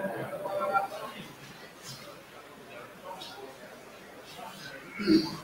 Thank you.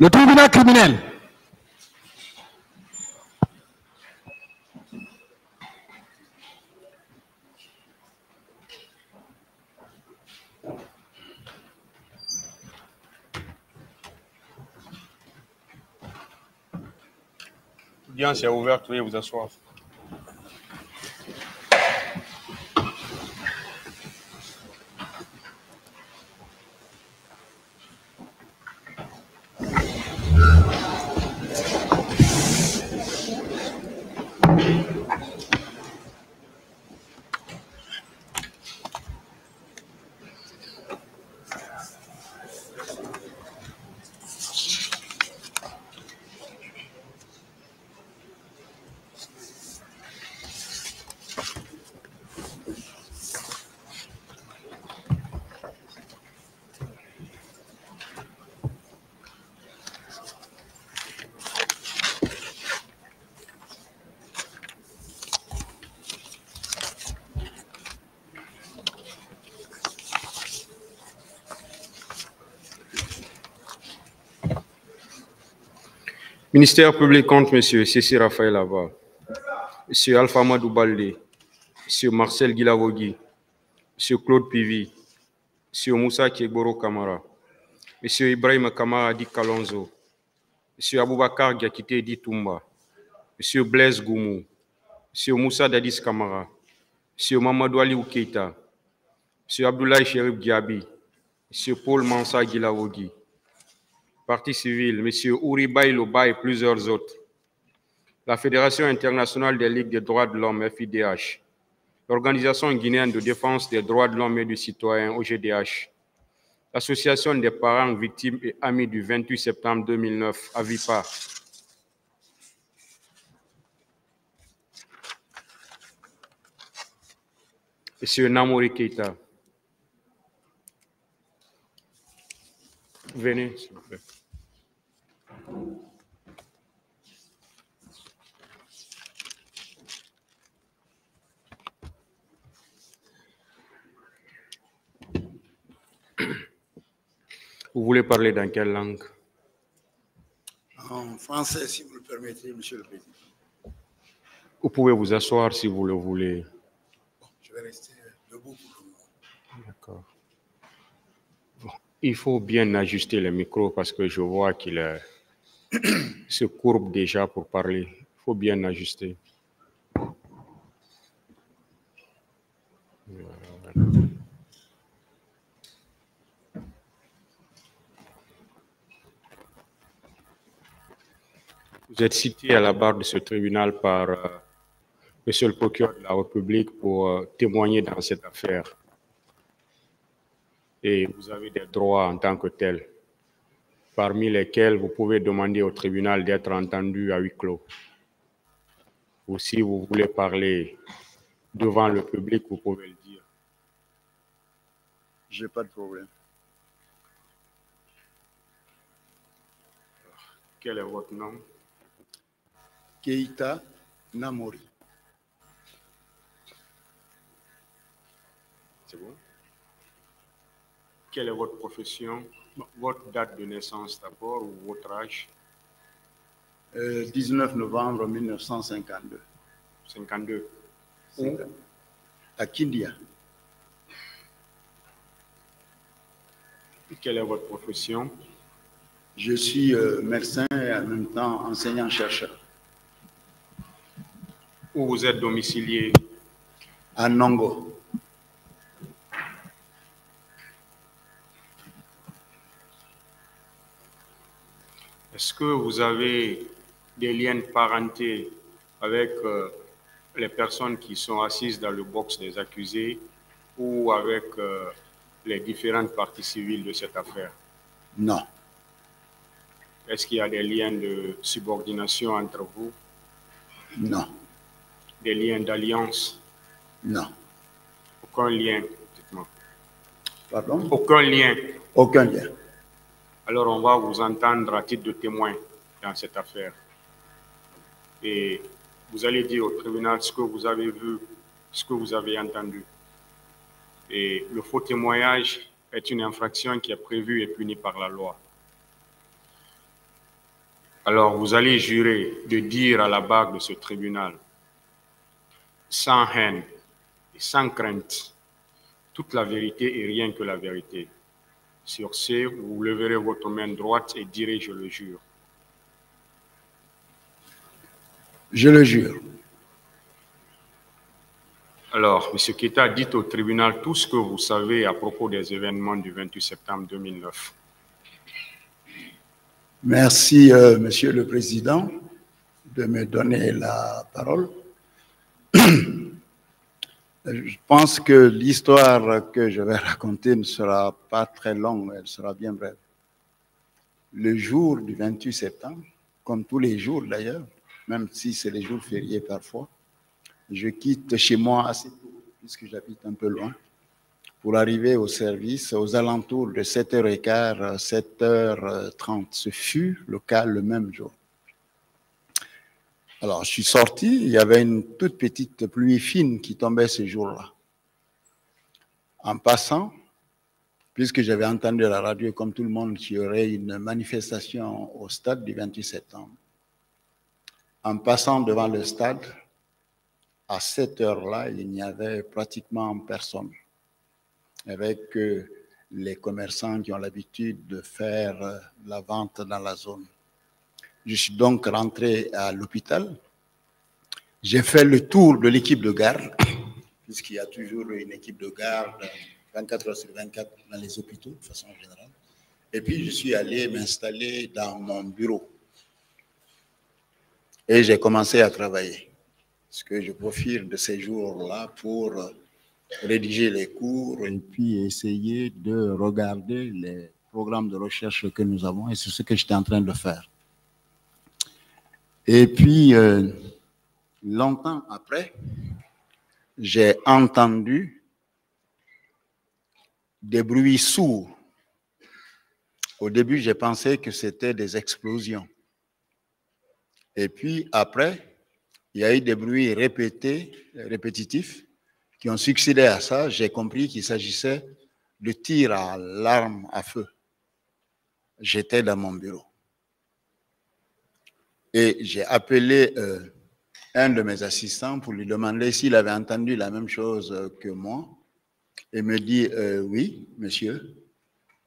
Le tribunal criminel. L'audience est ouverte, veuillez vous asseoir. Ministère public contre M. Cécile Raphaël Lava, M. Alpha Madou Baldé, M. Marcel Guilagogui, M. Claude Pivi, M. Moussa Kieboro Kamara, Monsieur Ibrahim Kamara Di Kalonzo, Monsieur Aboubakar Diakité Di Toumba, Monsieur Blaise Goumou, Monsieur Moussa Dadis Kamara, Monsieur Mamadou Ali Keita, Monsieur Abdoulaye Sherif Diaby, Monsieur Paul Mansa Gilawogi, Parti civil, Monsieur Ouri Loba et plusieurs autres, la Fédération internationale des ligues des droits de l'homme, FIDH, l'Organisation guinéenne de défense des droits de l'homme et du citoyen, OGDH, l'Association des parents victimes et amis du 28 septembre 2009, AVIPA, Monsieur Namori Keita. Venez, s'il vous plaît. Vous voulez parler dans quelle langue? En français, si vous le permettez, Monsieur le Président. Vous pouvez vous asseoir si vous le voulez. Bon, je vais rester debout pour le moment. D'accord. Bon, il faut bien ajuster le micro parce que je vois qu'il euh, se courbe déjà pour parler. Il faut bien ajuster. Vous êtes cité à la barre de ce tribunal par euh, Monsieur le procureur de la République pour euh, témoigner dans cette affaire. Et vous avez des droits en tant que tel, parmi lesquels vous pouvez demander au tribunal d'être entendu à huis clos. Ou si vous voulez parler devant le public, vous pouvez le dire. J'ai pas de problème. Quel est votre nom? Keita Namori. C'est bon? Quelle est votre profession? Votre date de naissance d'abord ou votre âge? Euh, 19 novembre 1952. 52. C'est À Kindia. Quelle est votre profession? Je suis euh, médecin et en même temps enseignant-chercheur Où vous êtes domicilié? À Nongo. Est-ce que vous avez des liens de parenté avec euh, les personnes qui sont assises dans le box des accusés ou avec euh, les différentes parties civiles de cette affaire? Non, Est-ce qu'il y a des liens de subordination entre vous, non, des liens d'alliance? Non. Aucun lien, dites-moi. Pardon? Aucun lien. Aucun lien. Alors on va vous entendre à titre de témoin dans cette affaire. Et vous allez dire au tribunal ce que vous avez vu, ce que vous avez entendu. Et le faux témoignage est une infraction qui est prévue et punie par la loi. Alors vous allez jurer de dire à la barre de ce tribunal, sans haine et sans crainte, toute la vérité et rien que la vérité. Sur ce, vous leverez votre main droite et direz, je le jure. Je le jure. Alors, M. Keita, dites au tribunal tout ce que vous savez à propos des événements du 28 septembre 2009. Merci, euh, Monsieur le Président, de me donner la parole. Je pense que l'histoire que je vais raconter ne sera pas très longue, elle sera bien brève. Le jour du 28 septembre, comme tous les jours d'ailleurs, même si c'est les jours fériés parfois, je quitte chez moi assez tôt, puisque j'habite un peu loin, pour arriver au service aux alentours de 7h15, 7h30. Ce fut le cas le même jour. Alors, je suis sorti, il y avait une toute petite pluie fine qui tombait ce jour-là. En passant, puisque j'avais entendu la radio, comme tout le monde, qu'il y aurait une manifestation au stade du 28 septembre. En passant devant le stade, à cette heure-là, il n'y avait pratiquement personne. Avec euh, les commerçants qui ont l'habitude de faire euh, la vente dans la zone. Je suis donc rentré à l'hôpital. J'ai fait le tour de l'équipe de garde, puisqu'il y a toujours une équipe de garde 24 heures sur 24 dans les hôpitaux de façon générale. Et puis, je suis allé m'installer dans mon bureau. Et j'ai commencé à travailler. Parce que je profite de ces jours-là pour rédiger les cours et puis essayer de regarder les programmes de recherche que nous avons. Et c'est ce que j'étais en train de faire. Et puis, euh, longtemps après, j'ai entendu des bruits sourds. Au début, j'ai pensé que c'était des explosions. Et puis après, il y a eu des bruits répétitifs, qui ont succédé à ça. J'ai compris qu'il s'agissait de tirs à l'arme à feu. J'étais dans mon bureau. Et j'ai appelé euh, un de mes assistants pour lui demander s'il avait entendu la même chose que moi. Il me dit euh, oui, monsieur,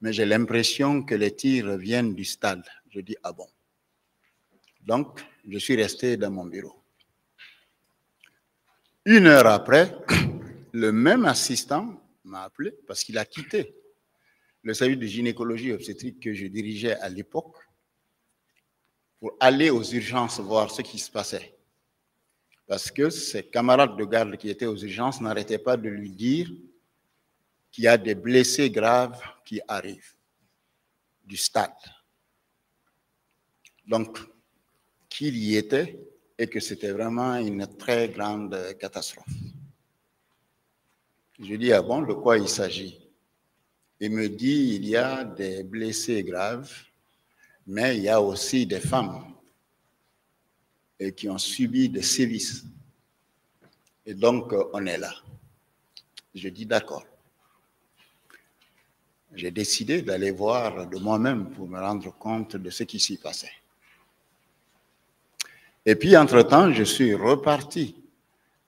mais j'ai l'impression que les tirs viennent du stade. Je dis ah bon? Donc, je suis resté dans mon bureau. Une heure après, le même assistant m'a appelé parce qu'il a quitté le service de gynécologie obstétrique que je dirigeais à l'époque pour aller aux urgences voir ce qui se passait. Parce que ses camarades de garde qui étaient aux urgences n'arrêtaient pas de lui dire qu'il y a des blessés graves qui arrivent du stade. Donc, qu'il y était et que c'était vraiment une très grande catastrophe. Je dis, ah bon, de quoi il s'agit? Il me dit, il y a des blessés graves, mais il y a aussi des femmes qui ont subi des sévices. Et donc, on est là. Je dis, d'accord. J'ai décidé d'aller voir de moi-même pour me rendre compte de ce qui s'y passait. Et puis, entre-temps, je suis reparti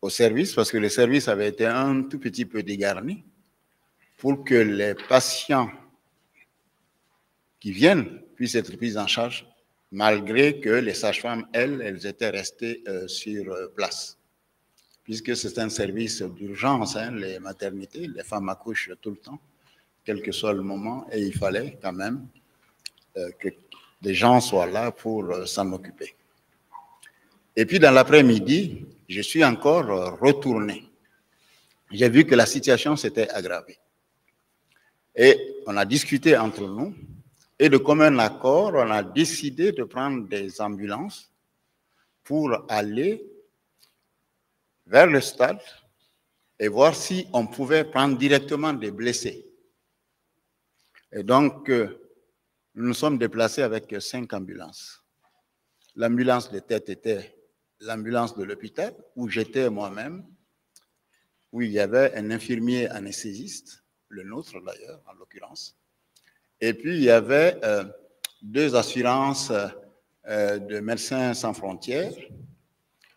au service parce que le service avait été un tout petit peu dégarni pour que les patients qui viennent puissent être pris en charge, malgré que les sages-femmes, elles, elles étaient restées euh, sur euh, place. Puisque c'est un service d'urgence, hein, les maternités, les femmes accouchent tout le temps, quel que soit le moment, et il fallait quand même euh, que des gens soient là pour s'en occuper. Et puis dans l'après-midi, je suis encore retourné. J'ai vu que la situation s'était aggravée. Et on a discuté entre nous, et de commun accord, on a décidé de prendre des ambulances pour aller vers le stade et voir si on pouvait prendre directement des blessés. Et donc, euh, nous nous sommes déplacés avec cinq ambulances. L'ambulance de tête était l'ambulance de l'hôpital où j'étais moi-même, où il y avait un infirmier anesthésiste, le nôtre d'ailleurs, en l'occurrence. Et puis, il y avait euh, deux assurances euh, de Médecins sans frontières.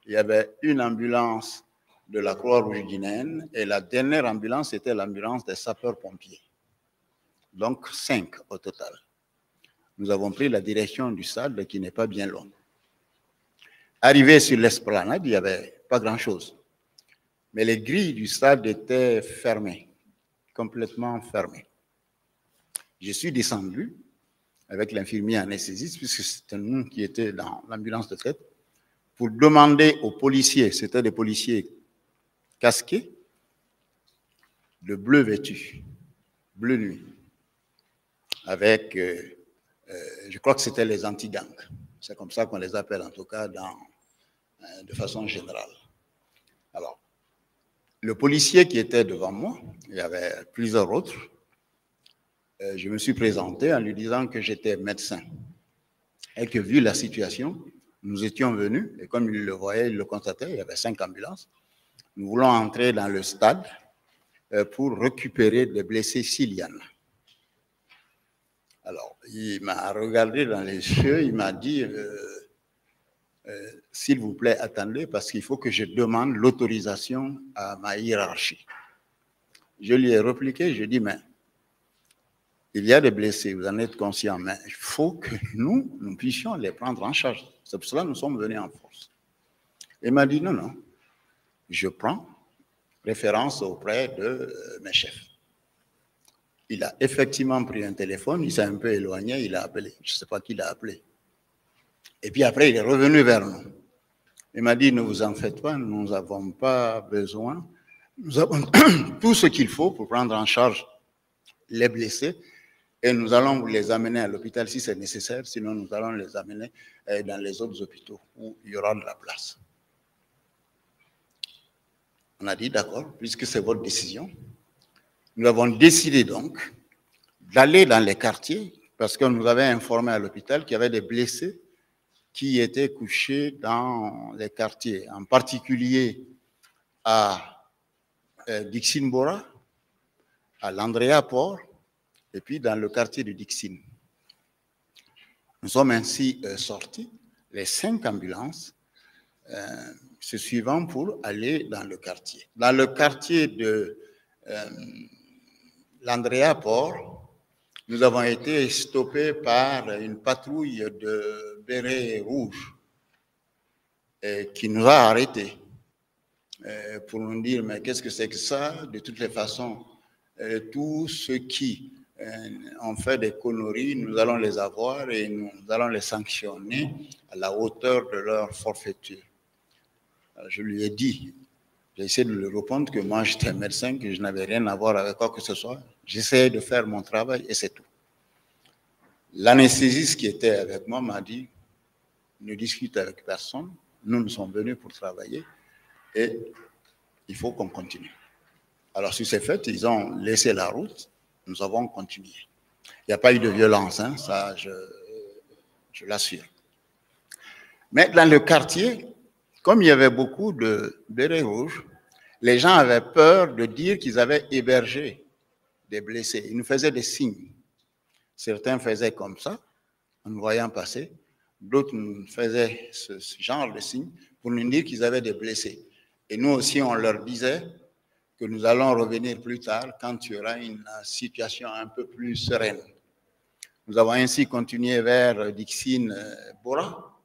Il y avait une ambulance de la Croix-Rouge guinéenne et la dernière ambulance était l'ambulance des sapeurs-pompiers. Donc, cinq au total. Nous avons pris la direction du stade qui n'est pas bien loin. Arrivé sur l'esplanade, il n'y avait pas grand-chose. Mais les grilles du stade étaient fermées, complètement fermées. Je suis descendu avec l'infirmier anesthésiste, puisque c'était nous qui étions dans l'ambulance de tête, pour demander aux policiers, c'était des policiers casqués, de bleu vêtu, bleu nuit, avec, euh, euh, je crois que c'était les anti-gangs. C'est comme ça qu'on les appelle, en tout cas, euh, de façon générale. Alors, le policier qui était devant moi, il y avait plusieurs autres, je me suis présenté en lui disant que j'étais médecin et que vu la situation, nous étions venus, et comme il le voyait, il le constatait, il y avait cinq ambulances. Nous voulons entrer dans le stade euh, pour récupérer des blessés silianes. Alors, il m'a regardé dans les yeux, il m'a dit, euh, euh, s'il vous plaît, attendez, parce qu'il faut que je demande l'autorisation à ma hiérarchie. Je lui ai répliqué, je dis, mais il y a des blessés, vous en êtes conscient, mais il faut que nous, nous puissions les prendre en charge. C'est pour cela que nous sommes venus en force. Il m'a dit, non, non, je prends référence auprès de euh, mes chefs. Il a effectivement pris un téléphone, il s'est un peu éloigné, il a appelé. Je ne sais pas qui l'a appelé. Et puis après, il est revenu vers nous. Il m'a dit, ne vous en faites pas, nous n'avons pas besoin. Nous avons tout ce qu'il faut pour prendre en charge les blessés et nous allons les amener à l'hôpital si c'est nécessaire, sinon nous allons les amener euh, dans les autres hôpitaux où il y aura de la place. On a dit, d'accord, puisque c'est votre décision, nous avons décidé donc d'aller dans les quartiers parce qu'on nous avait informé à l'hôpital qu'il y avait des blessés qui étaient couchés dans les quartiers, en particulier à euh, Dixinbora, à l'Andrea Port et puis dans le quartier de Dixine. Nous sommes ainsi euh, sortis, les cinq ambulances, euh, se suivant pour aller dans le quartier. Dans le quartier de euh, l'Andrea Port, nous avons été stoppés par une patrouille de bérets rouges euh, qui nous a arrêtés pour nous dire mais qu'est-ce que c'est que ça? De toutes les façons, tous ceux qui euh, ont fait des conneries, nous allons les avoir et nous allons les sanctionner à la hauteur de leur forfaiture. Je lui ai dit, j'ai essayé de lui répondre que moi j'étais médecin, que je n'avais rien à voir avec quoi que ce soit. J'essayais de faire mon travail et c'est tout. L'anesthésiste qui était avec moi m'a dit, ne discute avec personne, nous nous sommes venus pour travailler et il faut qu'on continue. Alors sur ces faits, ils ont laissé la route, nous avons continué. Il n'y a pas eu de violence, hein, ça je, je l'assure. Mais dans le quartier, comme il y avait beaucoup de bérets rouges, les gens avaient peur de dire qu'ils avaient hébergé des blessés. Ils nous faisaient des signes. Certains faisaient comme ça, en nous voyant passer. D'autres nous faisaient ce, ce genre de signes pour nous dire qu'ils avaient des blessés. Et nous aussi, on leur disait que nous allons revenir plus tard quand il y aura une situation un peu plus sereine. Nous avons ainsi continué vers Dixine euh, Bora,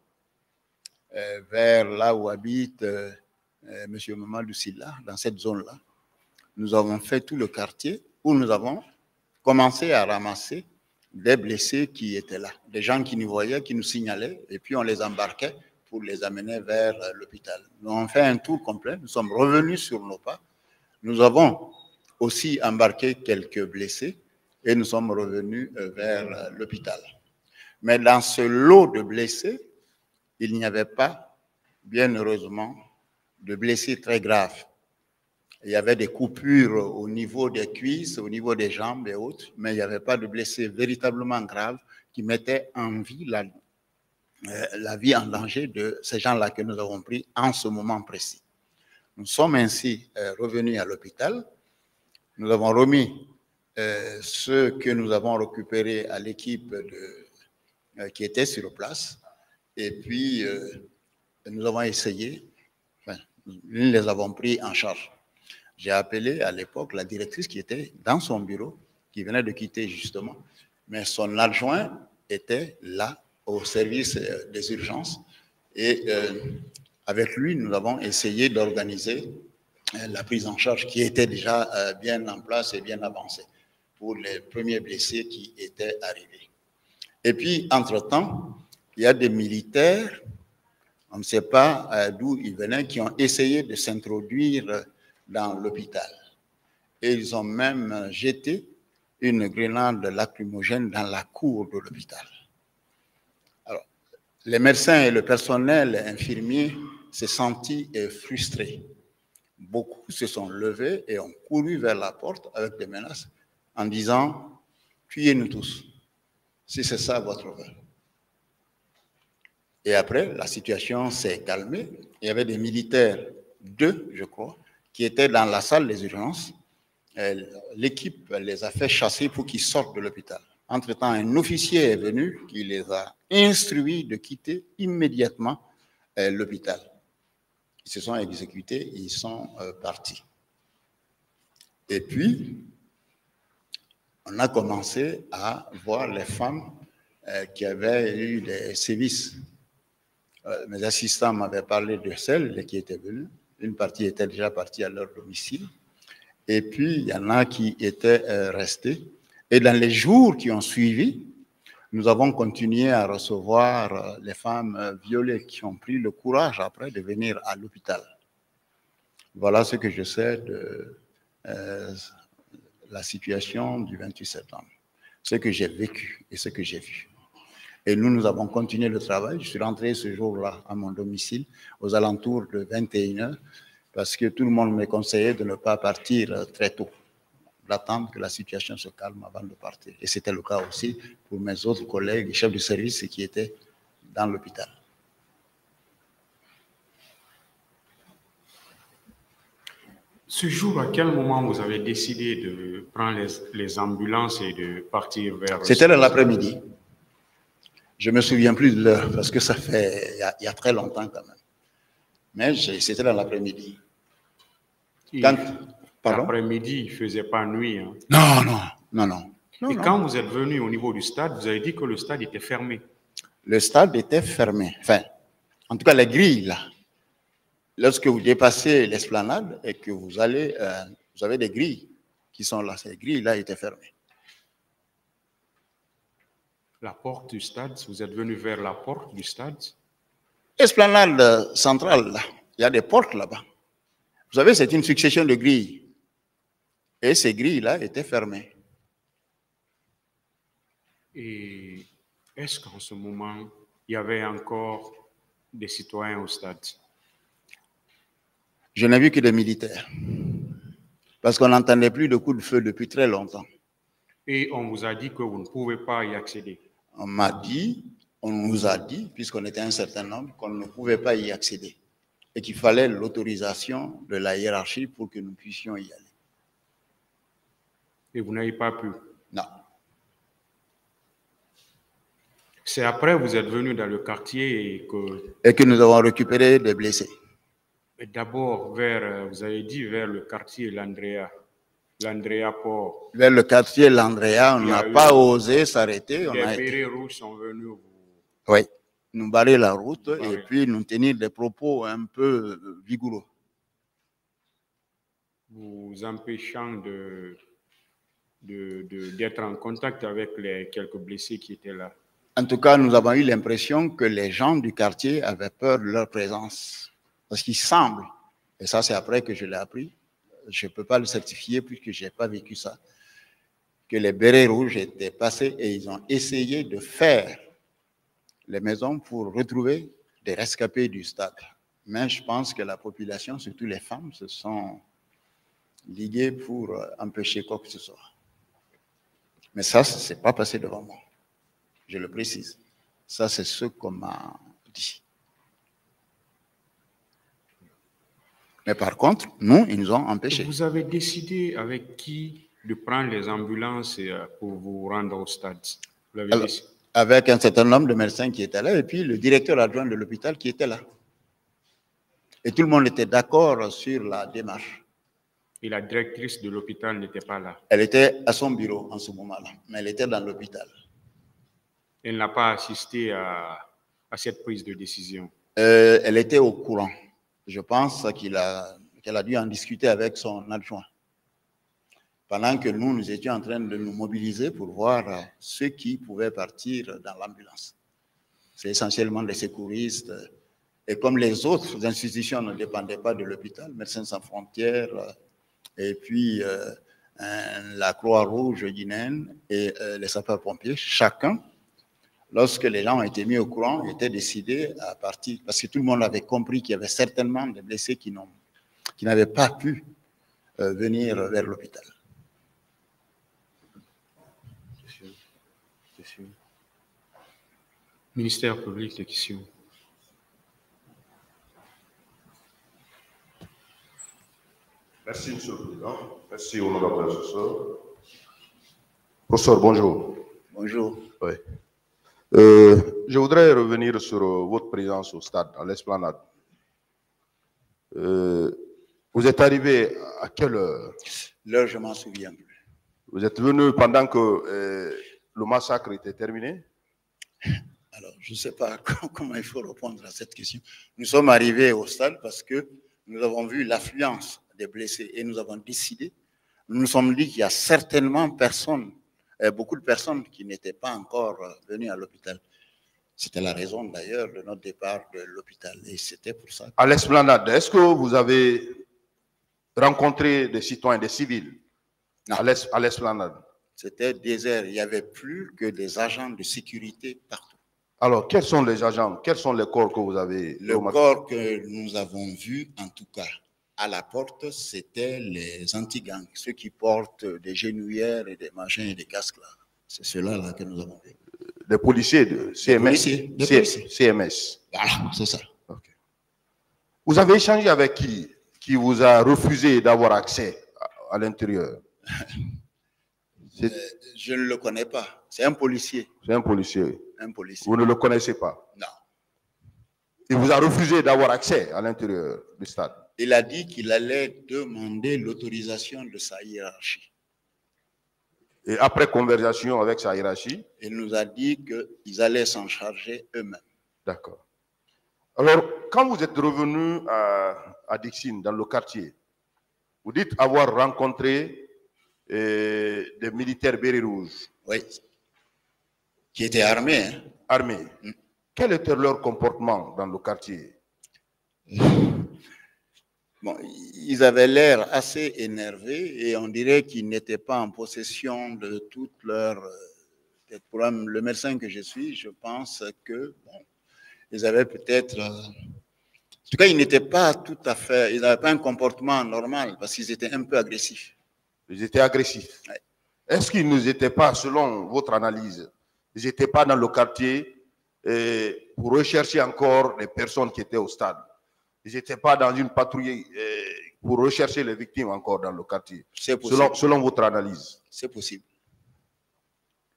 euh, vers là où habite euh, M. Mamadou Silla, dans cette zone-là. Nous avons fait tout le quartier où nous avons commencé à ramasser des blessés qui étaient là, des gens qui nous voyaient, qui nous signalaient, et puis on les embarquait pour les amener vers l'hôpital. Nous avons fait un tour complet, nous sommes revenus sur nos pas. Nous avons aussi embarqué quelques blessés et nous sommes revenus euh, vers euh, l'hôpital. Mais dans ce lot de blessés, il n'y avait pas, bien heureusement, de blessés très graves. Il y avait des coupures au niveau des cuisses, au niveau des jambes et autres, mais il n'y avait pas de blessés véritablement graves qui mettaient en vie la, euh, la vie en danger de ces gens-là que nous avons pris en ce moment précis. Nous sommes ainsi euh, revenus à l'hôpital. Nous avons remis euh, ceux que nous avons récupérés à l'équipe euh, qui était sur place. Et puis, nous avons essayé, nous les avons pris en charge. J'ai appelé à l'époque la directrice qui était dans son bureau, qui venait de quitter justement, mais son adjoint était là au service des urgences. Et avec lui, nous avons essayé d'organiser euh, la prise en charge qui était déjà euh, bien en place et bien avancée pour les premiers blessés qui étaient arrivés. Et puis, entre-temps, il y a des militaires, on ne sait pas euh, d'où ils venaient, qui ont essayé de s'introduire dans l'hôpital. Et ils ont même jeté une grenade lacrymogène dans la cour de l'hôpital. Alors, les médecins et le personnel infirmier se sentis euh, frustrés. Beaucoup se sont levés et ont couru vers la porte avec des menaces en disant Tuez-nous tous, si c'est ça votre vœu. Et après, la situation s'est calmée. Il y avait des militaires, deux, je crois, qui étaient dans la salle des urgences. L'équipe les a fait chasser pour qu'ils sortent de l'hôpital. Entre-temps, un officier est venu qui les a instruits de quitter immédiatement euh, l'hôpital. Ils se sont exécutés, ils sont euh, partis. Et puis, on a commencé à voir les femmes euh, qui avaient eu des sévices. Euh, mes assistants m'avaient parlé de celles qui étaient venues. Une partie était déjà partie à leur domicile. Et puis, il y en a qui étaient restés. Et dans les jours qui ont suivi, nous avons continué à recevoir euh, les femmes euh, violées qui ont pris le courage après de venir à l'hôpital. Voilà ce que je sais de euh, la situation du 28 septembre, ce que j'ai vécu et ce que j'ai vu. Et nous, nous avons continué le travail. Je suis rentré ce jour-là à mon domicile aux alentours de 21h parce que tout le monde me conseillait de ne pas partir très tôt, d'attendre que la situation se calme avant de partir. Et c'était le cas aussi pour mes autres collègues chefs de service qui étaient dans l'hôpital. Ce jour, à quel moment vous avez décidé de prendre les, les ambulances et de partir vers... C'était dans l'après-midi. Je me souviens plus de l'heure parce que ça fait il y, y a très longtemps quand même. Mais c'était dans l'après-midi. Quand, pardon? L'après-midi, il ne faisait pas nuit. hein. Non, non, non, non. Non, et non. quand vous êtes venu au niveau du stade, vous avez dit que le stade était fermé. Le stade était fermé. Enfin, en tout cas, les grilles, là. Lorsque vous dépassez l'esplanade et que vous allez, euh, vous avez des grilles qui sont là. Ces grilles-là étaient fermées. La porte du stade, vous êtes venu vers la porte du stade? Esplanade euh, centrale, là, il y a des portes là-bas. Vous savez, c'est une succession de grilles. Et ces grilles-là étaient fermées. Et est-ce qu'en ce moment, il y avait encore des citoyens au stade? Je n'ai vu que des militaires. Parce qu'on n'entendait plus de coups de feu depuis très longtemps. Et on vous a dit que vous ne pouvez pas y accéder? On m'a dit, on nous a dit, puisqu'on était un certain nombre, qu'on ne pouvait pas y accéder. Et qu'il fallait l'autorisation de la hiérarchie pour que nous puissions y aller. Et vous n'avez pas pu. Non. C'est après vous êtes venu dans le quartier et que Et que nous avons récupéré des blessés. d'abord vers, euh, vous avez dit vers le quartier L'Andrea, L'Andrea Port. Vers le quartier Landrea, on n'a pas osé s'arrêter. Les a été- rouges sont venus vous, Oui, nous barrer la route et puis nous tenir des propos un peu euh, vigoureux. vous empêchant de- d'être en contact avec les quelques blessés qui étaient là. En tout cas, nous avons eu l'impression que les gens du quartier avaient peur de leur présence. Parce qu'il semble, et ça c'est après que je l'ai appris, je ne peux pas le certifier puisque je n'ai pas vécu ça, que les bérets rouges étaient passés et ils ont essayé de faire les maisons pour retrouver des rescapés du stade. Mais je pense que la population, surtout les femmes, se sont liguées pour empêcher quoi que ce soit. Mais ça, ce n'est pas passé devant moi. Je le précise. Ça, c'est ce qu'on m'a dit. Mais par contre, nous, ils nous ont empêchés. Vous avez décidé avec qui de prendre les ambulances euh, pour vous rendre au stade? Vous l'avez Alors, décidé? avec un certain nombre de médecins qui étaient là, et puis le directeur adjoint de l'hôpital qui était là. Et tout le monde était d'accord sur la démarche. Et la directrice de l'hôpital n'était pas là. Elle était à son bureau en ce moment-là, mais elle était dans l'hôpital. Elle n'a pas assisté à, à cette prise de décision. Euh, elle était au courant. Je pense a, qu'elle a dû en discuter avec son adjoint. Pendant que nous, nous étions en train de nous mobiliser pour voir ceux qui pouvaient partir dans l'ambulance. C'est essentiellement des secouristes. Et comme les autres institutions ne dépendaient pas de l'hôpital, Médecins sans frontières, et puis euh, la Croix-Rouge guinéenne et euh, les sapeurs-pompiers, chacun lorsque les gens ont été mis au courant, était décidé à partir, parce que tout le monde avait compris qu'il y avait certainement des blessés qui n'avaient pas pu euh, venir vers l'hôpital. Ministère public des questions. Merci, Monsieur le Président. Merci, honorable assesseur. Professeur, bonjour. Bonjour. Oui. Euh, je voudrais revenir sur euh, votre présence au stade, à l'esplanade. Euh, vous êtes arrivé à quelle heure? L'heure, je m'en souviens plus. Vous êtes venu pendant que euh, le massacre était terminé? Alors, je ne sais pas comment il faut répondre à cette question. Nous sommes arrivés au stade parce que nous avons vu l'affluence des blessés et nous avons décidé, nous nous sommes dit qu'il y a certainement personne, euh, beaucoup de personnes qui n'étaient pas encore euh, venues à l'hôpital. C'était la raison d'ailleurs de notre départ de l'hôpital et c'était pour ça. À l'esplanade, est-ce que vous avez rencontré des citoyens, des civils? Non. à l'es- à l'esplanade C'était désert, il n'y avait plus que des agents de sécurité partout. Alors, quels sont les agents, quels sont les corps que vous avez Le corps que nous avons vu, en tout cas, à la porte, c'était les anti-gangs, ceux qui portent des genouillères et des machins et des casques là. C'est ceux-là là que nous avons vu. Des policiers de CMS policiers, policiers. CMS. Voilà, c'est ça. Vous avez échangé avec qui qui vous a refusé d'avoir accès à, à l'intérieur? C'est Je ne le connais pas. C'est un policier. c'est un policier. Un policier. Vous ne le connaissez pas? Non. Il vous a refusé d'avoir accès à l'intérieur du stade? Il a dit qu'il allait demander l'autorisation de sa hiérarchie. Et après conversation avec sa hiérarchie, Il nous a dit qu'ils allaient s'en charger eux-mêmes. d'accord. Alors, quand vous êtes revenu à, à Dixine, dans le quartier, vous dites avoir rencontré euh, des militaires bérets rouges Oui. Qui était armé. hein. armés. Quel était leur comportement dans le quartier? Bon, ils avaient l'air assez énervés et on dirait qu'ils n'étaient pas en possession de toute leur. euh, un- le médecin que je suis, je pense que bon, ils avaient peut-être. euh, en tout cas, ils n'étaient pas tout à fait. Ils n'avaient pas un comportement normal parce qu'ils étaient un peu agressifs. Ils étaient agressifs. Ouais. Est-ce qu'ils n'étaient pas, selon votre analyse, ils n'étaient pas dans le quartier euh, pour rechercher encore les personnes qui étaient au stade? Ils n'étaient pas dans une patrouille euh, pour rechercher les victimes encore dans le quartier, C'est possible. selon, selon votre analyse. C'est possible.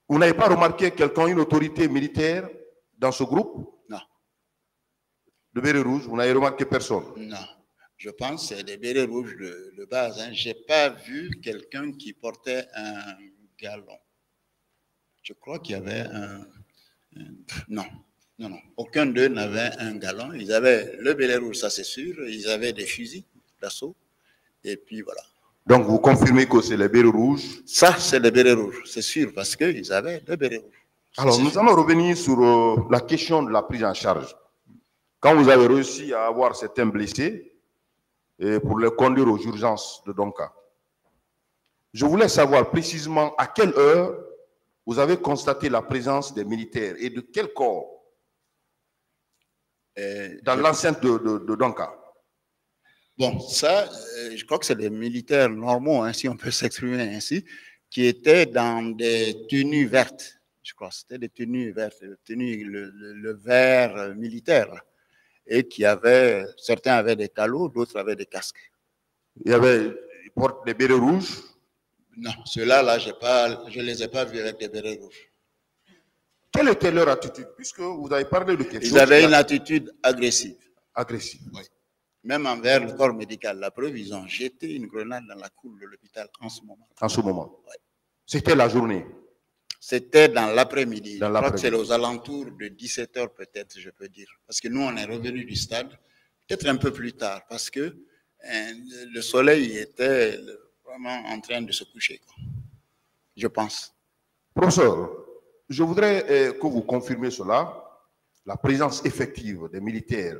Vous n'avez pas remarqué quelqu'un, une autorité militaire dans ce groupe? Non, de Béret Rouge Vous n'avez remarqué personne? Non. Je pense que c'est des bérets rouges de, de base. Hein. Je n'ai pas vu quelqu'un qui portait un galon. Je crois qu'il y avait un, un- Non, non, non. Aucun d'eux n'avait un galon. Ils avaient le béret rouge, ça c'est sûr. Ils avaient des fusils d'assaut. Et puis voilà. Donc vous confirmez que c'est les Bérets Rouges Ça, c'est les bérets rouges, c'est sûr, parce qu'ils avaient le béret rouge. Alors, nous sûr. allons revenir sur euh, la question de la prise en charge. Quand vous avez réussi à avoir certains blessés et pour les conduire aux urgences de Donka, je voulais savoir précisément à quelle heure vous avez constaté la présence des militaires et de quel corps? Et dans l'enceinte de, de, de Donka. Bon, ça, euh, je crois que c'est des militaires normaux, hein, si on peut s'exprimer ainsi, qui étaient dans des tenues vertes. Je crois que c'était des tenues vertes, des tenues, le, le- le vert euh, militaire. Et qui avaient, certains avaient des calots, d'autres avaient des casques. Il y avait, ils portent des bérets rouges? Non, ceux-là, là, pas, je ne les ai pas vus avec des bérets rouges. Quelle était leur attitude Puisque vous avez parlé de quelque Ils chose avaient une attitude agressive, agressive. même envers le corps médical. La preuve, ils ont jeté une grenade dans la cour de l'hôpital en ce moment. En ce moment. C'était la journée. C'était dans l'après-midi. Je crois que c'est aux alentours de 17 heures peut-être, je peux dire. Parce que nous, on est revenu du stade peut-être un peu plus tard parce que euh, le soleil était vraiment en train de se coucher. quoi. Je pense. Professeur, je voudrais euh, que vous confirmiez cela, la présence effective des militaires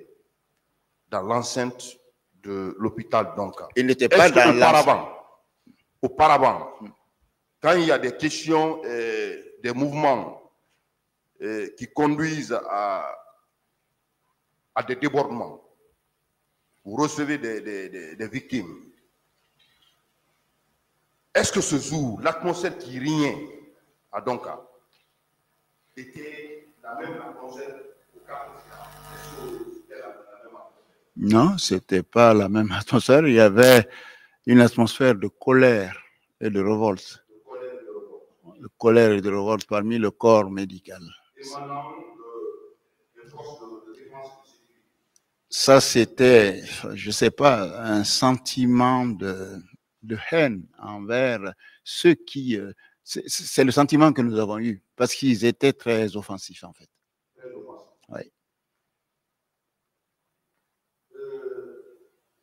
dans l'enceinte de l'hôpital d'Onka. Il n'était pas dans qu'auparavant, auparavant, quand il y a des questions, euh, des mouvements euh, qui conduisent à, à des débordements, vous recevez des, des- des- des victimes, est-ce que ce jour, l'atmosphère qui régnait à Donka était la même atmosphère au Cap Non, c'était pas la même atmosphère. Il y avait une atmosphère de colère et de révolte. De colère et de révolte parmi le corps médical. Ça, c'était, je sais pas, un sentiment de, de haine envers ceux qui... euh, c'est- le sentiment que nous avons eu, parce qu'ils étaient très offensifs, en fait. Oui.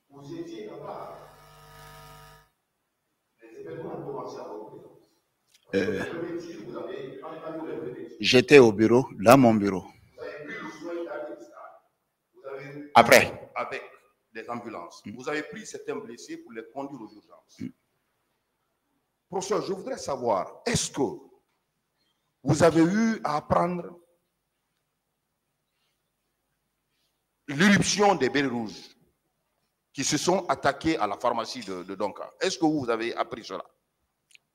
Vous étiez là-bas. Les événements ont commencé à revenir. Euh. J'étais au bureau, dans mon bureau. Vous avez pris le soin d'arriver Vous avez Après, avec des ambulances. Vous avez pris certains blessés pour les conduire aux urgences. Professeur, je voudrais savoir, est-ce que vous avez eu à apprendre l'irruption des bérets rouges qui se sont attaqués à la pharmacie de, de Donka? Est-ce que vous avez appris cela?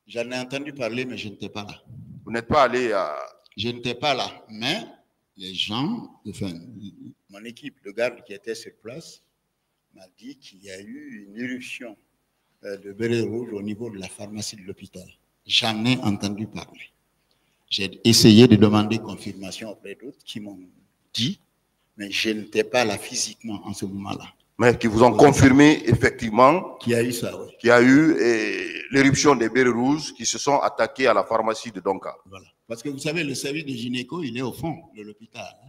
J'en ai entendu parler, mais je n'étais pas là. Vous n'êtes pas allé à... Je n'étais pas là, mais les gens, enfin, mon équipe de garde qui était sur place m'a dit qu'il y a eu une éruption de bérets rouges au niveau de la pharmacie de l'hôpital. J'en ai entendu parler. J'ai essayé de demander confirmation auprès d'autres qui m'ont dit, mais je n'étais pas là physiquement en ce moment-là. Mais qui vous ont confirmé effectivement Qui a eu ça, oui. qu'il y a eu l'éruption des bérets rouges qui se sont attaqués à la pharmacie de Donka. Voilà. Parce que vous savez, le service de gynéco, il est au fond de l'hôpital. hein.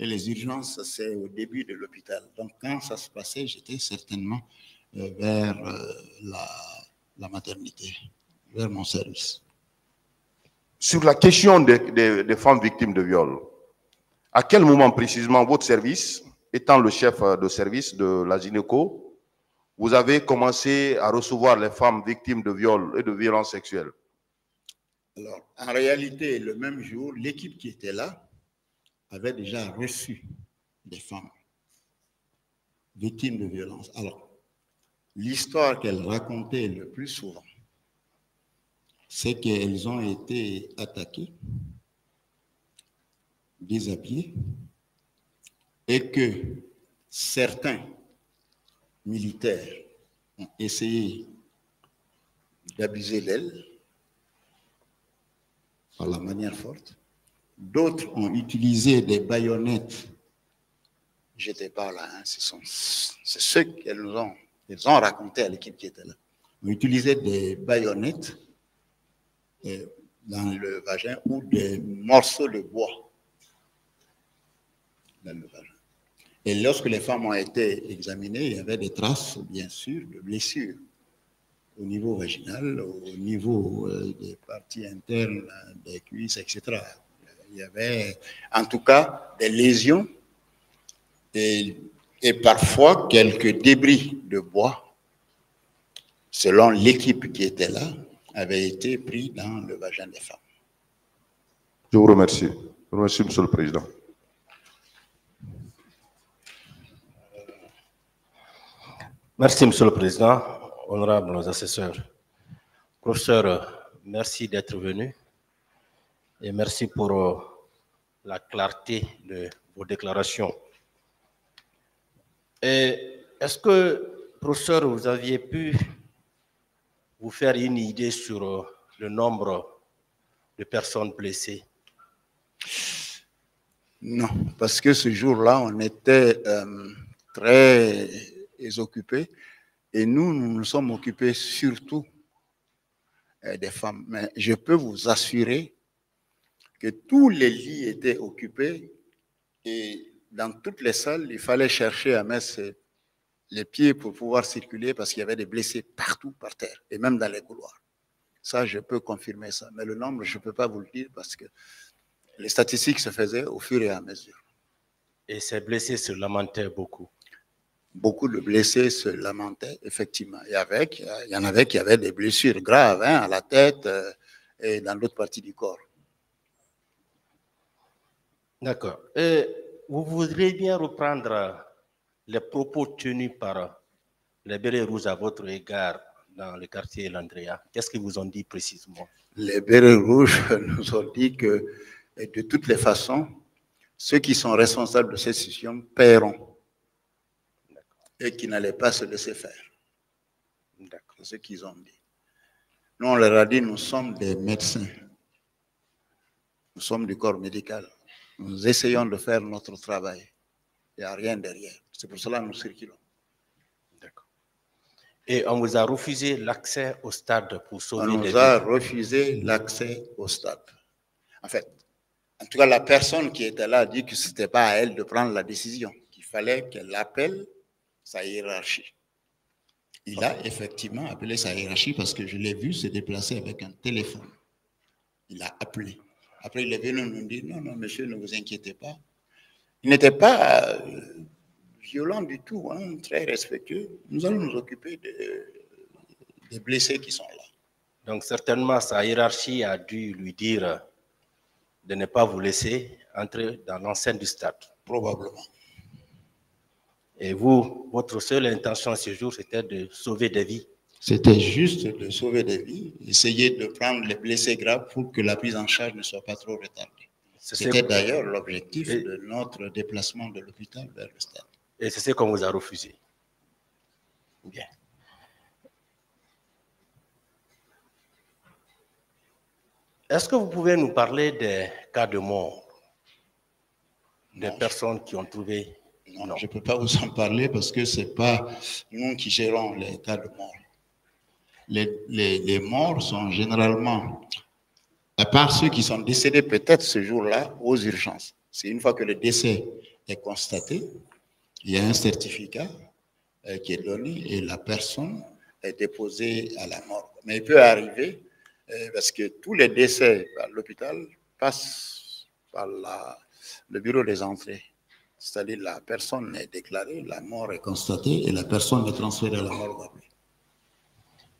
Et les urgences, c'est au début de l'hôpital. Donc, quand ça se passait, j'étais certainement euh, vers euh, la, la maternité, vers mon service. Sur la question des, des- des femmes victimes de viol, à quel moment précisément votre service, étant le chef euh, de service de la gynéco, vous avez commencé à recevoir les femmes victimes de viol et de violences sexuelles? Alors, en réalité, le même jour, l'équipe qui était là avait déjà reçu des femmes victimes de violences. Alors, l'histoire qu'elles racontaient le plus souvent, c'est qu'elles ont été attaquées, déshabillées, et que certains militaires ont essayé d'abuser d'elles par la manière forte. D'autres ont utilisé des baïonnettes. J'étais pas là, hein, ce sont ceux qu'elles nous ont, ils ont raconté à l'équipe qui était là. Ont utilisé des baïonnettes euh, dans le vagin ou des morceaux de bois dans le vagin. Et lorsque les femmes ont été examinées, il y avait des traces, bien sûr, de blessures au niveau vaginal, au niveau euh, des parties internes, des cuisses, etc. Il y avait en tout cas des lésions et, et parfois quelques débris de bois, selon l'équipe qui était là, avaient été pris dans le vagin des femmes. Je vous remercie. Je vous remercie, Monsieur le Président. Merci, Monsieur le Président, honorables assesseurs. Professeur, merci d'être venu et merci pour euh, la clarté de vos déclarations. Est-ce que, professeur, vous aviez pu vous faire une idée sur euh, le nombre de personnes blessées? Non, parce que ce jour-là, on était euh, très occupés et nous, nous nous sommes occupés surtout euh, des femmes. Mais je peux vous assurer que tous les lits étaient occupés et dans toutes les salles, il fallait chercher à mettre les pieds pour pouvoir circuler parce qu'il y avait des blessés partout par terre et même dans les couloirs. Ça, je peux confirmer ça. Mais le nombre, je ne peux pas vous le dire parce que les statistiques se faisaient au fur et à mesure. et ces blessés se lamentaient beaucoup. Beaucoup de blessés se lamentaient, effectivement. Et avec, il y en avait qui avaient des blessures graves hein, à la tête euh, et dans d'autres parties du corps. D'accord. Et vous voudriez bien reprendre les propos tenus par les bérets rouges à votre égard dans le quartier Landrea. Qu'est-ce qu'ils vous ont dit précisément? Les bérets rouges nous ont dit que de toutes les façons, ceux qui sont responsables de cette situation paieront et qui n'allaient pas se laisser faire. D'accord. C'est ce qu'ils ont dit. Nous, on leur a dit, nous sommes des médecins. Nous sommes du corps médical. Nous essayons de faire notre travail. Il n'y a rien derrière. C'est pour cela que nous circulons. D'accord. Et on vous a refusé l'accès au stade pour On sauver des nous vies. a refusé l'accès au stade. En fait, en tout cas, la personne qui était là a dit que ce n'était pas à elle de prendre la décision, qu'il fallait qu'elle appelle sa hiérarchie. Il a effectivement appelé sa hiérarchie parce que je l'ai vu se déplacer avec un téléphone. Il a appelé. Après, il est venu nous dire, non, non, monsieur, ne vous inquiétez pas. Il n'était pas euh, violent du tout, hein, très respectueux. Nous allons nous occuper de- des blessés qui sont là. Donc certainement, sa hiérarchie a dû lui dire de ne pas vous laisser entrer dans l'enceinte du stade. Probablement. Et vous, votre seule intention ce jour, c'était de sauver des vies. C'était juste de sauver des vies, essayer de prendre les blessés graves pour que la prise en charge ne soit pas trop retardée. C'était d'ailleurs l'objectif Et- de notre déplacement de l'hôpital vers le stade. Et c'est ce qu'on vous a refusé. Bien. Est-ce que vous pouvez nous parler des cas de mort? Des Non. personnes qui ont trouvé Non, Non. je ne peux pas vous en parler parce que ce n'est pas nous qui gérons les cas de mort. Les, morts sont généralement, à part ceux qui sont décédés peut-être ce jour-là, aux urgences. C'est une fois que le décès est constaté, il y a un certificat euh, qui est donné et la personne est déposée à la mort. Mais il peut arriver, euh, parce que tous les décès à l'hôpital passent par le bureau des entrées. C'est-à-dire la personne est déclarée, la mort est constatée et la personne est transférée à la morgue.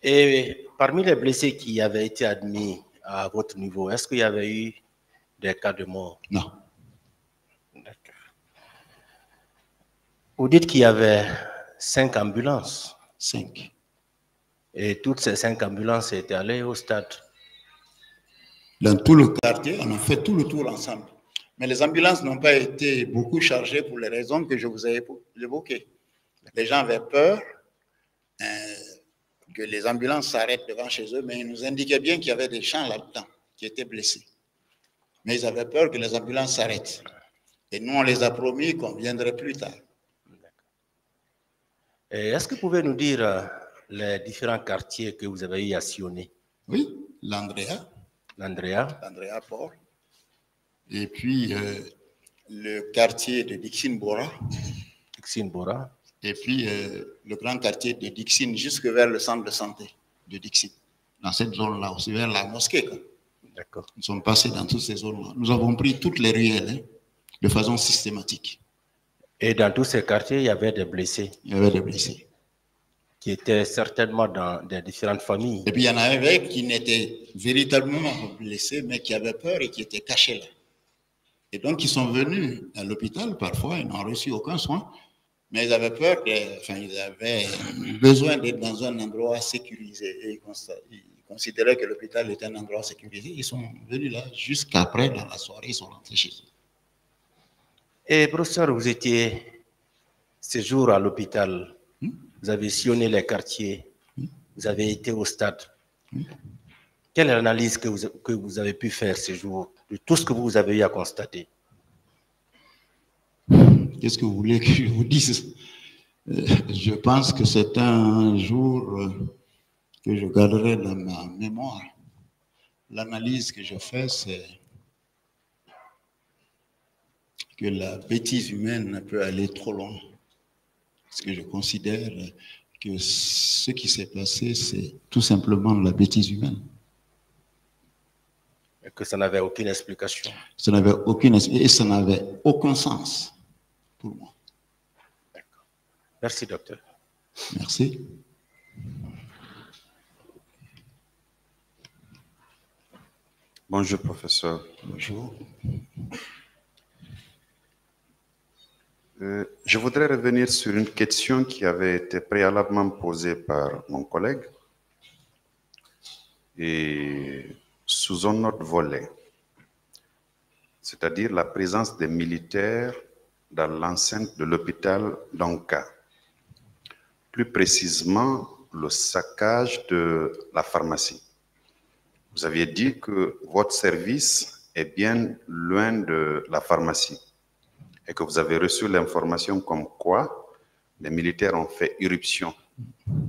Et parmi les blessés qui avaient été admis à votre niveau, est-ce qu'il y avait eu des cas de mort? Non, D'accord. Vous dites qu'il y avait cinq ambulances cinq. et toutes ces cinq ambulances étaient allées au stade? Dans tout le quartier, on a fait tout le tour ensemble. Mais les ambulances n'ont pas été beaucoup chargées pour les raisons que je vous ai évo- évoquées. Les gens avaient peur que les ambulances s'arrêtent devant chez eux, mais ils nous indiquaient bien qu'il y avait des gens là-dedans qui étaient blessés. Mais ils avaient peur que les ambulances s'arrêtent. Et nous, on les a promis qu'on viendrait plus tard. Est-ce que vous pouvez nous dire euh, les différents quartiers que vous avez eu à sillonner? Oui, l'Andrea, L'Andrea, l'Andrea Port. Et puis euh, le quartier de Dixine Bora. Dixine Bora, Et puis euh, le grand quartier de Dixine jusque vers le centre de santé de Dixine. Dans cette zone-là aussi, vers la mosquée. d'accord. Nous sommes passés dans toutes ces zones-là. Nous avons pris toutes les ruelles hein, de façon systématique. Et dans tous ces quartiers, il y avait des blessés Il y avait des blessés. qui étaient certainement dans des différentes familles. Et puis il y en avait qui n'étaient véritablement blessés, mais qui avaient peur et qui étaient cachés là. Et donc ils sont venus à l'hôpital, parfois ils n'ont reçu aucun soin, mais ils avaient peur, de- enfin ils avaient besoin d'être dans un endroit sécurisé. Et ils, considéraient que l'hôpital était un endroit sécurisé. Ils sont venus là jusqu'après, dans la soirée, ils sont rentrés chez eux. Et professeur, vous étiez ce jour à l'hôpital, vous avez sillonné les quartiers, vous avez été au stade. Quelle est l'analyse que vous, que vous avez pu faire ce jour de tout ce que vous avez eu à constater? Qu'est-ce que vous voulez que je vous dise? Euh, Je pense que c'est un jour euh, que je garderai dans ma mémoire. L'analyse que je fais, c'est que la bêtise humaine peut aller trop loin. Parce que je considère que ce qui s'est passé, c'est tout simplement la bêtise humaine. et que ça n'avait aucune explication Ça n'avait aucune et ça n'avait aucun sens pour moi. Merci, docteur. Merci. Bonjour, professeur. Bonjour. Euh, je voudrais revenir sur une question qui avait été préalablement posée par mon collègue et sous un autre volet, c'est-à-dire la présence des militaires dans l'enceinte de l'hôpital d'Anka. Plus précisément, le saccage de la pharmacie. Vous aviez dit que votre service est bien loin de la pharmacie et que vous avez reçu l'information comme quoi les militaires ont fait irruption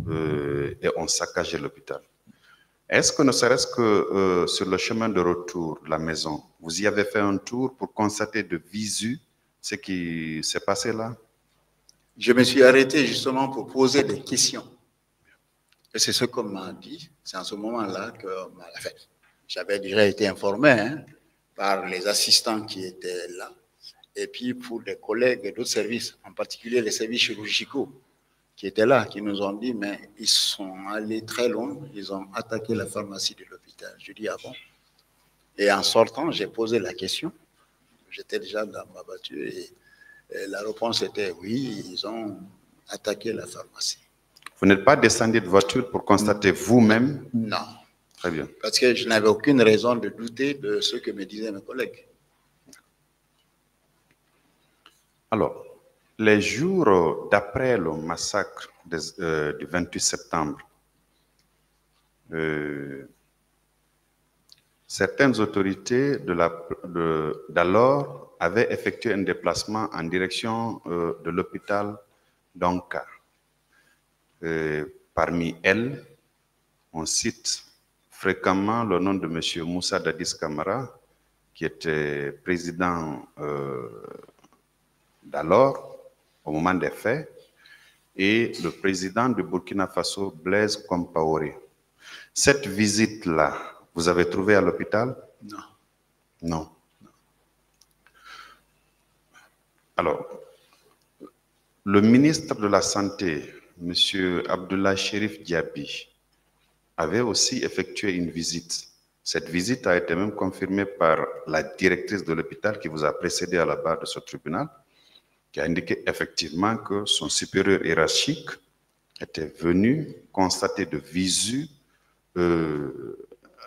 euh, et ont saccagé l'hôpital. Est-ce que ne serait-ce que euh, sur le chemin de retour de la maison, vous y avez fait un tour pour constater de visu ce qui s'est passé là Je me suis arrêté justement pour poser des questions. Et c'est ce qu'on m'a dit. C'est en ce moment-là que enfin, j'avais déjà été informé hein, par les assistants qui étaient là, et puis pour des collègues d'autres services, en particulier les services chirurgicaux qui étaient là, qui nous ont dit, mais ils sont allés très loin, ils ont attaqué la pharmacie de l'hôpital. Je dis, ah bon? Et en sortant, j'ai posé la question. J'étais déjà dans ma voiture et, et la réponse était oui, ils ont attaqué la pharmacie. Vous n'êtes pas descendu de voiture pour constater vous-même? Non, Très bien. parce que je n'avais aucune raison de douter de ce que me disaient mes collègues. Alors, les jours d'après le massacre des- euh, du 28 septembre, euh, certaines autorités d'alors avaient effectué un déplacement en direction euh, de l'hôpital d'Onka. Euh, parmi elles, on cite fréquemment le nom de M. Moussa Dadis Kamara, qui était président euh, d'alors, au moment des faits, et le président de Burkina Faso, Blaise Compaoré. Cette visite-là, vous avez trouvé à l'hôpital? Non. Non. Alors, le ministre de la Santé, M. Abdullah Sherif Diaby, avait aussi effectué une visite. Cette visite a été même confirmée par la directrice de l'hôpital qui vous a précédé à la barre de ce tribunal, qui a indiqué effectivement que son supérieur hiérarchique était venu constater de visu euh,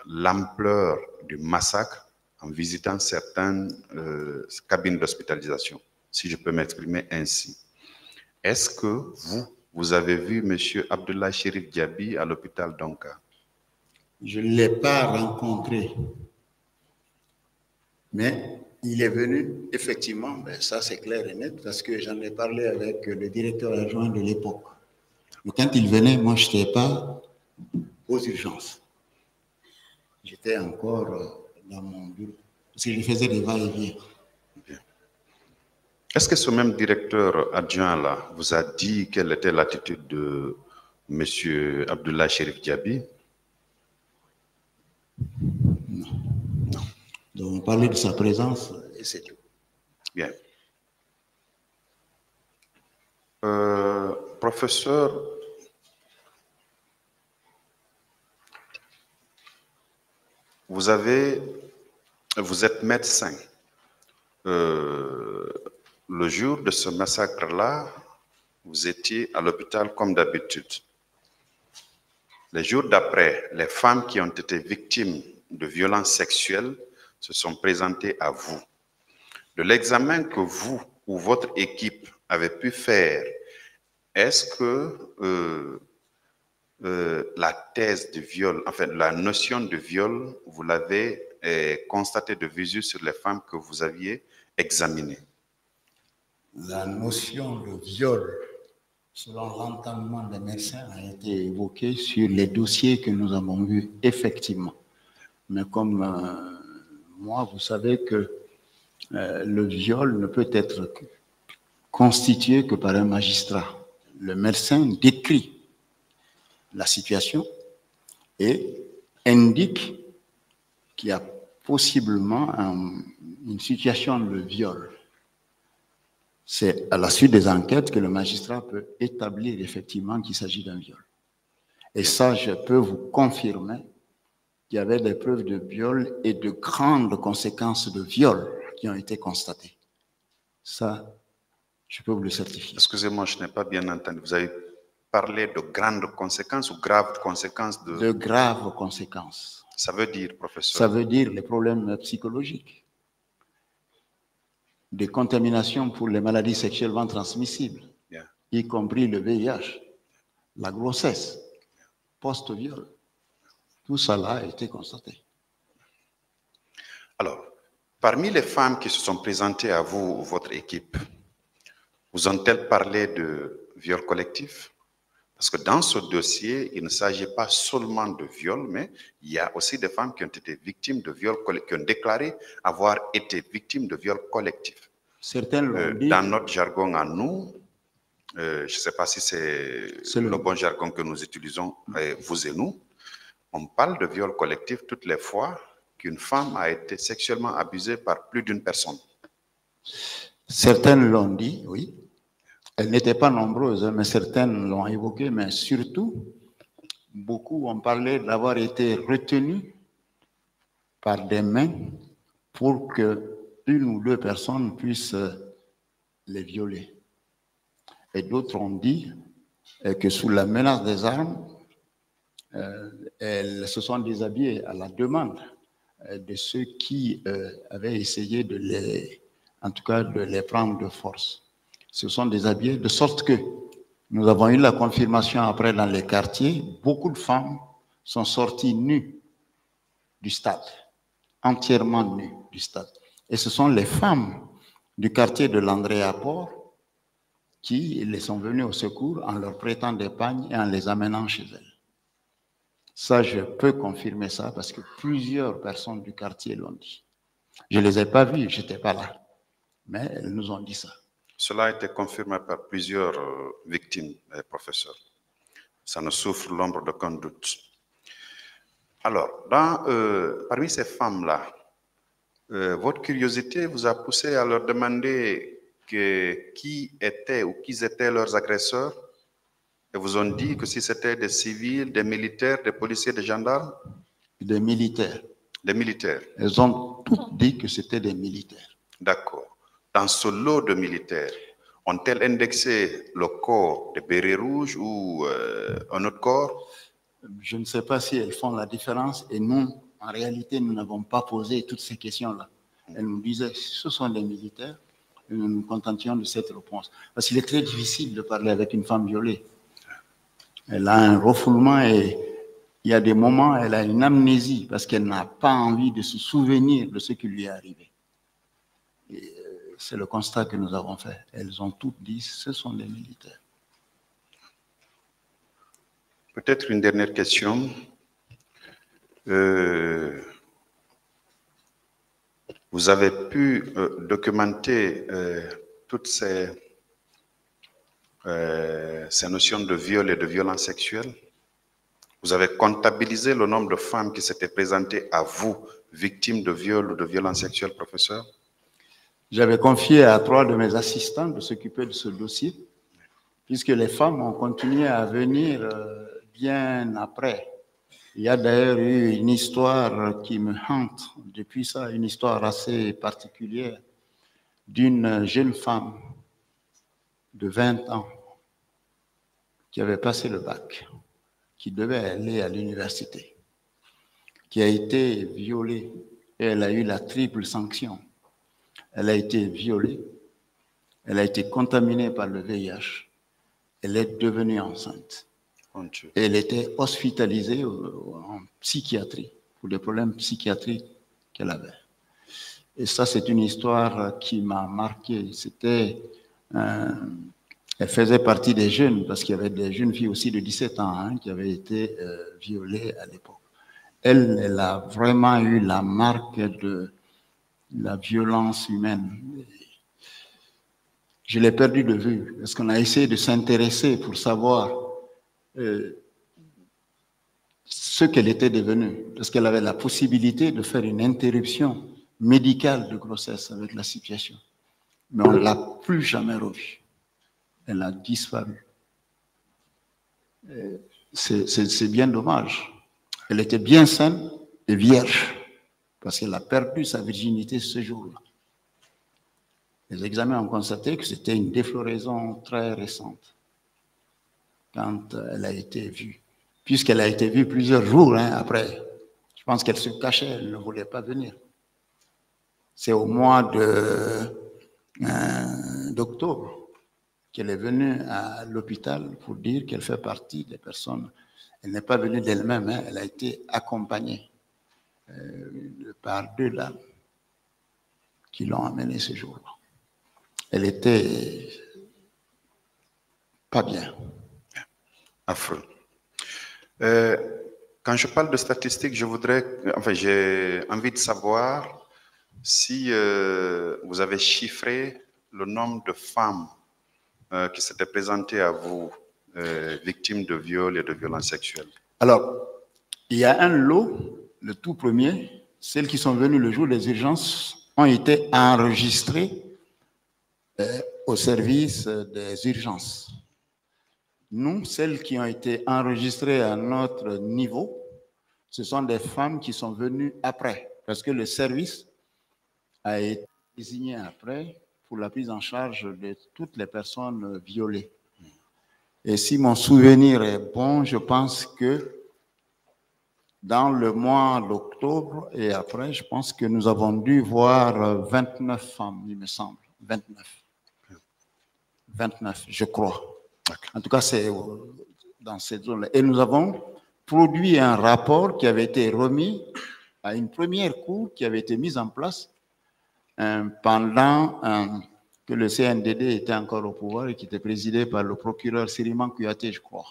l'ampleur du massacre en visitant certaines euh, cabines d'hospitalisation, si je peux m'exprimer ainsi. Est-ce que vous, vous avez vu M. Abdullah Sherif Diaby à l'hôpital d'Onka? Je ne l'ai pas rencontré. Mais il est venu, effectivement, ben ça c'est clair et net, parce que j'en ai parlé avec le directeur adjoint de l'époque. Mais quand il venait, moi, je n'étais pas aux urgences. J'étais encore euh, dans mon bureau, parce que je faisais des va-et-vient. Est-ce que ce même directeur adjoint-là vous a dit quelle était l'attitude de M. Abdullah Sherif Diaby? Donc, on parlait de sa présence, et c'est tout. Bien. Euh, professeur, vous avez, vous êtes médecin. Euh, le jour de ce massacre-là, vous étiez à l'hôpital comme d'habitude. Les jours d'après, les femmes qui ont été victimes de violences sexuelles se sont présentées à vous. De l'examen que vous ou votre équipe avez pu faire, est-ce que euh, euh, la thèse de viol, enfin la notion de viol, vous l'avez euh, constatée de visu sur les femmes que vous aviez examinées La notion de viol, selon l'entendement des médecins, a été évoquée sur les dossiers que nous avons vus, effectivement. Mais comme euh, moi, vous savez que le viol ne peut être constitué que par un magistrat. Le médecin décrit la situation et indique qu'il y a possiblement un- une situation de viol. C'est à la suite des enquêtes que le magistrat peut établir effectivement qu'il s'agit d'un viol. Et ça, je peux vous confirmer qu'il y avait des preuves de viol et de grandes conséquences de viol qui ont été constatées. Ça, je peux vous le certifier. Excusez-moi, je n'ai pas bien entendu. Vous avez parlé de grandes conséquences ou graves conséquences de... De graves conséquences. Ça veut dire, professeur, Ça veut dire les problèmes psychologiques, des contaminations pour les maladies sexuellement transmissibles, y compris le VIH, la grossesse, post-viol. Tout cela a été constaté. Alors, parmi les femmes qui se sont présentées à vous ou votre équipe, vous ont-elles parlé de viol collectif? Parce que dans ce dossier, il ne s'agit pas seulement de viol, mais il y a aussi des femmes qui ont été victimes de viols, colle- qui ont déclaré avoir été victimes de viols collectifs. Certains l'ont Euh, dit. dans notre jargon à nous, euh, je ne sais pas si c'est C'est le... le- bon jargon que nous utilisons, euh, vous et nous, on parle de viol collectif toutes les fois qu'une femme a été sexuellement abusée par plus d'une personne. Certaines l'ont dit, oui. Elles n'étaient pas nombreuses, hein, mais certaines l'ont évoqué, mais surtout, beaucoup ont parlé d'avoir été retenues par des mains pour que une ou deux personnes puissent euh, les violer. Et d'autres ont dit euh, que sous la menace des armes, euh, elles se sont déshabillées à la demande de ceux qui avaient essayé de les, en tout cas, de les prendre de force. Se sont déshabillées de sorte que nous avons eu la confirmation après dans les quartiers, beaucoup de femmes sont sorties nues du stade, entièrement nues du stade. Et ce sont les femmes du quartier de l'Andréa Port qui les sont venues au secours en leur prêtant des pagnes et en les amenant chez elles. Ça, je peux confirmer ça parce que plusieurs personnes du quartier l'ont dit. Je ne les ai pas vues, je n'étais pas là. Mais elles nous ont dit ça. Cela a été confirmé par plusieurs euh, victimes, euh, professeur. Ça ne souffre l'ombre d'aucun doute. Alors, dans, euh, parmi ces femmes-là, euh, votre curiosité vous a poussé à leur demander que, qui étaient ou qui étaient leurs agresseurs et vous ont dit que si c'était des civils, des militaires, des policiers, des gendarmes, Des militaires. des militaires. Elles ont toutes dit que c'était des militaires. D'accord. Dans ce de militaires, ont-elles indexé le corps des bérets rouges ou euh, un autre corps? Je ne sais pas si elles font la différence et nous, en réalité, nous n'avons pas posé toutes ces questions-là. Elles nous disaient, ce sont des militaires, et nous nous contentions de cette réponse. Parce qu'il est très difficile de parler avec une femme violée. Elle a un refoulement et il y a des moments, elle a une amnésie parce qu'elle n'a pas envie de se souvenir de ce qui lui est arrivé. Euh, c'est le constat que nous avons fait. Elles ont toutes dit, ce sont des militaires. Peut-être une dernière question. Euh, vous avez pu euh, documenter euh, toutes ces, ces notions de viol et de violence sexuelle? Vous avez comptabilisé le nombre de femmes qui s'étaient présentées à vous, victimes de viol ou de violence sexuelle, professeur? J'avais confié à trois de mes assistants de s'occuper de ce dossier, puisque les femmes ont continué à venir euh, bien après. Il y a d'ailleurs eu une histoire qui me hante depuis ça, une histoire assez particulière d'une jeune femme de 20 ans qui avait passé le bac, qui devait aller à l'université, qui a été violée et elle a eu la triple sanction. Elle a été violée, elle a été contaminée par le VIH, elle est devenue enceinte. Elle était hospitalisée en psychiatrie pour des problèmes psychiatriques qu'elle avait. Et ça, c'est une histoire qui m'a marqué. C'était, euh, elle faisait partie des jeunes, parce qu'il y avait des jeunes filles aussi de 17 ans hein, qui avaient été euh, violées à l'époque. Elle, elle a vraiment eu la marque de la violence humaine. Je l'ai perdu de vue, parce qu'on a essayé de s'intéresser pour savoir euh, ce qu'elle était devenue, parce qu'elle avait la possibilité de faire une interruption médicale de grossesse avec la situation. Mais on ne l'a plus jamais revue. Elle a disparu. Euh, c'est bien dommage. Elle était bien saine et vierge, parce qu'elle a perdu sa virginité ce jour-là. Les examens ont constaté que c'était une défloraison très récente quand euh, elle a été vue. Puisqu'elle a été vue plusieurs jours hein, après. Je pense qu'elle se cachait, elle ne voulait pas venir. C'est au mois euh, d'octobre qu'elle est venue à l'hôpital pour dire qu'elle fait partie des personnes. Elle n'est pas venue d'elle-même, hein, elle a été accompagnée euh, par deux dames qui l'ont amenée ce jour-là. Elle était pas bien. Affreux. Euh, quand je parle de statistiques, je voudrais, enfin, j'ai envie de savoir si euh, vous avez chiffré le nombre de femmes euh, qui s'étaient présentées à vous, victimes de viols et de violences sexuelles. Alors, il y a un lot, le tout premier, celles qui sont venues le jour des urgences ont été enregistrées euh, au service des urgences. Nous, celles qui ont été enregistrées à notre niveau, ce sont des femmes qui sont venues après, parce que le service a été désigné après pour la prise en charge de toutes les personnes violées. Et si mon souvenir est bon, je pense que dans le mois d'octobre et après, je pense que nous avons dû voir 29 femmes, il me semble. 29. 29, je crois. En tout cas, c'est dans cette zone-là. Et nous avons produit un rapport qui avait été remis à une première cour qui avait été mise en place euh, pendant euh, que le CNDD était encore au pouvoir et qui était présidé par le procureur Siriman Kouyaté, je crois.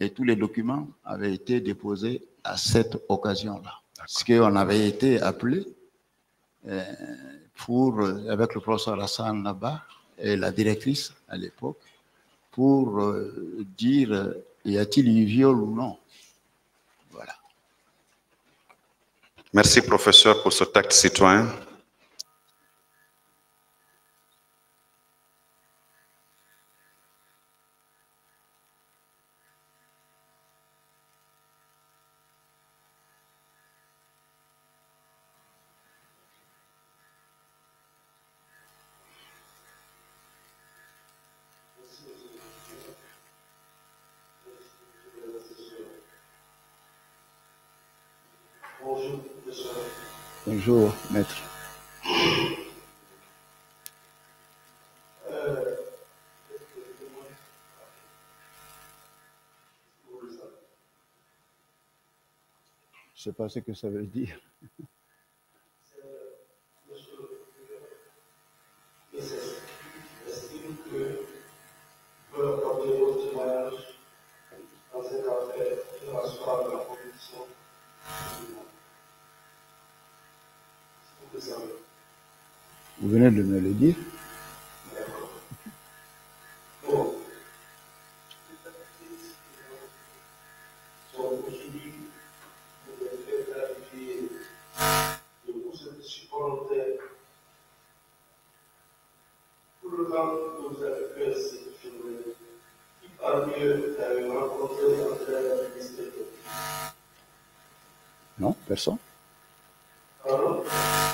Et tous les documents avaient été déposés à cette occasion-là. Parce qu'on avait été appelé euh, pour, euh, avec le professeur Hassan là-bas et la directrice à l'époque, pour euh, dire y a-t-il eu viol ou non. Voilà. Merci, professeur, pour ce acte citoyen. Bonjour, maître. Je sais pas ce que ça veut dire.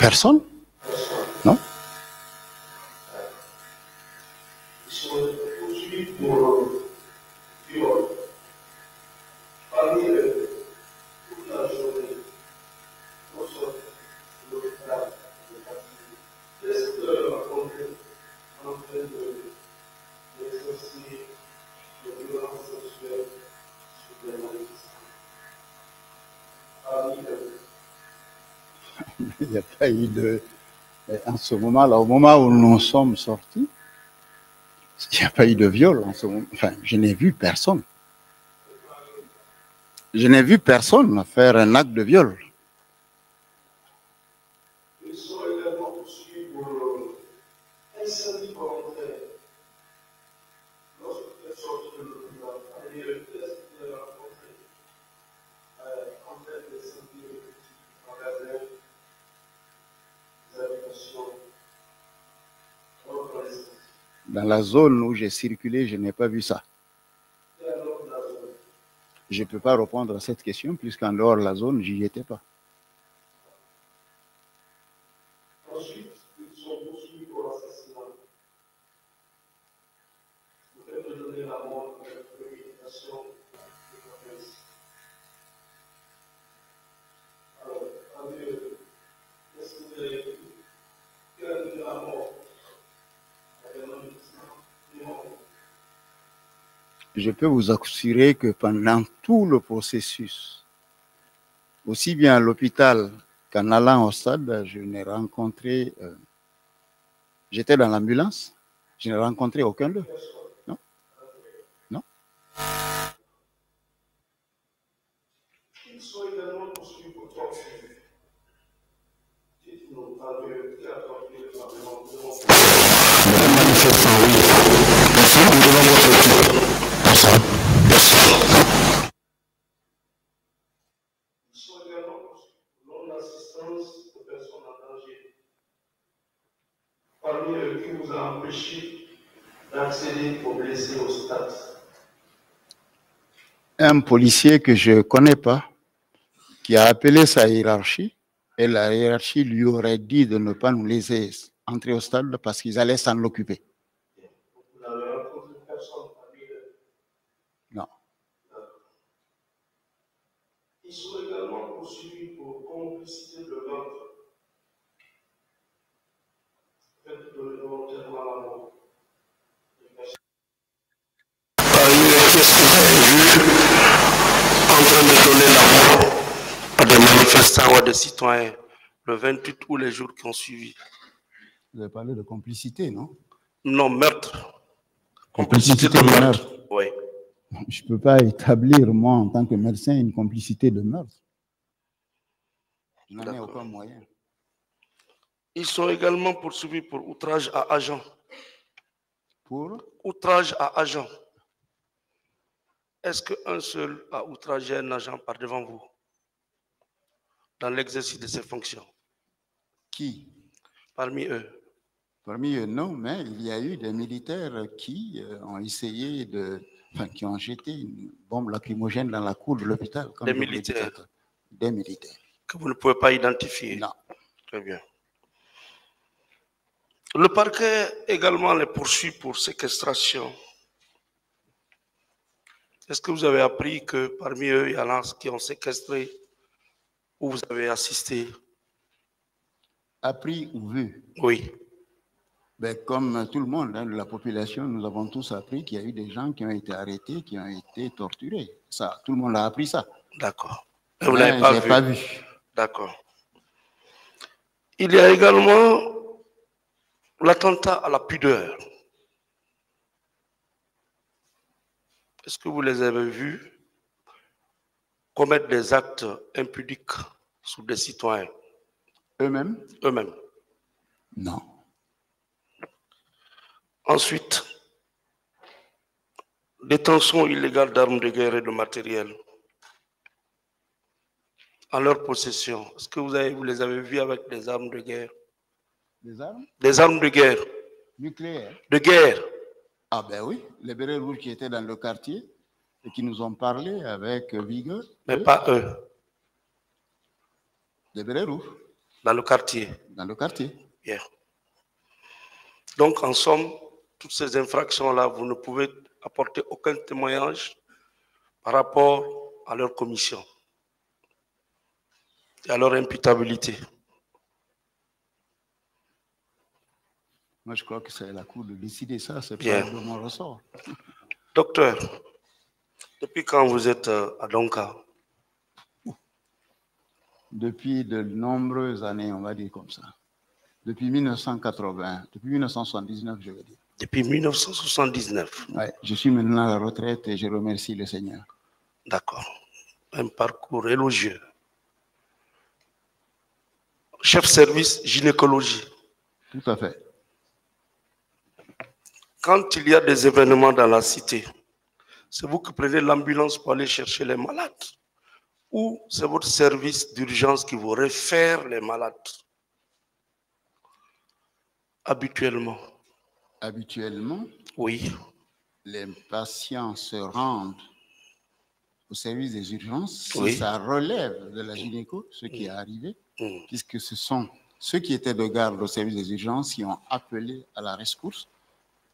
Personne eu de... En ce moment-là, au moment où nous sommes sortis, il n'y a pas eu de viol en ce moment. Enfin, je n'ai vu personne. Je n'ai vu personne faire un acte de viol. Ils sont également poursuivis pour euh, incendie volontaire. Lorsque vous êtes sorti de l'hôpital, allez le test de la rencontrée. Euh, en fait, d'incendie de petits magasins, des habitations, reconnaissance. Dans la zone où j'ai circulé, je n'ai pas vu ça. Je ne peux pas répondre à cette question puisqu'en dehors de la zone, j'y étais pas. Ensuite, ils sont poursuivis pour l'assassinat. Le fait de donner la mort avec préméditation et complice. Alors, avec eux, qu'est-ce que vous avez dit Quelle est la mort avec un homme Non. Je peux vous assurer que pendant tout le processus, aussi bien à l'hôpital qu'en allant au stade, je n'ai rencontré. euh, J'étais dans l'ambulance, je n'ai rencontré aucun d'eux. Non. Non. manifestant, oui. Merci, nous devons votre équipe. Personne. Merci. Ils sont également poursuivis pour non-assistance de personnes en danger. Parmi eux, qui vous a empêché d'accéder aux blessés au stade. Un policier que je connais pas, qui a appelé sa hiérarchie, et la hiérarchie lui aurait dit de ne pas nous laisser entrer au stade parce qu'ils allaient s'en occuper. Non. Ils sont également poursuivis pour complicité de meurtre. Faites donner volontairement la mort. Parmi eux, qu'est-ce que vous avez vu donner la mort à des manifestants ou à des citoyens le 28 ou les jours qui ont suivi Vous avez parlé de complicité, non? Non, meurtre. Complicité de meurtre. Oui. Je ne peux pas établir, moi, en tant que médecin, une complicité de meurtre. Je n'en ai aucun moyen. Ils sont également poursuivis pour outrage à agent. Pour? Outrage à agent. Est-ce qu'un seul a outragé un agent par devant vous dans l'exercice de ses fonctions qui? Parmi eux? Parmi eux, non, mais il y a eu des militaires qui euh, ont essayé de. Enfin, qui ont jeté une bombe lacrymogène dans la cour de l'hôpital. Des militaires. Des militaires. que vous ne pouvez pas identifier. Non. Très bien. Le parquet également les poursuit pour séquestration. Est-ce que vous avez appris que parmi eux, il y en a qui ont séquestré ou vous avez assisté? Appris ou vu? Oui. ben, Comme tout le monde, hein, la population, nous avons tous appris qu'il y a eu des gens qui ont été arrêtés, qui ont été torturés. Ça, tout le monde a appris ça. D'accord. Et vous l'avez pas pas vu. D'accord. Il y a également l'attentat à la pudeur. Est-ce que vous les avez vus commettre des actes impudiques sur des citoyens? Eux-mêmes? Eux-mêmes Non. Ensuite, détention illégale d'armes de guerre et de matériel en leur possession. Est-ce que vous, avez, vous les avez vus avec des armes de guerre? Des armes? Des armes de guerre. nucléaires De guerre. Ah ben oui, les bérets rouges qui étaient dans le quartier et qui nous ont parlé avec vigueur. Mais eux, pas eux. Des bérets rouges Dans le quartier. dans le quartier. Bien. Donc, en somme, toutes ces infractions-là, vous ne pouvez apporter aucun témoignage par rapport à leur commission et à leur imputabilité. Moi, je crois que c'est la Cour de décider ça, c'est pas de mon ressort. Docteur, depuis quand vous êtes euh, à Donka? Depuis de nombreuses années, on va dire comme ça. Depuis 1980, depuis 1979, je veux dire. Depuis 1979. Ouais, je suis maintenant à la retraite et je remercie le Seigneur. D'accord. Un parcours élogieux. Chef service gynécologie. Tout à fait. Quand il y a des événements dans la cité, c'est vous qui prenez l'ambulance pour aller chercher les malades. Ou c'est votre service d'urgence qui vous réfère les malades. Habituellement. Habituellement, Oui, les patients se rendent au service des urgences. Si Oui. ça relève de la gynéco, ce qui est arrivé, Mm. puisque ce sont ceux qui étaient de garde au service des urgences qui ont appelé à la rescousse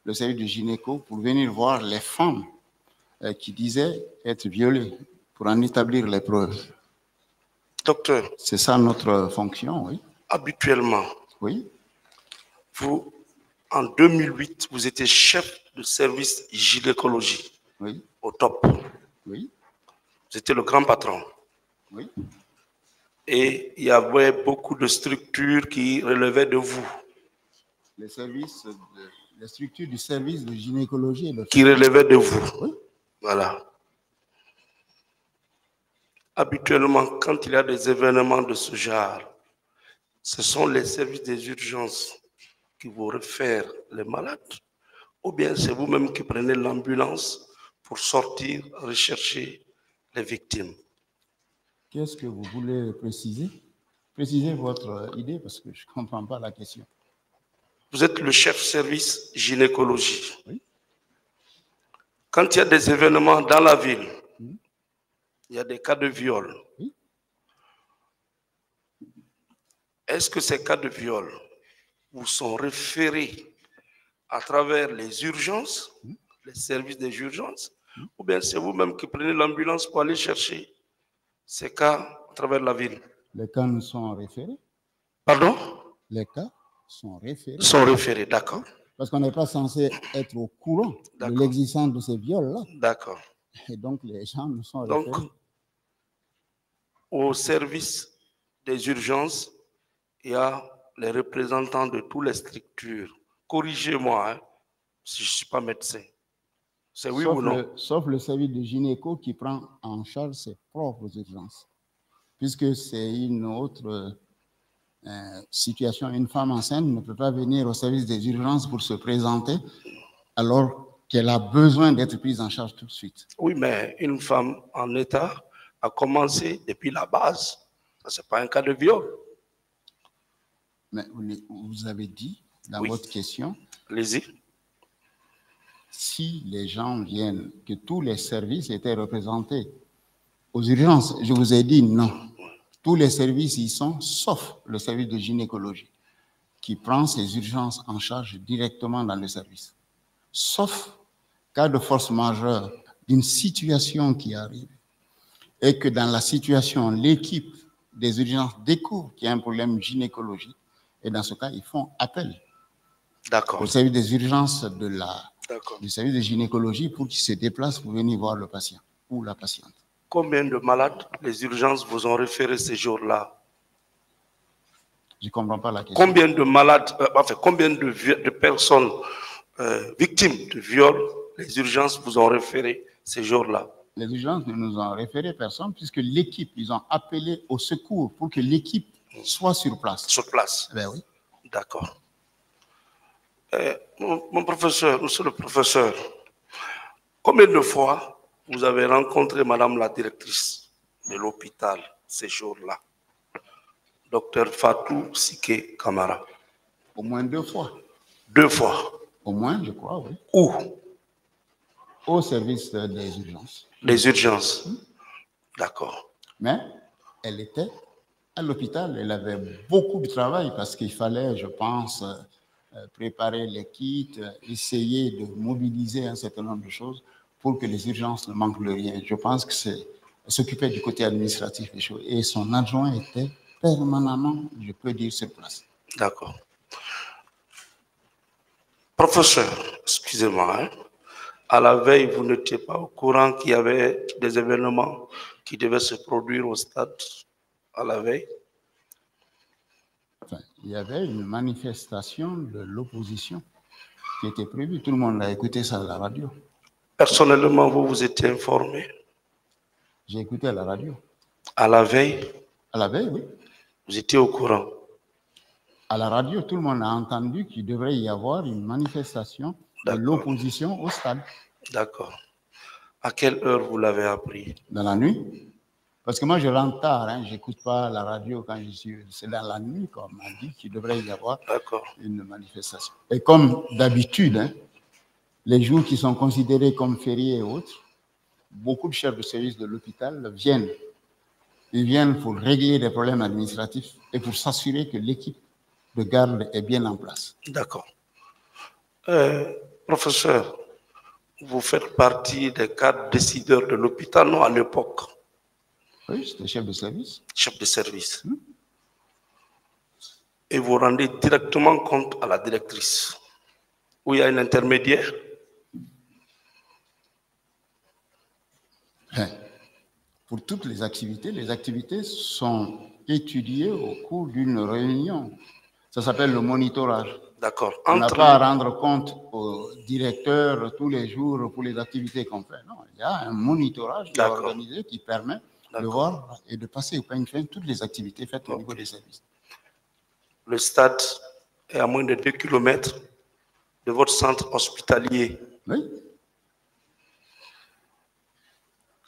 le service de gynéco pour venir voir les femmes euh, qui disaient être violées pour en établir les preuves. docteur, C'est ça notre fonction, oui. habituellement, Oui, vous, en 2008, vous étiez chef de service gynécologie oui, au top. oui, Vous étiez le grand patron. oui. Et il y avait beaucoup de structures qui relevaient de vous, Les services, de- les structures du service de gynécologie et de qui relevaient de vous. Oui. Voilà. Habituellement, quand il y a des événements de ce genre, ce sont les services des urgences qui vous réfère les malades ou bien c'est vous-même qui prenez l'ambulance pour sortir rechercher les victimes Qu'est-ce que vous voulez préciser? Précisez votre idée parce que je ne comprends pas la question. Vous êtes le chef service gynécologie. Oui. Quand il y a des événements dans la ville, il y a des cas de viol. Oui. Est-ce que ces cas de viol vous sont référés à travers les urgences, les services des urgences, ou bien c'est vous-même qui prenez l'ambulance pour aller chercher ces cas à travers la ville? Les cas nous sont référés. Pardon? Les cas sont référés. Sont référés, d'accord Parce qu'on n'est pas censé être au courant de l'existence de ces viols-là. D'accord. Et donc, les gens nous sont Donc, référés. au service des urgences, il y a les représentants de toutes les structures. Corrigez-moi hein, si je ne suis pas médecin. C'est oui sauf, ou non? le, sauf le service de gynéco qui prend en charge ses propres urgences. Puisque c'est une autre euh, situation. Une femme enceinte ne peut pas venir au service des urgences pour se présenter alors qu'elle a besoin d'être prise en charge tout de suite. Oui, mais une femme en état a commencé depuis la base. Ce n'est pas un cas de viol. Mais vous, vous avez dit dans Oui. votre question, Allez-y. si les gens viennent, que tous les services étaient représentés aux urgences, je vous ai dit non. Tous les services y sont, sauf le service de gynécologie, qui prend ces urgences en charge directement dans le service. Sauf cas de force majeure d'une situation qui arrive et que dans la situation, l'équipe des urgences découvre qu'il y a un problème gynécologique, et dans ce cas, ils font appel au service des urgences de la, du service de gynécologie pour qu'ils se déplacent pour venir voir le patient ou la patiente. Combien de malades les urgences vous ont référé ces jours-là Je ne comprends pas la question. Combien de malades, euh, enfin, combien de, personnes euh, victimes de viol les urgences vous ont référé ces jours-là Les urgences ne nous ont référé personne puisque l'équipe, ils ont appelé au secours pour que l'équipe soit sur place. sur place Ben oui. D'accord. Euh, mon, mon professeur, monsieur le professeur, combien de fois vous avez rencontré madame la directrice de l'hôpital ces jours-là Docteur Fatou Sike Kamara. Au moins deux fois. Deux fois. Au moins, je crois, oui. Où? Au service des urgences. Les urgences. D'accord. Mais elle était à l'hôpital. Elle avait beaucoup de travail parce qu'il fallait, je pense, euh, préparer les kits, essayer de mobiliser un certain nombre de choses pour que les urgences ne manquent de rien. Je pense que c'est s'occupait du côté administratif des choses. Et son adjoint était permanemment, je peux dire, sur place. D'accord. Professeur, excusez-moi, hein, à la veille, vous n'étiez pas au courant qu'il y avait des événements qui devaient se produire au stade à la veille? Enfin, il y avait une manifestation de l'opposition qui était prévue. Tout le monde a écouté ça à la radio. Personnellement, vous vous étiez informé J'ai écouté à la radio. à la veille, À la veille, oui. vous étiez au courant. À la radio, tout le monde a entendu qu'il devrait y avoir une manifestation de l'opposition au stade D'accord. À quelle heure vous l'avez appris? Dans la nuit. Parce que moi, je rentre tard, hein, je n'écoute pas la radio quand je suis. C'est dans la nuit qu'on m'a dit qu'il devrait y avoir une manifestation. Et comme d'habitude, hein, les jours qui sont considérés comme fériés et autres, beaucoup de chefs de service de l'hôpital viennent. Ils viennent pour régler des problèmes administratifs et pour s'assurer que l'équipe de garde est bien en place. D'accord. Euh, professeur, vous faites partie des cadres décideurs de l'hôpital, non, à l'époque, Oui, j'étais chef de service. chef de service. Et vous rendez directement compte à la directrice, où il y a un intermédiaire? Hein. Pour toutes les activités, les activités sont étudiées au cours d'une réunion. Ça s'appelle le monitorage. D'accord. On n'a pas à rendre compte au directeur tous les jours pour les activités qu'on fait. Non, il y a un monitorage organisé qui permet de voir et de passer au peigne fin toutes les activités faites au niveau des services. le stade est à moins de 2 km de votre centre hospitalier. Oui,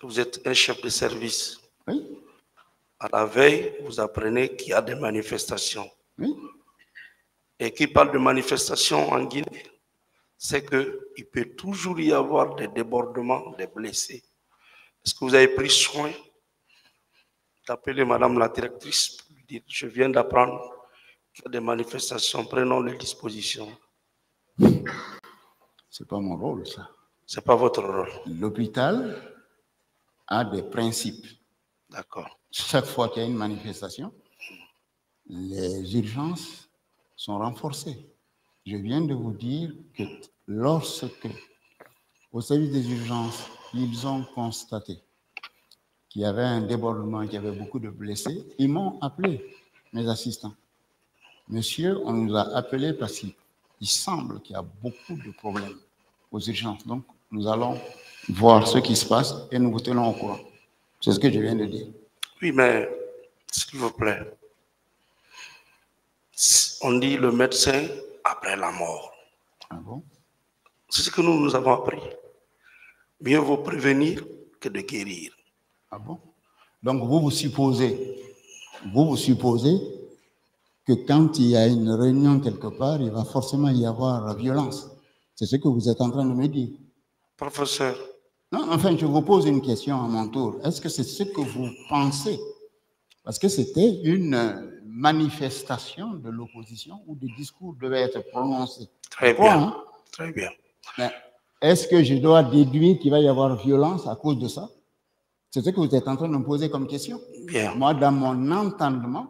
Vous êtes un chef de service. oui, À la veille, vous apprenez qu'il y a des manifestations. oui. Et qui parle de manifestations en Guinée, c'est qu'il peut toujours y avoir des débordements, des blessés. Est-ce que vous avez pris soin d'appeler Madame la directrice pour lui dire, je viens d'apprendre qu'il y a des manifestations, prenons les dispositions. C'est pas mon rôle, ça. Ce n'est pas votre rôle. L'hôpital a des principes. D'accord. Chaque fois qu'il y a une manifestation, les urgences sont renforcées. Je viens de vous dire que lorsque, au service des urgences, ils ont constaté qu'il y avait un débordement, qu'il y avait beaucoup de blessés, ils m'ont appelé, mes assistants. Monsieur, on nous a appelés parce qu'il il semble qu'il y a beaucoup de problèmes aux urgences. Donc, nous allons voir ce qui se passe et nous vous tenons au courant. C'est ce que je viens de dire. Oui, mais s'il vous plaît, on dit le médecin après la mort. Ah bon? C'est ce que nous nous avons appris. Mieux vaut prévenir que de guérir. Ah bon? Donc, vous vous supposez, vous vous supposez que quand il y a une réunion quelque part, il va forcément y avoir la violence. C'est ce que vous êtes en train de me dire. Professeur, Non, enfin, je vous pose une question à mon tour. Est-ce que c'est ce que vous pensez? Parce que c'était une euh, manifestation de l'opposition où des discours devaient être prononcés. très bien. hein? Très bien. Mais est-ce que je dois déduire qu'il va y avoir violence à cause de ça? C'est ce que vous êtes en train de me poser comme question. Bien. Moi, dans mon entendement,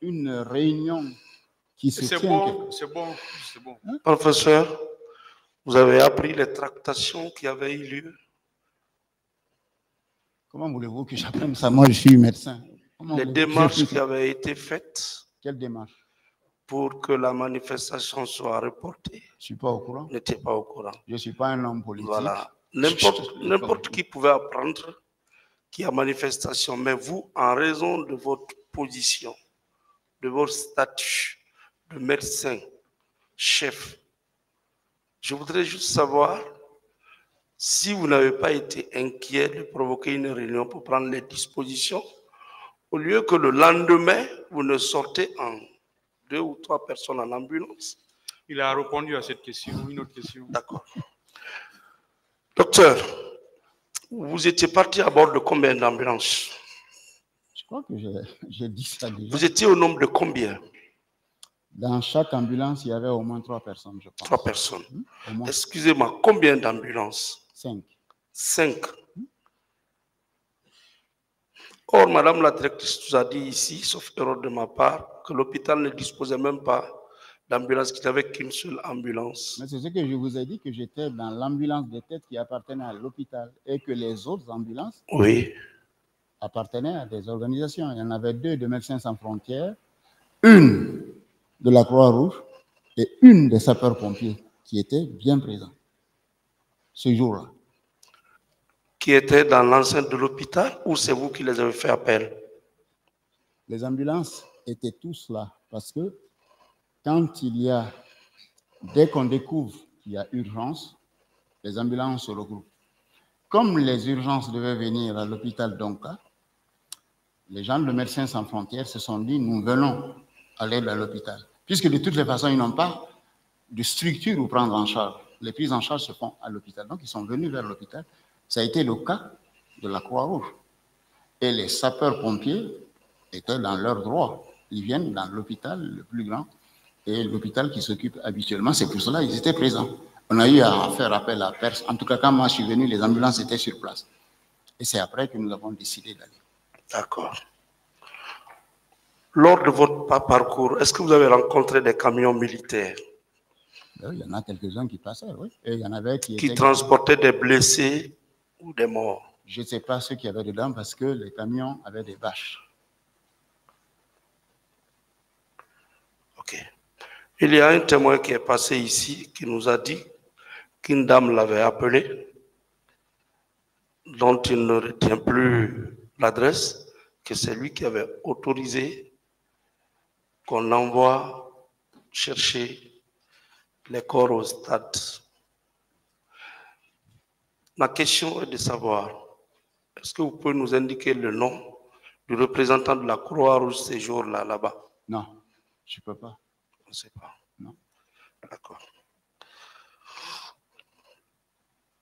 une réunion qui se C'est tient... bon, c'est bon, c'est bon. Professeur, vous avez appris les tractations qui avaient eu lieu, Comment voulez-vous que j'apprenne ça? Moi, je suis médecin. Comment les démarches qui avaient été faites Quelle démarche pour que la manifestation soit reportée. Je ne suis pas au courant. Pas au courant. Je ne suis pas un homme politique. Voilà. N'importe qui pouvait apprendre qu'il y a manifestation, mais vous, en raison de votre position, de votre statut de médecin, chef, je voudrais juste savoir si vous n'avez pas été inquiet de provoquer une réunion pour prendre les dispositions, au lieu que le lendemain, vous ne sortez en deux ou trois personnes en ambulance. Il a répondu à cette question. Une autre question. D'accord. Docteur, vous étiez parti à bord de combien d'ambulances? Je crois que j'ai- dit ça déjà. Vous étiez au nombre de combien? Dans chaque ambulance, il y avait au moins trois personnes, je pense. Trois personnes. Moins Excusez-moi, combien d'ambulances? Cinq. Cinq. Or, Madame la directrice nous a dit ici, sauf erreur de ma part, que l'hôpital ne disposait même pas d'ambulance, qu'il n'avait qu'une seule ambulance. Mais c'est ce que je vous ai dit, que j'étais dans l'ambulance de tête qui appartenait à l'hôpital et que les autres ambulances Oui. appartenaient à des organisations. Il y en avait deux de Médecins sans frontières, une de la Croix-Rouge et une des sapeurs-pompiers qui étaient bien présents ce jour-là. Qui étaient dans l'enceinte de l'hôpital ou c'est vous qui les avez fait appel? Les ambulances étaient tous là parce que quand il y a, dès qu'on découvre qu'il y a urgence, les ambulances se regroupent. Comme les urgences devaient venir à l'hôpital d'Onka, les gens de Médecins sans frontières se sont dit, nous venons aller à l'hôpital. Puisque de toutes les façons, ils n'ont pas de structure où prendre en charge. Les prises en charge se font à l'hôpital. Donc, ils sont venus vers l'hôpital. Ça a été le cas de la Croix-Rouge. Et les sapeurs-pompiers étaient dans leur droit. Ils viennent dans l'hôpital le plus grand et l'hôpital qui s'occupe habituellement. C'est pour cela qu'ils étaient présents. On a eu à faire appel à personne. En tout cas, quand moi je suis venu, les ambulances étaient sur place. Et c'est après que nous avons décidé d'aller. D'accord. Lors de votre pa- parcours, est-ce que vous avez rencontré des camions militaires oui, Il y en a quelques-uns qui passaient, oui. Et il y en avait qui, qui étaient... transportaient des blessés ou des morts? Je ne sais pas ce qu'il y avait dedans parce que les camions avaient des bâches. Ok. Il y a un témoin qui est passé ici qui nous a dit qu'une dame l'avait appelé, dont il ne retient plus l'adresse, que c'est lui qui avait autorisé qu'on envoie chercher les corps au stade. Ma question est de savoir, est-ce que vous pouvez nous indiquer le nom du représentant de la Croix-Rouge ces jours-là, là-bas? Non, je ne peux pas. On ne sait pas. Non. D'accord.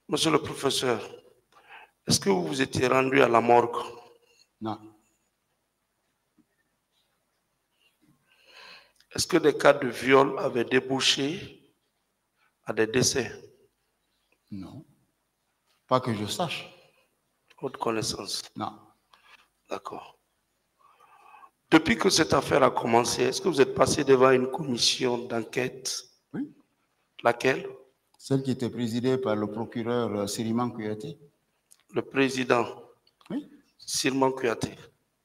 Monsieur le professeur, est-ce que vous vous étiez rendu à la morgue? Non. Est-ce que des cas de viol avaient débouché à des décès? Non. Pas que je sache. Haute connaissance. Non. D'accord. Depuis que cette affaire a commencé, est-ce que vous êtes passé devant une commission d'enquête? Oui. Laquelle? Celle qui était présidée par le procureur euh, Siriman Kouyaté. Le président Oui. Sirman Kouyaté.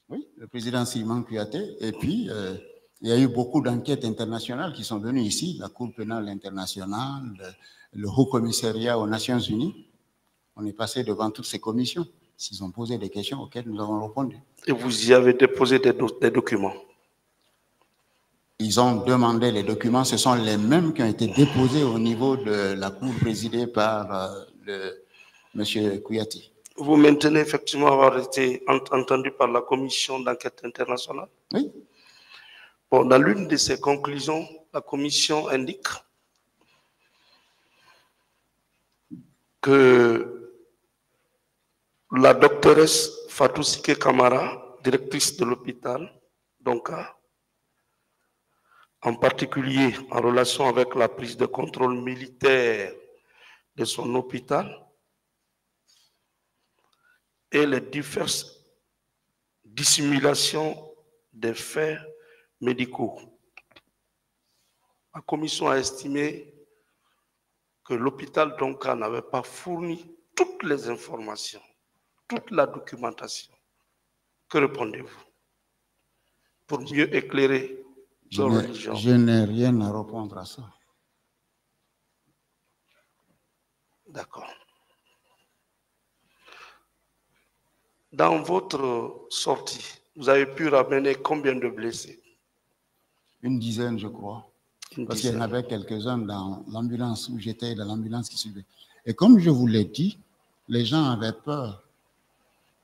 Oui, le président Siriman Kouyaté. Et puis, euh, il y a eu beaucoup d'enquêtes internationales qui sont venues ici, la Cour pénale internationale, le, le Haut Commissariat aux Nations Unies. On est passé devant toutes ces commissions. S'ils ont posé des questions auxquelles nous avons répondu. Et vous y avez déposé des, do- des documents? Ils ont demandé les documents, ce sont les mêmes qui ont été déposés au niveau de la Cour présidée par euh, le, M. Kouyaté. Vous maintenez effectivement avoir été ent- entendu par la commission d'enquête internationale? Oui, Dans l'une de ses conclusions, la commission indique que la doctoresse Fatou Sike Kamara, directrice de l'hôpital, donc en particulier en relation avec la prise de contrôle militaire de son hôpital et les diverses dissimulations des faits médicaux. La commission a estimé que l'hôpital Donka n'avait pas fourni toutes les informations, toute la documentation. Que répondez-vous Pour mieux éclairer je religions? je n'ai rien à répondre à ça. D'accord. Dans votre sortie, vous avez pu ramener combien de blessés? Une dizaine, je crois. Une Parce qu'il y en avait quelques-uns dans l'ambulance où j'étais, dans l'ambulance qui suivait. Et comme je vous l'ai dit, les gens avaient peur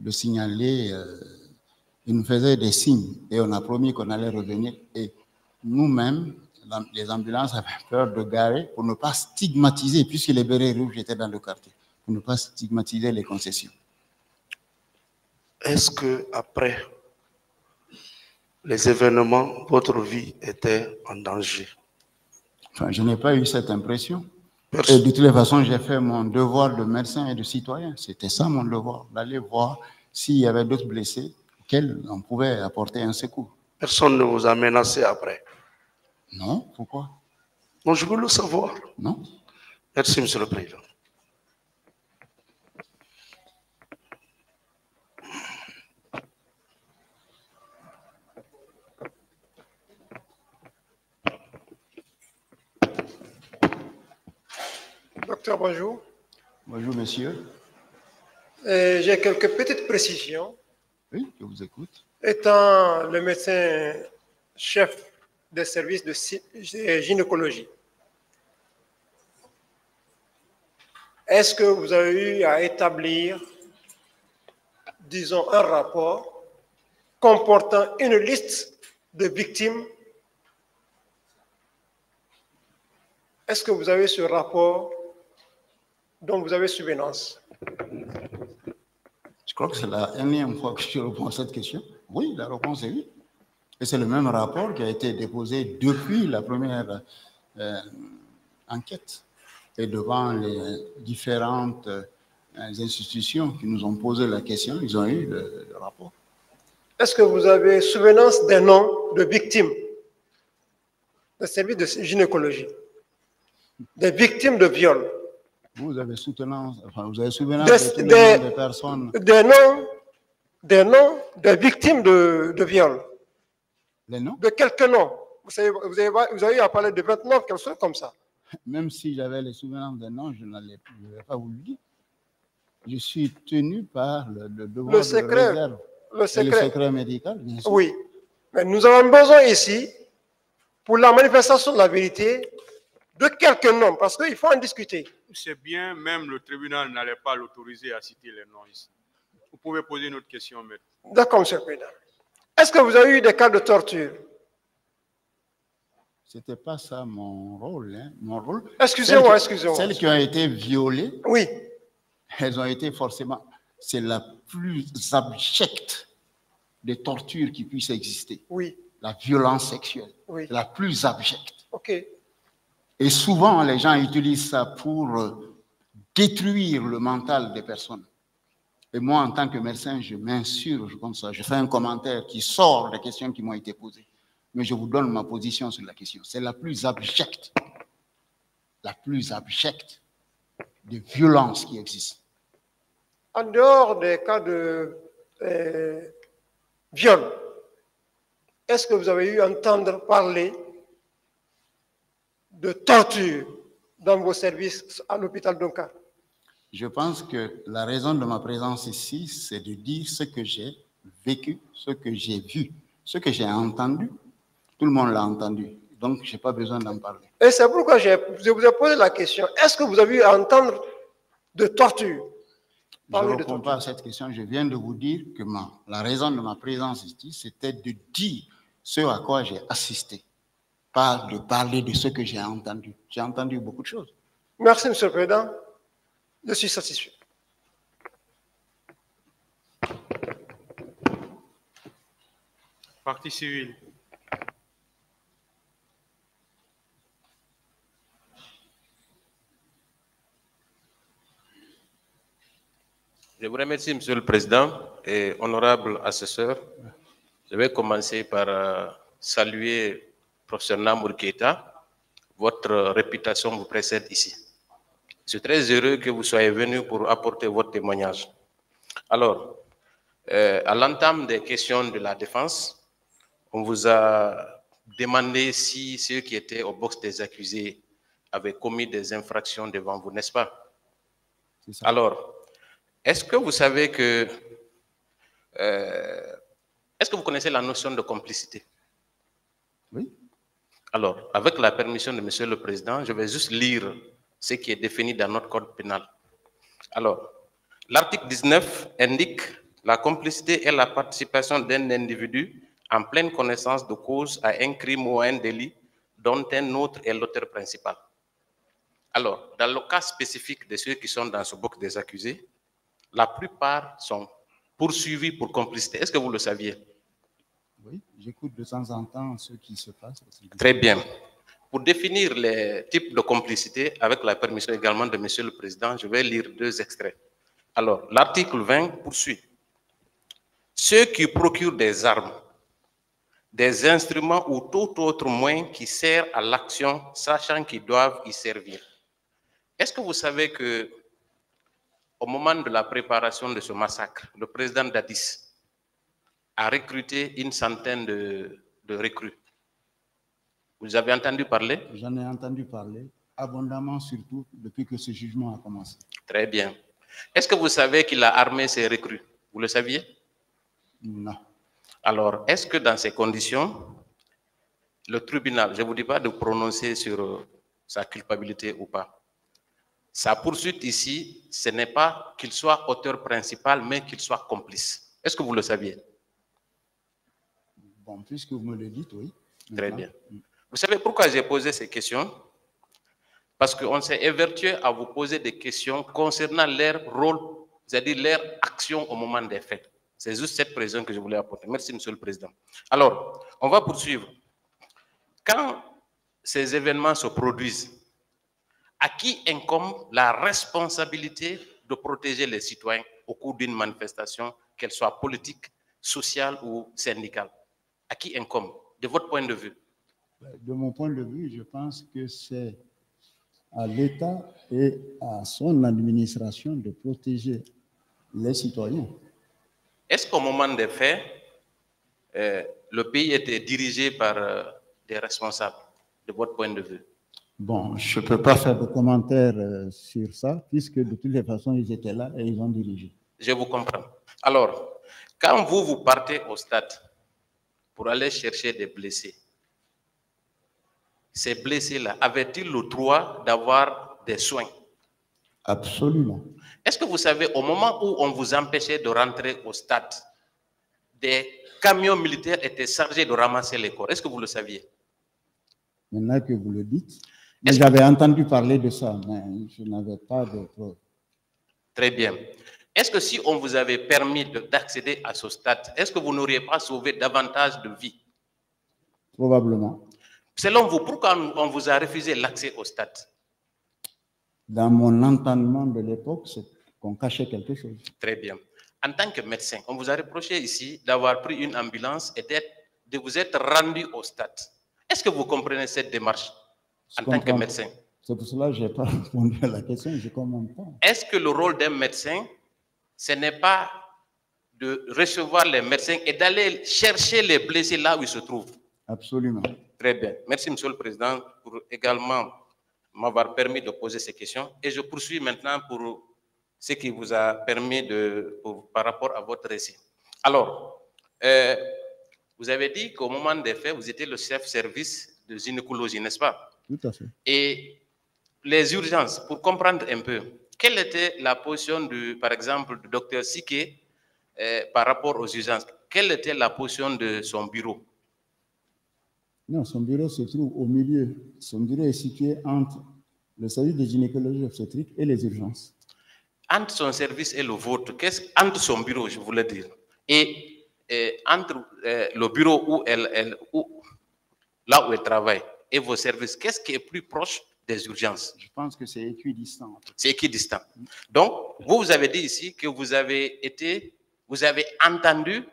de signaler. euh, ils nous faisaient des signes et on a promis qu'on allait revenir. Et nous-mêmes, les ambulances avaient peur de garer pour ne pas stigmatiser, puisque les bérets rouges étaient dans le quartier, pour ne pas stigmatiser les concessions. Est-ce que après les événements, votre vie était en danger Enfin, je n'ai pas eu cette impression. Et de toutes les façons, j'ai fait mon devoir de médecin et de citoyen. C'était ça mon devoir, d'aller voir s'il y avait d'autres blessés auxquels on pouvait apporter un secours. Personne ne vous a menacé après. Non, pourquoi? Donc je veux le savoir. Non Merci, Monsieur le Président. Docteur, bonjour. Bonjour, monsieur. Euh, J'ai quelques petites précisions. Oui, je vous écoute. Étant le médecin chef des services de gé- gynécologie, est-ce que vous avez eu à établir, disons, un rapport comportant une liste de victimes? Est-ce que vous avez ce rapport dont vous avez souvenance Je crois que c'est la énième fois que je réponds à cette question. Oui, la réponse est oui. Et c'est le même rapport qui a été déposé depuis la première euh, enquête et devant les différentes euh, institutions qui nous ont posé la question, ils ont eu le, le rapport. Est-ce que vous avez souvenance des noms de victimes des services de gynécologie, des victimes de viol, Vous avez soutenance, enfin, vous avez souvenance Des- de personnes, des noms, des noms des victimes de, de viol, les noms, de quelques noms. Vous, savez, vous, avez, vous avez eu à parler de 29, quelque chose comme ça. même si j'avais les souvenances des noms, je n'allais pas vous le dire. Je suis tenu par le, le devoir Le de secret, réserve le et le secret. secret médical, bien sûr. Oui. Mais nous avons besoin ici pour la manifestation de la vérité de quelques noms, parce qu'il faut en discuter. C'est bien, même le tribunal n'allait pas l'autoriser à citer les noms ici. Vous pouvez poser une autre question, maître. D'accord, Monsieur le Président. Est-ce que vous avez eu des cas de torture? C'était pas ça mon rôle. hein. Mon rôle. Excusez-moi, Celles qui- excusez-moi. Celles qui ont été violées, Oui. elles ont été forcément. C'est la plus abjecte des tortures qui puissent exister. Oui, La violence sexuelle. oui. La plus abjecte. OK. Et souvent, les gens utilisent ça pour euh, détruire le mental des personnes. Et moi, en tant que médecin, je m'insurge comme ça. Je fais un commentaire qui sort des questions qui m'ont été posées. Mais je vous donne ma position sur la question. C'est la plus abjecte, la plus abjecte des violences qui existent. En dehors des cas de euh, viol, est-ce que vous avez eu entendre parler de torture dans vos services à l'hôpital d'Onka Je pense que la raison de ma présence ici, c'est de dire ce que j'ai vécu, ce que j'ai vu, ce que j'ai entendu. Tout le monde l'a entendu. Donc, je n'ai pas besoin d'en parler. Et c'est pourquoi je vous ai posé la question. Est-ce que vous avez eu à entendre de torture Je ne réponds pas à cette question. Je viens de vous dire que ma- la raison de ma présence ici, c'était de dire ce à quoi j'ai assisté, pas de parler de ce que j'ai entendu. J'ai entendu beaucoup de choses. Merci, Monsieur le Président. Je suis satisfait. Partie civile. Je vous remercie, Monsieur le Président et honorable assesseur. Je vais commencer par euh, saluer professeur Namour Keita. Votre réputation vous précède ici. Je suis très heureux que vous soyez venu pour apporter votre témoignage. Alors, euh, à l'entame des questions de la défense, on vous a demandé si ceux qui étaient au box des accusés avaient commis des infractions devant vous, n'est-ce pas? Alors, est-ce que vous savez que... euh, est-ce que vous connaissez la notion de complicité? Oui. Alors, avec la permission de Monsieur le Président, je vais juste lire ce qui est défini dans notre code pénal. Alors, l'article 19 indique la complicité est la participation d'un individu en pleine connaissance de cause à un crime ou à un délit dont un autre est l'auteur principal. Alors, dans le cas spécifique de ceux qui sont dans ce bloc des accusés, la plupart sont poursuivis pour complicité. Est-ce que vous le saviez? Oui, j'écoute de temps en temps ce qui se passe. Très bien. Pour définir les types de complicité, avec la permission également de Monsieur le Président, je vais lire deux extraits. Alors, l'article 20 poursuit. Ceux qui procurent des armes, des instruments ou tout autre moyen qui sert à l'action, sachant qu'ils doivent y servir. Est-ce que vous savez que au moment de la préparation de ce massacre, le président Dadis a recruté une centaine de, de recrues vous avez entendu parler? J'en ai entendu parler abondamment, surtout depuis que ce jugement a commencé. Très bien. Est-ce que vous savez qu'il a armé ses recrues? Vous le saviez? Non. Alors, est-ce que dans ces conditions, le tribunal, je ne vous dis pas de prononcer sur euh, sa culpabilité ou pas, sa poursuite ici, ce n'est pas qu'il soit auteur principal, mais qu'il soit complice. Est-ce que vous le saviez? Bon, puisque vous me le dites, oui. Très bien. Vous savez pourquoi j'ai posé ces questions? Parce qu'on s'est évertué à vous poser des questions concernant leur rôle, c'est-à-dire leur action au moment des faits. C'est juste cette précision que je voulais apporter. Merci, Monsieur le Président. Alors, on va poursuivre. Quand ces événements se produisent, à qui incombe la responsabilité de protéger les citoyens au cours d'une manifestation, qu'elle soit politique, sociale ou syndicale? À qui incombe, de votre point de vue? De mon point de vue, je pense que c'est à l'État et à son administration de protéger les citoyens. Est-ce qu'au moment des faits, euh, le pays était dirigé par euh, des responsables, de votre point de vue? Bon, je ne peux pas faire de commentaires euh, sur ça, puisque de toutes les façons, ils étaient là et ils ont dirigé. Je vous comprends. Alors, quand vous, vous partez au stade pour aller chercher des blessés, ces blessés-là avaient-ils le droit d'avoir des soins? Absolument. Est-ce que vous savez, au moment où on vous empêchait de rentrer au stade, des camions militaires étaient chargés de ramasser les corps Est-ce que vous le saviez? Maintenant que vous le dites. J'avais entendu parler de ça, mais je n'avais pas de preuves. Très bien. Est-ce que si on vous avait permis de- d'accéder à ce stade, est-ce que vous n'auriez pas sauvé davantage de vies? Probablement. Selon vous, pourquoi on vous a refusé l'accès au stade? Dans mon entendement de l'époque, c'est qu'on cachait quelque chose. Très bien. En tant que médecin, on vous a reproché ici d'avoir pris une ambulance et de vous être rendu au stade. Est-ce que vous comprenez cette démarche Je en tant que médecin? C'est pour cela que je n'ai pas répondu à la question, je ne comprends pas. Est-ce que le rôle d'un médecin, ce n'est pas de recevoir les médecins et d'aller chercher les blessés là où ils se trouvent Absolument. Très bien. Merci, Monsieur le Président, pour également m'avoir permis de poser ces questions. Et je poursuis maintenant pour ce qui vous a permis de, pour- par rapport à votre récit. Alors, euh, vous avez dit qu'au moment des faits, vous étiez le chef service de gynécologie, n'est-ce pas? Tout à fait. Et les urgences, pour comprendre un peu, quelle était la position, du, par exemple, du docteur Siké euh, par rapport aux urgences? Quelle était la position de son bureau? Non, son bureau se trouve au milieu. Son bureau est situé entre le service de gynécologie obstétrique et les urgences. entre son service et le vôtre, qu'est-ce entre son bureau, je voulais dire, et, et entre euh, le bureau où elle, elle- où- là où elle travaille et vos services, qu'est-ce qui est plus proche des urgences Je pense que c'est équidistant. C'est équidistant. Donc, vous, vous avez dit ici que vous avez été, vous avez entendu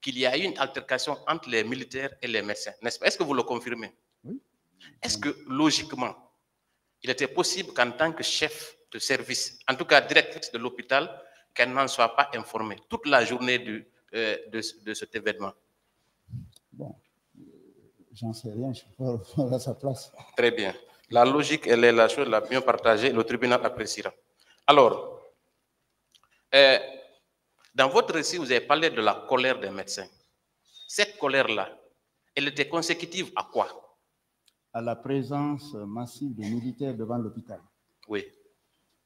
qu'il y a eu une altercation entre les militaires et les médecins, n'est-ce pas? Est-ce que vous le confirmez? Oui. Est-ce que logiquement, il était possible qu'en tant que chef de service, en tout cas directrice de l'hôpital, qu'elle n'en soit pas informée toute la journée du, euh, de, de cet événement? Bon, euh, j'en sais rien, je ne suis pas à sa place. Très bien. La logique, elle est la chose la mieux partagée, le tribunal appréciera. Alors, euh, dans votre récit, vous avez parlé de la colère des médecins. Cette colère-là, elle était consécutive à quoi? À la présence massive des militaires devant l'hôpital. Oui.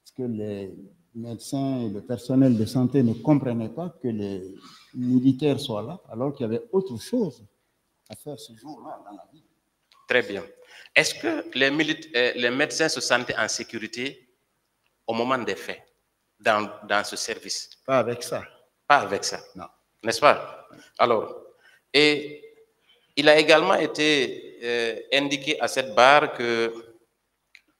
Parce que les médecins et le personnel de santé ne comprenaient pas que les militaires soient là, alors qu'il y avait autre chose à faire ce jour-là dans la vie. Très bien. Est-ce que les, euh, les médecins se sentaient en sécurité au moment des faits dans, dans ce service? Pas avec ça. Pas avec ça. Non. N'est-ce pas? Alors, et il a également été euh, indiqué à cette barre que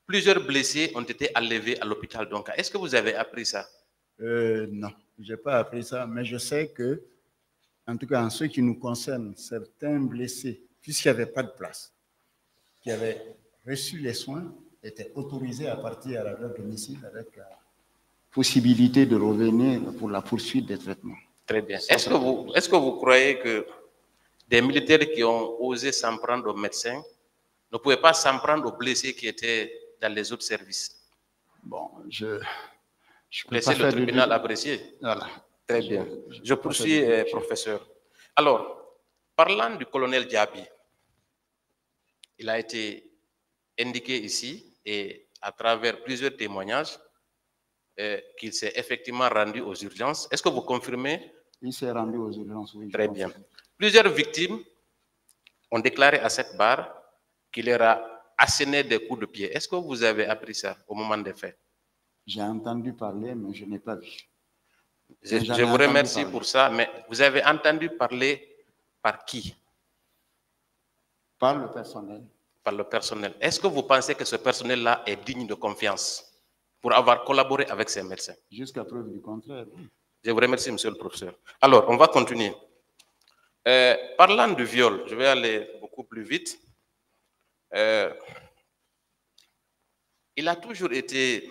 plusieurs blessés ont été enlevés à l'hôpital. Donc, est-ce que vous avez appris ça? Euh, non, je n'ai pas appris ça, mais je sais que, en tout cas en ce qui nous concerne, certains blessés, puisqu'il n'y avait pas de place, qui avaient reçu les soins, étaient autorisés à partir à leur domicile avec la possibilité de revenir pour la poursuite des traitements. Très bien. Est-ce que, vous, est-ce que vous croyez que des militaires qui ont osé s'en prendre aux médecins ne pouvaient pas s'en prendre aux blessés qui étaient dans les autres services? Bon, je. je peux Laissez pas le faire de- tribunal apprécier. Voilà. Très Je- bien. je- Je poursuis, euh, professeur. Alors, parlant du colonel Diaby, il a été indiqué ici et à travers plusieurs témoignages euh, qu'il s'est effectivement rendu aux urgences. Est-ce que vous confirmez? Il s'est rendu aux urgences, oui. Très bien. Plusieurs victimes ont déclaré à cette barre qu'il leur a asséné des coups de pied. Est-ce que vous avez appris ça au moment des faits? J'ai entendu parler, mais je n'ai pas vu. Je, vous remercie parler. pour ça, mais vous avez entendu parler par qui? Par le personnel. Par le personnel. Est-ce que vous pensez que ce personnel-là est digne de confiance pour avoir collaboré avec ces médecins? Jusqu'à preuve du contraire. Je vous remercie, monsieur le professeur. Alors, on va continuer. Euh, parlant du viol, je vais aller beaucoup plus vite. Euh, il a toujours été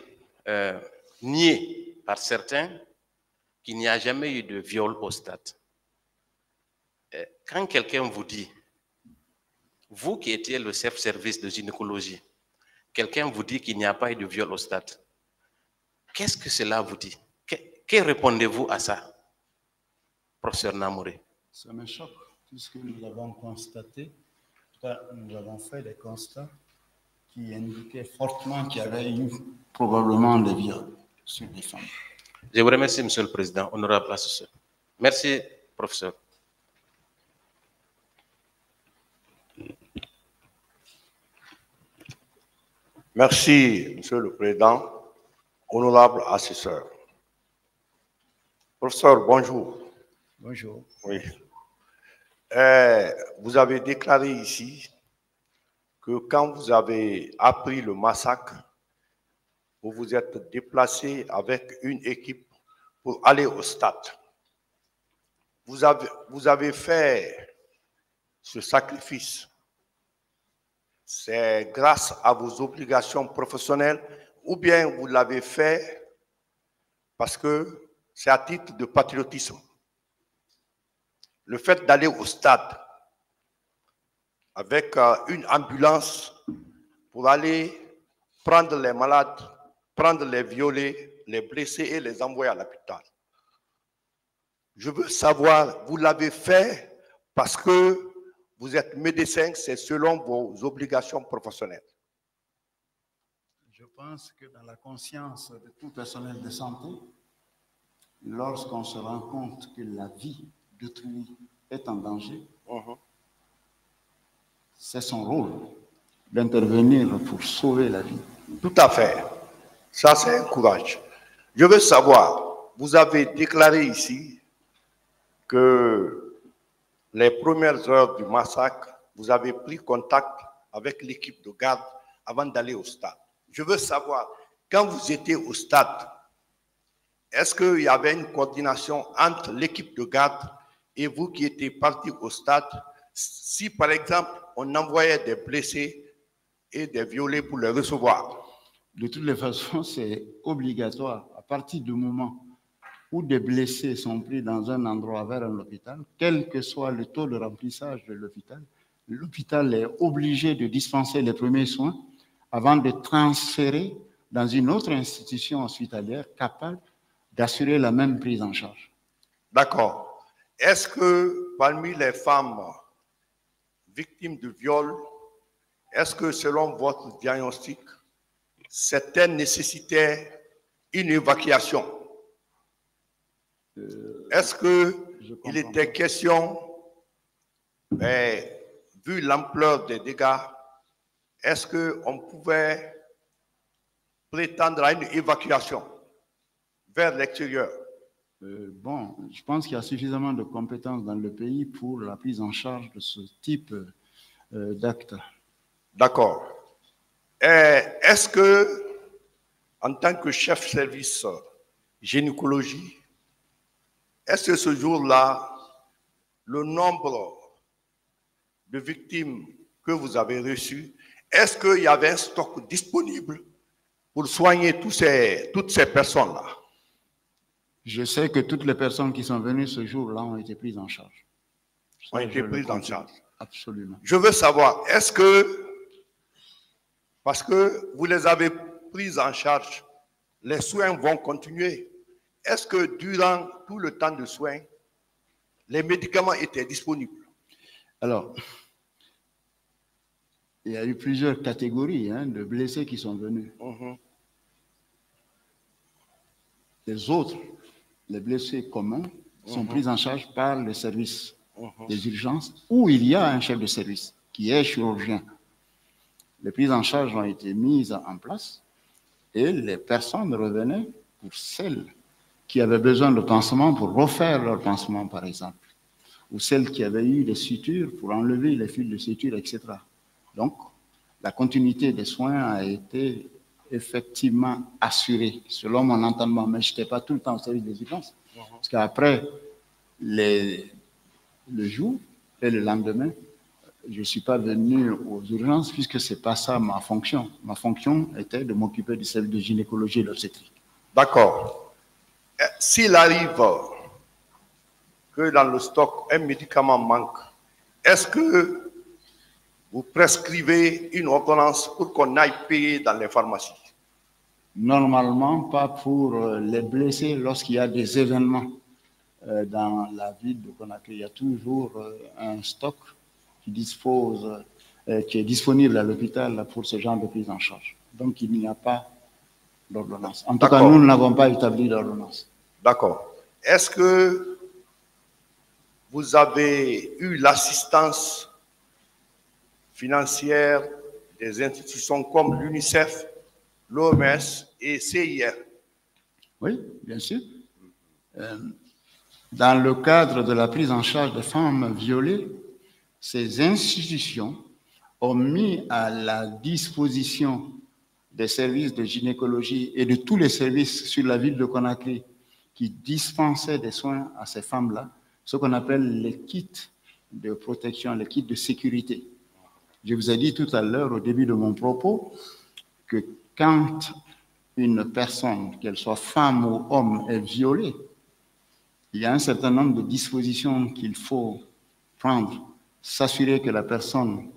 euh, nié par certains qu'il n'y a jamais eu de viol au stade. Quand quelqu'un vous dit, vous qui étiez le chef-service de gynécologie, quelqu'un vous dit qu'il n'y a pas eu de viol au stade, qu'est-ce que cela vous dit? Que, que répondez-vous à ça, professeur Namouré Ça me choque, puisque nous avons constaté, nous avons fait des constats qui indiquait fortement qu'il y avait eu probablement des viols sur des femmes. Je vous remercie, Monsieur le Président, honorable assesseur. Merci, professeur. Merci, Monsieur le Président, honorable assesseur. Professeur, bonjour. Bonjour. Oui. Euh, vous avez déclaré ici que quand vous avez appris le massacre, vous vous êtes déplacé avec une équipe pour aller au stade. Vous avez, vous avez fait ce sacrifice. C'est grâce à vos obligations professionnelles ou bien vous l'avez fait parce que c'est à titre de patriotisme. Le fait d'aller au stade avec euh, une ambulance pour aller prendre les malades, prendre les violés, les blessés et les envoyer à l'hôpital. Je veux savoir, vous l'avez fait parce que vous êtes médecin, c'est selon vos obligations professionnelles. Je pense que dans la conscience de tout personnel de santé, lorsqu'on se rend compte que la vie d'autrui est en danger, c'est son rôle d'intervenir pour sauver la vie. Tout à fait. Ça, c'est un courage. Je veux savoir, vous avez déclaré ici que les premières heures du massacre, vous avez pris contact avec l'équipe de garde avant d'aller au stade. Je veux savoir, quand vous étiez au stade, est-ce qu'il y avait une coordination entre l'équipe de garde et vous qui étiez partis au stade? Si, par exemple, on envoyait des blessés et des violés pour les recevoir, De toutes les façons, c'est obligatoire. À partir du moment où des blessés sont pris dans un endroit vers un hôpital, quel que soit le taux de remplissage de l'hôpital, l'hôpital est obligé de dispenser les premiers soins avant de transférer dans une autre institution hospitalière capable d'assurer la même prise en charge. D'accord. Est-ce que parmi les femmes victimes de viol, est-ce que selon votre diagnostic, certaines nécessitaient une évacuation? Est-ce qu'il était question, ben, vu l'ampleur des dégâts, est-ce qu'on pouvait prétendre à une évacuation vers l'extérieur? Euh, bon, je pense qu'il y a suffisamment de compétences dans le pays pour la prise en charge de ce type euh, d'acte. D'accord. Est-ce que, en tant que chef service gynécologie, est-ce que ce jour-là, le nombre de victimes que vous avez reçues, est-ce qu'il y avait un stock disponible pour soigner tous ces, toutes ces personnes-là? Je sais que toutes les personnes qui sont venues ce jour-là ont été prises en charge. Ont été prises en charge. Absolument. Je veux savoir, est-ce que, parce que vous les avez prises en charge, les soins vont continuer? Est-ce que durant tout le temps de soins, les médicaments étaient disponibles? Alors, il y a eu plusieurs catégories hein, de blessés qui sont venus. Mhm. Les autres, les blessés communs, sont pris en charge par le service des urgences où il y a un chef de service qui est chirurgien. Les prises en charge ont été mises en place et les personnes revenaient pour celles qui avaient besoin de pansement pour refaire leur pansement, par exemple, ou celles qui avaient eu des sutures pour enlever les fils de suture, etc. Donc, la continuité des soins a été effectivement assurée, selon mon entendement, mais je n'étais pas tout le temps au service des urgences. Parce qu'après le jour et le lendemain, je ne suis pas venu aux urgences puisque ce n'est pas ça ma fonction. Ma fonction était de m'occuper du service de gynécologie et d'obstétrique. D'accord. Eh, S'il arrive que dans le stock, un médicament manque, est-ce que vous prescrivez une ordonnance pour qu'on aille payer dans les pharmacies? Normalement, pas pour euh, les blessés lorsqu'il y a des événements euh, dans la ville de Conakry. Il y a toujours euh, un stock qui dispose euh, qui est disponible à l'hôpital pour ce genre de prise en charge. Donc, il n'y a pas d'ordonnance. En tout cas, nous n'avons pas établi d'ordonnance. D'accord. Est-ce que vous avez eu l'assistance financière des institutions comme l'UNICEF, l'OMS et CIR Oui, bien sûr. Euh, dans le cadre de la prise en charge des femmes violées, ces institutions ont mis à la disposition des services de gynécologie et de tous les services sur la ville de Conakry qui dispensaient des soins à ces femmes-là, ce qu'on appelle les kits de protection, les kits de sécurité. Je vous ai dit tout à l'heure, au début de mon propos, que quand une personne, qu'elle soit femme ou homme, est violée, il y a un certain nombre de dispositions qu'il faut prendre, s'assurer que la personne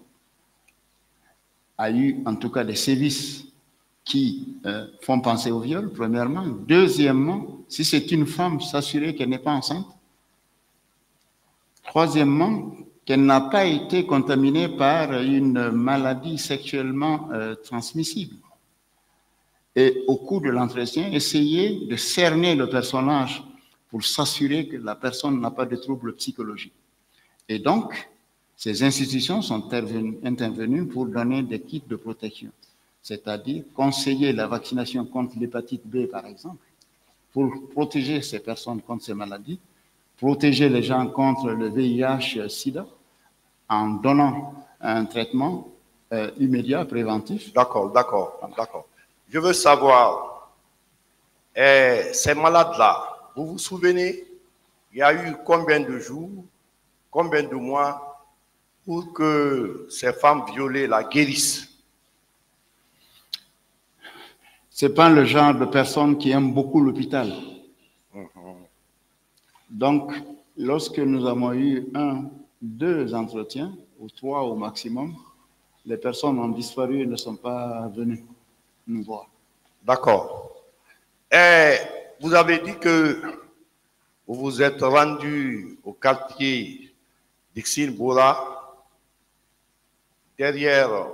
a eu en tout cas des sévices qui euh, font penser au viol, premièrement. Deuxièmement, si c'est une femme, s'assurer qu'elle n'est pas enceinte. Troisièmement, qu'elle n'a pas été contaminée par une maladie sexuellement euh, transmissible. Et au cours de l'entretien, essayer de cerner le personnage pour s'assurer que la personne n'a pas de troubles psychologiques. Et donc, ces institutions sont intervenues, intervenues pour donner des kits de protection, c'est-à-dire conseiller la vaccination contre l'hépatite B, par exemple, pour protéger ces personnes contre ces maladies, protéger les gens contre le VIH-Sida en donnant un traitement euh, immédiat, préventif. D'accord, d'accord, d'accord. Je veux savoir, eh, ces malades-là, vous vous souvenez, il y a eu combien de jours, combien de mois pour que ces femmes violées la guérissent? C'est pas le genre de personne qui aime beaucoup l'hôpital. Donc, lorsque nous avons eu un, deux entretiens, ou trois au maximum, les personnes ont disparu et ne sont pas venues nous voir. D'accord. Et vous avez dit que vous vous êtes rendu au quartier d'Ixine Boura, derrière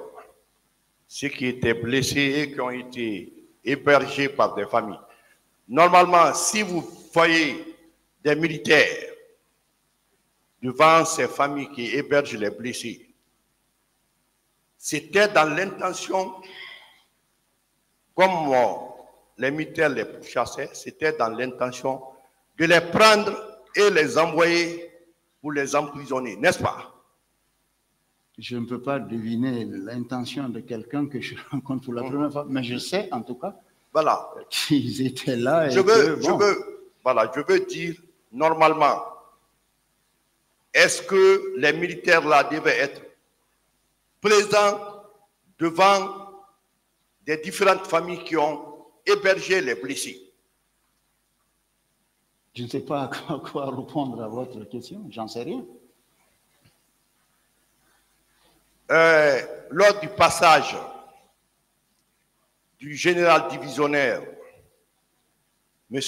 ceux qui étaient blessés et qui ont été hébergés par des familles. Normalement, si vous voyez des militaires devant ces familles qui hébergent les blessés, c'était dans l'intention, comme euh, les militaires les pourchassaient, c'était dans l'intention de les prendre et les envoyer pour les emprisonner, n'est-ce pas? Je ne peux pas deviner l'intention de quelqu'un que je rencontre pour la première fois, mais je sais en tout cas Voilà. qu'ils étaient là. Et Je veux, que, je bon, veux, voilà, je veux dire, normalement, est-ce que les militaires là devaient être présents devant des différentes familles qui ont hébergé les blessés? Je ne sais pas à quoi répondre à votre question, j'en sais rien. Euh, lors du passage du général divisionnaire, M.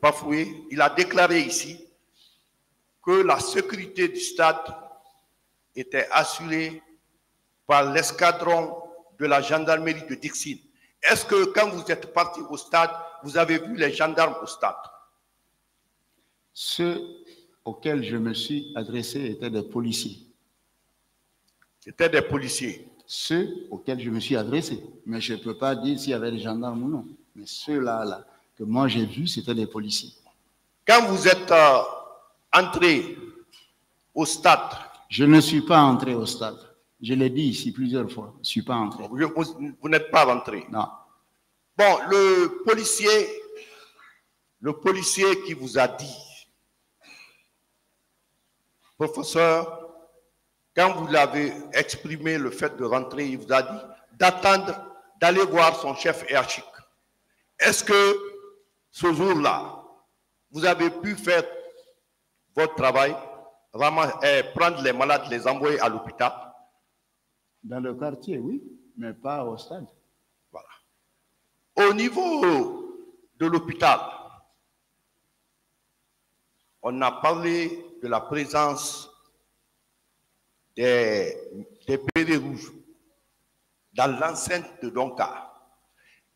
Bafoué, il a déclaré ici que la sécurité du stade était assurée par l'escadron de la gendarmerie de Dixine. Est-ce que quand vous êtes parti au stade, vous avez vu les gendarmes au stade? Ceux auxquels je me suis adressé étaient des policiers. C'était des policiers. Ceux auxquels je me suis adressé. Mais je ne peux pas dire s'il y avait des gendarmes ou non. Mais ceux-là, là, que moi j'ai vus, c'était des policiers. Quand vous êtes euh, entré au stade, Je ne suis pas entré au stade. Je l'ai dit ici plusieurs fois. Je ne suis pas entré. vous, vous- vous n'êtes pas rentré. Non. Bon, le policier, le policier qui vous a dit, professeur, quand vous l'avez exprimé le fait de rentrer, il vous a dit d'attendre, d'aller voir son chef hiérarchique. Est-ce que ce jour-là, vous avez pu faire votre travail, eh, prendre les malades, les envoyer à l'hôpital? Dans le quartier, oui, mais pas au stade. Voilà. Au niveau de l'hôpital, on a parlé de la présence des, des rouges dans l'enceinte de Donka.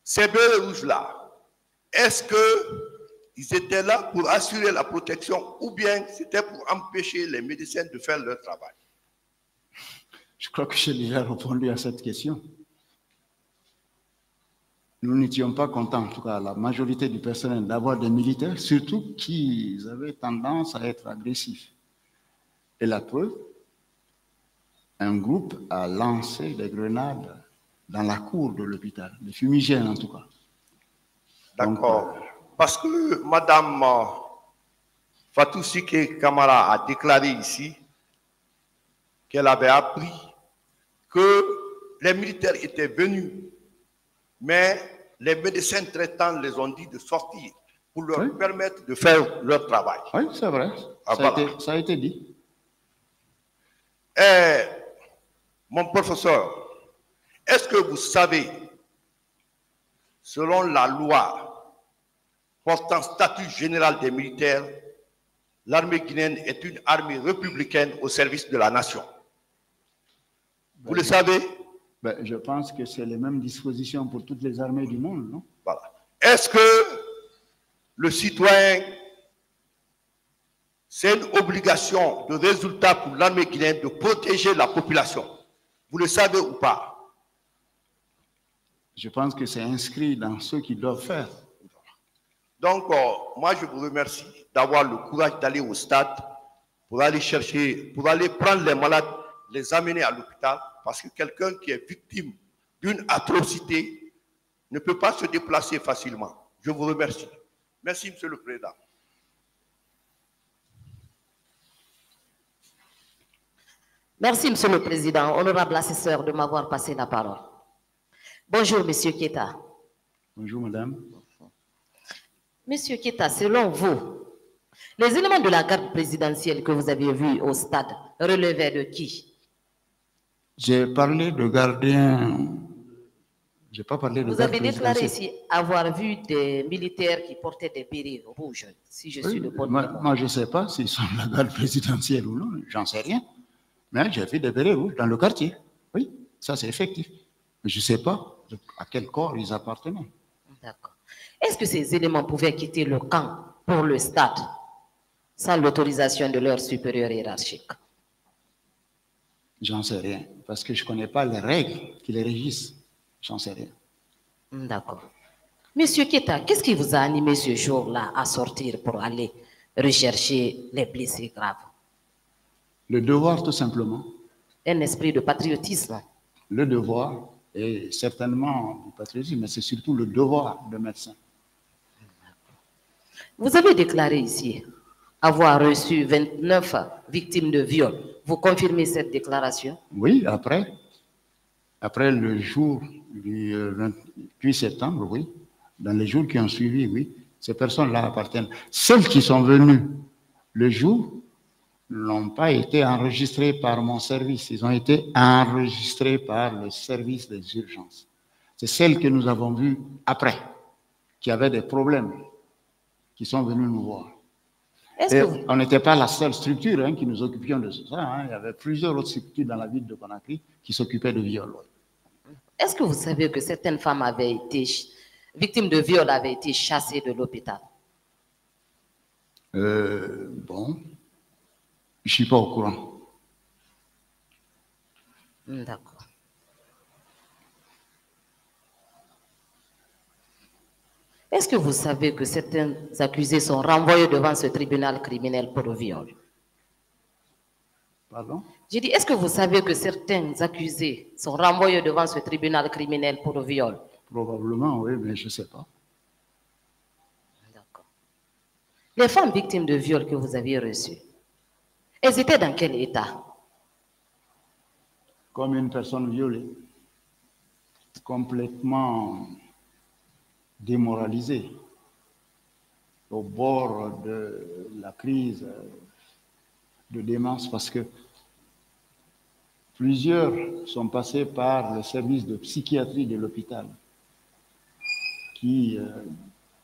Ces bérets rouges-là, est-ce qu'ils étaient là pour assurer la protection ou bien c'était pour empêcher les médecins de faire leur travail? Je crois que j'ai déjà répondu à cette question. Nous n'étions pas contents, en tout cas la majorité du personnel, d'avoir des militaires, surtout qui avaient tendance à être agressifs. Et la preuve, un groupe a lancé des grenades dans la cour de l'hôpital, des fumigènes en tout cas. D'accord. Parce que Madame euh, Fatou Sike Kamara a déclaré ici qu'elle avait appris que les militaires étaient venus, mais les médecins traitants les ont dit de sortir pour leur permettre de faire leur travail. Oui, c'est vrai. Ah, ça, a été, ça a été dit. Eh, mon professeur, est-ce que vous savez, selon la loi portant statut général des militaires, l'armée guinéenne est une armée républicaine au service de la nation? Vous le savez? Ben, je pense que c'est les mêmes dispositions pour toutes les armées du monde, non? Voilà. Est-ce que le citoyen, c'est une obligation de résultat pour l'armée guinéenne de protéger la population? Vous le savez ou pas? Je pense que c'est inscrit dans ce qu'ils doivent faire. Donc, euh, moi, je vous remercie d'avoir le courage d'aller au stade pour aller chercher, pour aller prendre les malades, les amener à l'hôpital, parce que quelqu'un qui est victime d'une atrocité ne peut pas se déplacer facilement. Je vous remercie. Merci, Monsieur le Président. Merci, Monsieur le Président, honorable assesseur, de m'avoir passé la parole. Bonjour, Monsieur Keta. Bonjour, madame. Monsieur Keta, selon vous, les éléments de la garde présidentielle que vous avez vus au stade relevaient de qui? J'ai parlé de gardien. Je n'ai pas parlé de Vous garde avez déclaré ici avoir vu des militaires qui portaient des bérets rouges, si je suis de bonne moi, moi, je ne sais pas s'ils sont de la garde présidentielle ou non, j'en sais rien. Mais j'ai vu des bérets rouges dans le quartier. Oui, ça c'est effectif. Mais je ne sais pas à quel corps ils appartenaient. D'accord. Est-ce que ces éléments pouvaient quitter le camp pour le stade sans l'autorisation de leur supérieur hiérarchique? J'en sais rien. Parce que je ne connais pas les règles qui les régissent. J'en sais rien. D'accord. Monsieur Keta, qu'est-ce qui vous a animé ce jour-là à sortir pour aller rechercher les blessés graves? Le devoir, tout simplement. Un esprit de patriotisme. Le devoir, et certainement du patriotisme, mais c'est surtout le devoir de médecin. Vous avez déclaré ici avoir reçu 29 victimes de viol. Vous confirmez cette déclaration? Oui, après, après le jour du euh, 28 septembre, oui, dans les jours qui ont suivi, oui, ces personnes-là appartiennent. Celles qui sont venues le jour n'ont pas été enregistrées par mon service, ils ont été enregistrées par le service des urgences. C'est celles que nous avons vues après, qui avaient des problèmes, qui sont venues nous voir. Et vous- on n'était pas la seule structure hein, qui nous occupions de ça. hein. Il y avait plusieurs autres structures dans la ville de Conakry qui s'occupaient de viol. Est-ce que vous savez que certaines femmes avaient été victimes de viol avaient été chassées de l'hôpital? Euh, bon, je ne suis pas au courant. D'accord. Est-ce que vous savez que certains accusés sont renvoyés devant ce tribunal criminel pour viol? Pardon? J'ai dit, est-ce que vous savez que certains accusés sont renvoyés devant ce tribunal criminel pour viol? Probablement, oui, mais je ne sais pas. Les femmes victimes de viol que vous aviez reçues, elles étaient dans quel état Comme une personne violée, complètement démoralisée, au bord de la crise de démence, parce que plusieurs sont passés par le service de psychiatrie de l'hôpital, qui euh,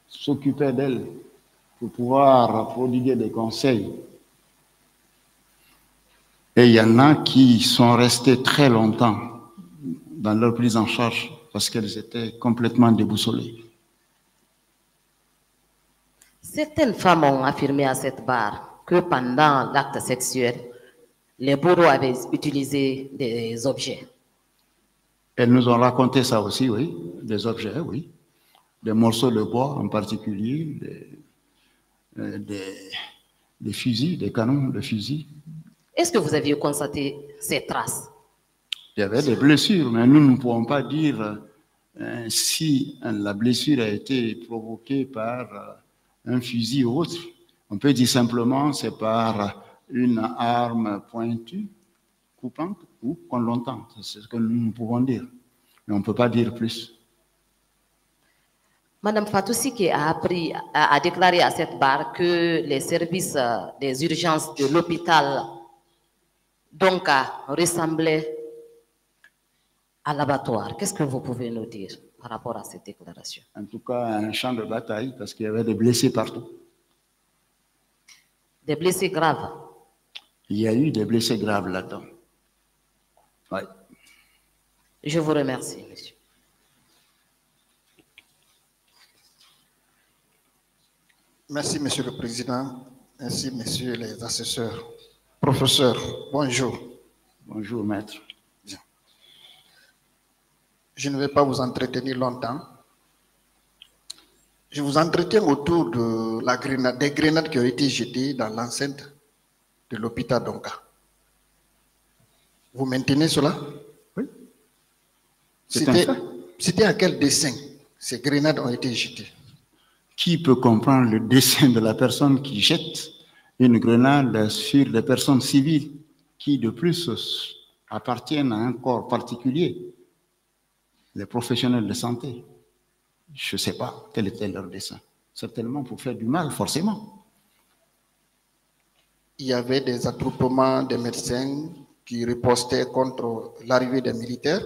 s'occupait d'elles pour pouvoir prodiguer des conseils. Et il y en a qui sont restés très longtemps dans leur prise en charge parce qu'elles étaient complètement déboussolées. Certaines femmes ont affirmé à cette barre que pendant l'acte sexuel, les bourreaux avaient utilisé des objets. Elles nous ont raconté ça aussi, oui, des objets, oui. Des morceaux de bois en particulier, des, euh, des, des fusils, des canons de fusils. Est-ce que vous aviez constaté ces traces? Il y avait des blessures, mais nous ne pouvons pas dire euh, si euh, la blessure a été provoquée par euh, un fusil ou autre. On peut dire simplement c'est par une arme pointue, coupante ou qu'on l'entend. C'est ce que nous pouvons dire. Mais on ne peut pas dire plus. Madame Fatoussi qui a, appris, a, a déclaré à cette barre que les services des urgences de l'hôpital donc ressemblaient à l'abattoir. Qu'est-ce que vous pouvez nous dire par rapport à cette déclaration? En tout cas, un champ de bataille parce qu'il y avait des blessés partout. Des blessés graves? Il y a eu des blessés graves là-dedans. Ouais. Je vous remercie, monsieur. Merci, Monsieur le Président. Merci, Messieurs les assesseurs. Professeur, bonjour. Bonjour, maître. Je ne vais pas vous entretenir longtemps. Je vous entretiens autour de la grenade, des grenades qui ont été jetées dans l'enceinte de l'hôpital d'Onka. Vous maintenez cela? Oui. C'était à quel dessin ces grenades ont été jetées? Qui peut comprendre le dessin de la personne qui jette? Une grenade sur des personnes civiles qui, de plus, appartiennent à un corps particulier, les professionnels de santé Je ne sais pas quel était leur dessin. Certainement pour faire du mal, forcément. Il y avait des attroupements des médecins qui ripostaient contre l'arrivée des militaires.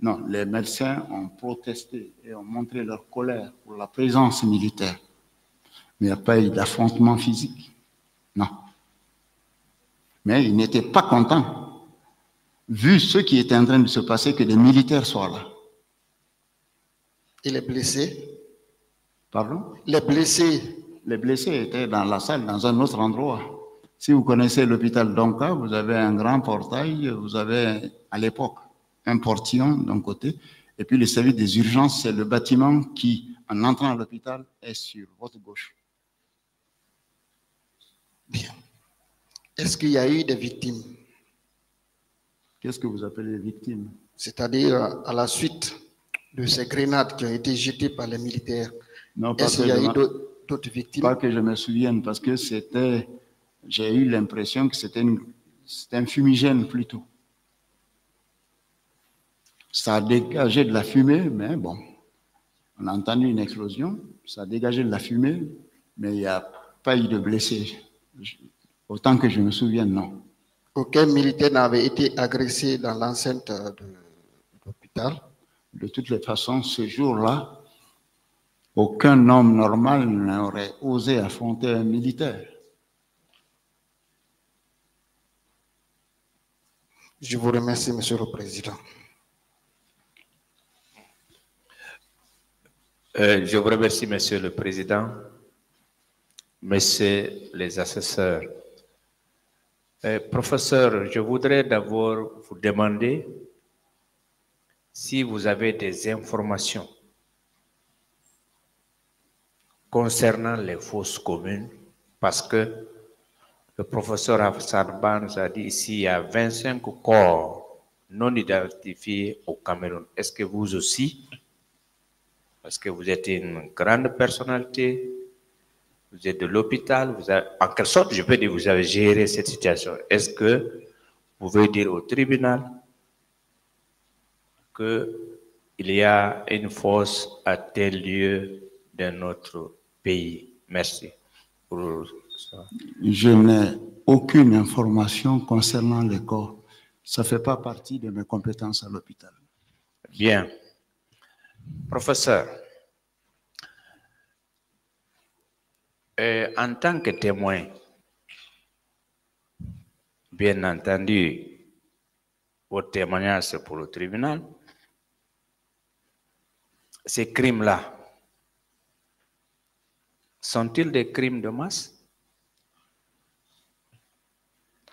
Non, les médecins ont protesté et ont montré leur colère pour la présence militaire. Mais il n'y a pas eu d'affrontement physique. Mais ils n'étaient pas contents, vu ce qui était en train de se passer, que des militaires soient là. Et les blessés? Pardon? Les blessés, Les blessés étaient dans la salle, dans un autre endroit. Si vous connaissez l'hôpital d'Onka, vous avez un grand portail, vous avez à l'époque un portillon d'un côté, et puis le service des urgences, c'est le bâtiment qui, en entrant à l'hôpital, est sur votre gauche. bien. Est-ce qu'il y a eu des victimes? Qu'est-ce que vous appelez victime C'est-à-dire à la suite de ces grenades qui ont été jetées par les militaires. Non, pas Est-ce qu'il y a je eu d'autres victimes? pas que je me souvienne, parce que c'était, j'ai eu l'impression que c'était un fumigène plutôt. Ça a dégagé de la fumée, mais bon, on a entendu une explosion, ça a dégagé de la fumée, mais il n'y a pas eu de blessés. Autant que je me souvienne, non. Aucun militaire n'avait été agressé dans l'enceinte de de l'hôpital. De toutes les façons, ce jour-là, aucun homme normal n'aurait osé affronter un militaire. Je vous remercie, Monsieur le Président. Euh, je vous remercie, Monsieur le Président, Messieurs les assesseurs. Euh, professeur, je voudrais d'abord vous demander si vous avez des informations concernant les fosses communes, parce que le professeur Hassan Ba nous a dit ici il y a 25 corps non identifiés au Cameroun. Est-ce que vous aussi, parce que vous êtes une grande personnalité, vous êtes de l'hôpital, vous avez- en quelque sorte, je peux dire, vous avez géré cette situation? Est-ce que vous pouvez dire au tribunal qu'il y a une fosse à tel lieu dans notre pays? Merci. pour ça. Je n'ai aucune information concernant les corps. Ça ne fait pas partie de mes compétences à l'hôpital. Bien. Professeur, euh, en tant que témoin Bien entendu, votre témoignage c'est pour le tribunal. Ces crimes-là, sont-ils des crimes de masse?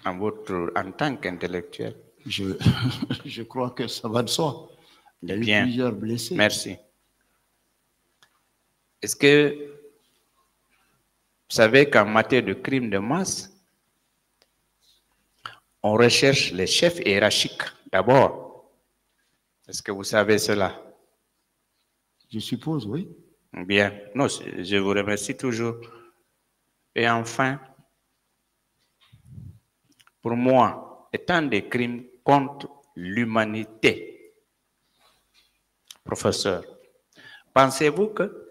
En, votre, en tant qu'intellectuel? Je, je crois que ça va de soi. Il y a eu plusieurs blessés. Merci. Est-ce que vous savez qu'en matière de crimes de masse, on recherche les chefs hiérarchiques d'abord Est-ce que vous savez cela? Je suppose, oui. Bien. Non, je vous remercie toujours. Et enfin, pour moi, étant des crimes contre l'humanité, professeur, pensez-vous que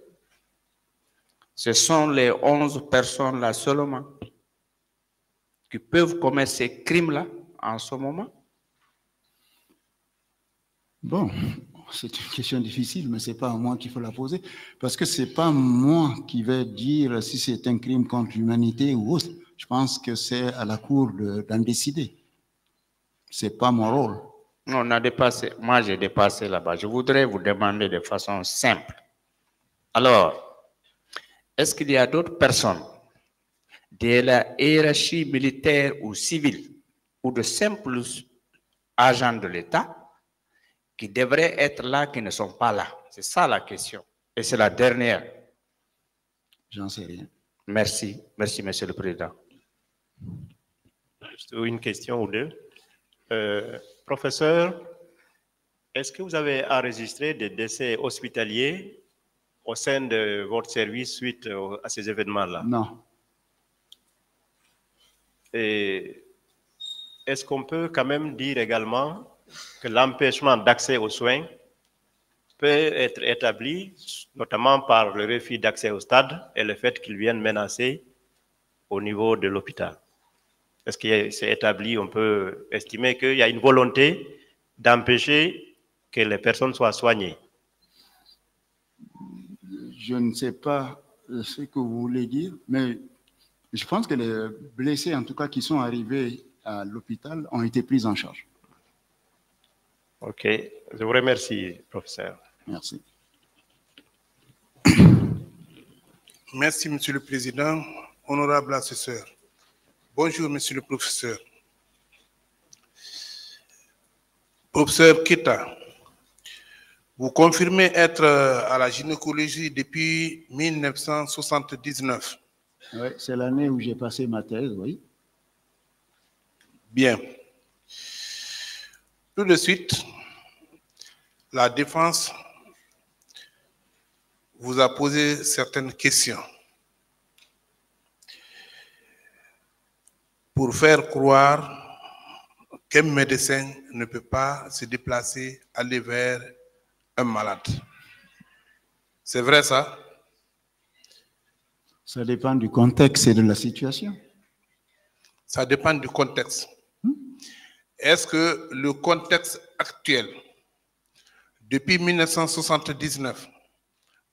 ce sont les 11 personnes-là seulement qui peuvent commettre ces crimes-là en ce moment Bon, c'est une question difficile, mais ce n'est pas à moi qu'il faut la poser, parce que ce n'est pas moi qui vais dire si c'est un crime contre l'humanité ou autre. Je pense que c'est à la Cour de- d'en décider. Ce n'est pas mon rôle. On a dépassé, moi j'ai dépassé là-bas. Je voudrais vous demander de façon simple. Alors, est-ce qu'il y a d'autres personnes de la hiérarchie militaire ou civile ou de simples agents de l'État qui devraient être là, qui ne sont pas là? C'est ça la question. Et c'est la dernière. J'en sais rien. Merci. Merci, Monsieur le Président. Juste une question ou deux. Euh, professeur, est-ce que vous avez enregistré des décès hospitaliers au sein de votre service suite à ces événements-là? Non. Et est-ce qu'on peut quand même dire également que l'empêchement d'accès aux soins peut être établi, notamment par le refus d'accès au stade et le fait qu'ils viennent menacer au niveau de l'hôpital? Est-ce que c'est établi, on peut estimer qu'il y a une volonté d'empêcher que les personnes soient soignées? Je ne sais pas euh, ce que vous voulez dire, mais je pense que les blessés, en tout cas, qui sont arrivés à l'hôpital, ont été pris en charge. Ok, je vous remercie, professeur. Merci. Merci, Monsieur le Président. Honorable assesseur. Bonjour, Monsieur le professeur. Professeur Kita, vous confirmez être euh, à la gynécologie depuis 1979. Oui, c'est l'année où j'ai passé ma thèse, oui. Bien. Tout de suite, la défense vous a posé certaines questions pour faire croire qu'un médecin ne peut pas se déplacer, aller vers un malade. C'est vrai ça? Ça dépend du contexte et de la situation. Ça dépend du contexte. Est-ce que le contexte actuel, depuis 1979,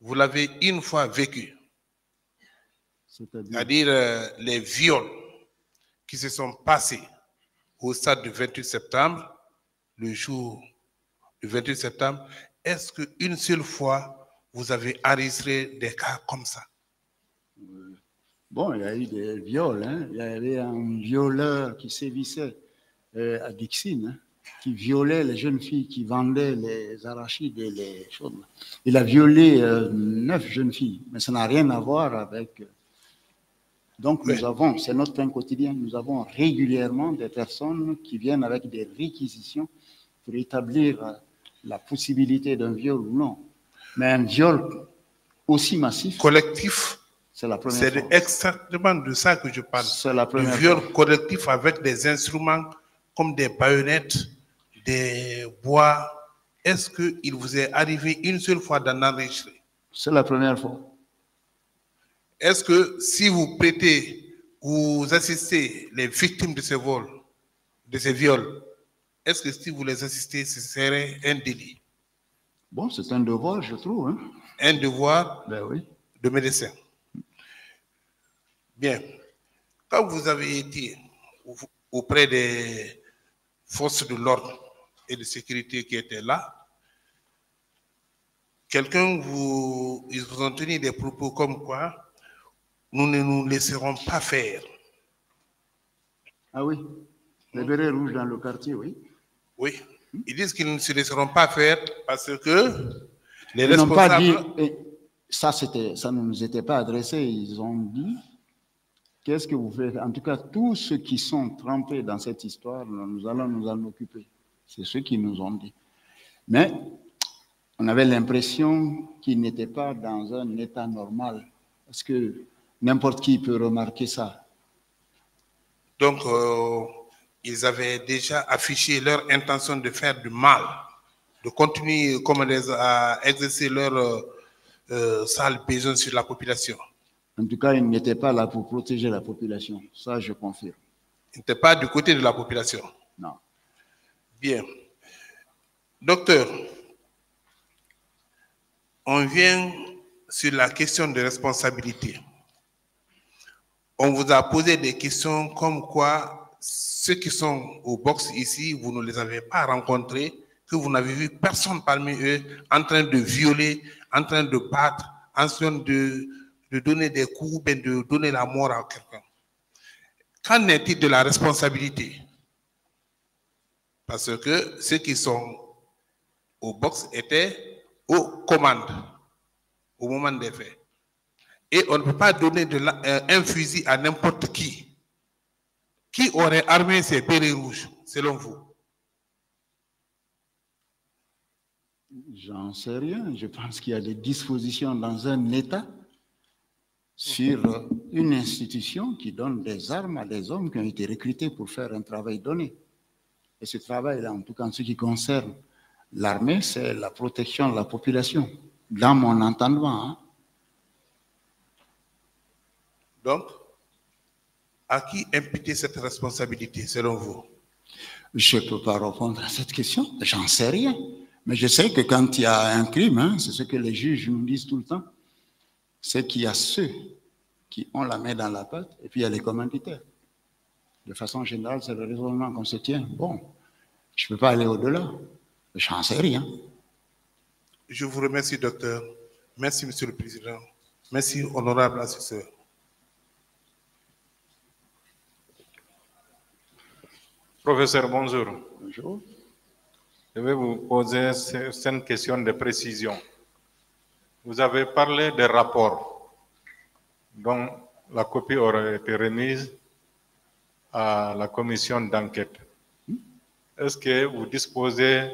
vous l'avez une fois vécu? C'est-à-dire? Euh, les viols qui se sont passés au stade du 28 septembre, le jour du 28 septembre, est-ce qu'une seule fois, vous avez enregistré des cas comme ça? Bon, il y a eu des viols. hein. Il y avait un violeur qui sévissait euh, à Dixine, hein, qui violait les jeunes filles qui vendaient les arachides et les choses. Il a violé euh, neuf jeunes filles, mais ça n'a rien à voir avec. euh, Donc, nous avons, c'est notre pain quotidien, nous avons régulièrement des personnes qui viennent avec des réquisitions pour établir euh, la possibilité d'un viol ou non. Mais un viol aussi massif. Collectif C'est la première C'est exactement de ça que je parle. C'est la première Le viol collectif avec des instruments comme des baïonnettes, des bois. Est-ce qu'il vous est arrivé une seule fois d'en enregistrer? C'est la première fois. Est-ce que si vous prêtez, vous assistez les victimes de ces vols, de ces viols, est-ce que si vous les assistez, ce serait un délit? Bon, c'est un devoir, je trouve. hein. Un devoir Ben oui. de médecin. Bien. Quand vous avez été, auprès des forces de l'ordre et de sécurité qui étaient là. Quelqu'un vous, ils vous ont tenu des propos comme quoi nous ne nous laisserons pas faire. Ah oui, les bérets rouges dans le quartier, oui. Oui, ils disent qu'ils ne se laisseront pas faire parce que les Ils n'ont pas responsables. dit, ça, ça ne nous était pas adressé, ils ont dit, qu'est-ce que vous faites? En tout cas, tous ceux qui sont trempés dans cette histoire, nous allons nous en occuper. C'est ce qu'ils nous ont dit. Mais on avait l'impression qu'ils n'étaient pas dans un état normal, parce que n'importe qui peut remarquer ça. Donc, euh, ils avaient déjà affiché leur intention de faire du mal, de continuer comme les- à exercer leur euh, euh, sale besoin sur la population. En tout cas, ils n'étaient pas là pour protéger la population. Ça, je confirme. Ils n'étaient pas du côté de la population. Non. Bien. Docteur, on vient sur la question de responsabilité. On vous a posé des questions comme quoi ceux qui sont au box ici, vous ne les avez pas rencontrés, que vous n'avez vu personne parmi eux en train de violer, en train de battre, en train de, donner des coups, ben de donner la mort à quelqu'un. Qu'en est-il de la responsabilité? Parce que ceux qui sont au box étaient aux commandes au moment des faits. Et on ne peut pas donner euh, un fusil à n'importe qui. Qui aurait armé ces bérets rouges, selon vous? J'en sais rien. Je pense qu'il y a des dispositions dans un État sur euh, une institution qui donne des armes à des hommes qui ont été recrutés pour faire un travail donné. Et ce travail-là, en tout cas en ce qui concerne l'armée, c'est la protection de la population, dans mon entendement. hein. Donc, à qui imputer cette responsabilité, selon vous? Je ne peux pas répondre à cette question, j'en sais rien. Mais je sais que quand il y a un crime, hein, c'est ce que les juges nous disent tout le temps, c'est qu'il y a ceux qui ont la main dans la pâte et puis il y a les commanditaires. De façon générale, c'est le raisonnement qu'on se tient. Bon, je ne peux pas aller au-delà, j'en sais rien. Je vous remercie, docteur. Merci, monsieur le président. Merci, honorable assesseur. Professeur, bonjour. Bonjour. Je vais vous poser cette question de précision. Vous avez parlé des rapports dont la copie aurait été remise à la commission d'enquête. Est-ce que vous disposez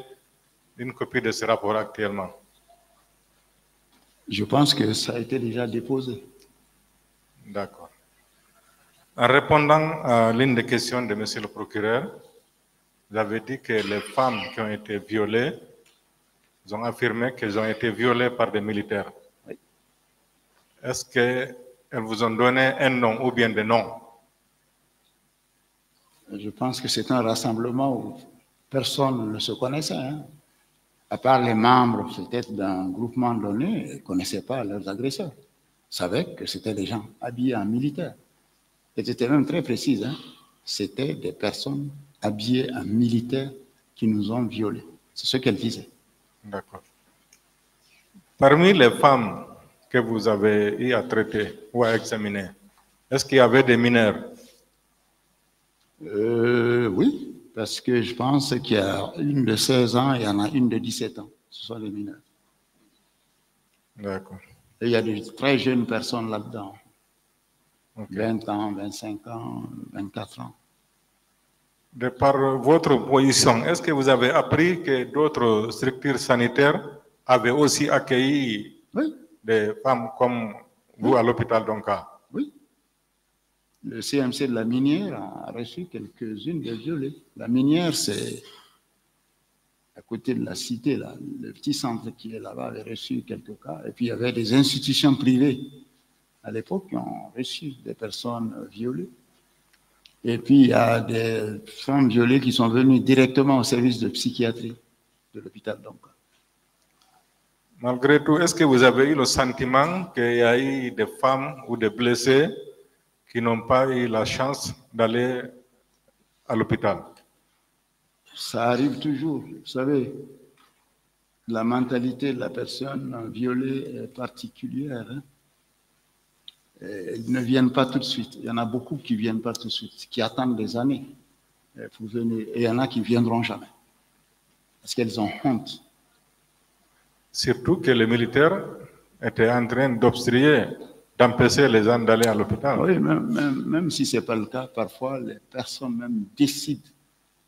d'une copie de ce rapport actuellement? Je pense que ça a été déjà déposé. D'accord. En répondant à l'une des questions de Monsieur le procureur, vous avez dit que les femmes qui ont été violées, ils ont affirmé qu'elles ont été violées par des militaires. Est-ce qu'elles vous ont donné un nom ou bien des noms? Je pense que c'est un rassemblement où personne ne se connaissait. hein. À part les membres peut-être d'un groupement donné, ils ne connaissaient pas leurs agresseurs. Ils savaient que c'était des gens habillés en militaire. Et c'était même très précis. hein. C'était des personnes habillées en militaire qui nous ont violés. C'est ce qu'elle disait. D'accord. Parmi les femmes que vous avez eu à traiter ou à examiner, est-ce qu'il y avait des mineurs? Euh, oui, parce que je pense qu'il y a une de 16 ans et il y en a une de 17 ans. Ce sont les mineurs. D'accord. Et il y a des très jeunes personnes là-dedans. 20 ans, 25 ans, 24 ans. De par votre position, est-ce que vous avez appris que d'autres structures sanitaires avaient aussi accueilli des femmes comme vous à l'hôpital d'Onka? Oui. Le CMC de la minière a reçu quelques-unes de violées. La minière, c'est à côté de la cité, là. Le petit centre qui est là-bas avait reçu quelques cas. Et puis, il y avait des institutions privées à l'époque qui ont reçu des personnes violées. Et puis, il y a des femmes violées qui sont venues directement au service de psychiatrie de l'hôpital. Malgré tout, est-ce que vous avez eu le sentiment qu'il y a eu des femmes ou des blessés qui n'ont pas eu la chance d'aller à l'hôpital? Ça arrive toujours. Vous savez, la mentalité de la personne violée est particulière. hein. Et Ils ne viennent pas tout de suite. Il y en a beaucoup qui ne viennent pas tout de suite, qui attendent des années euh, pour venir. Et il y en a qui ne viendront jamais. Parce qu'elles ont honte. Surtout que les militaires étaient en train d'obstruer, d'empêcher les gens d'aller à l'hôpital. Oui, même, même- même si ce n'est pas le cas, parfois les personnes même décident,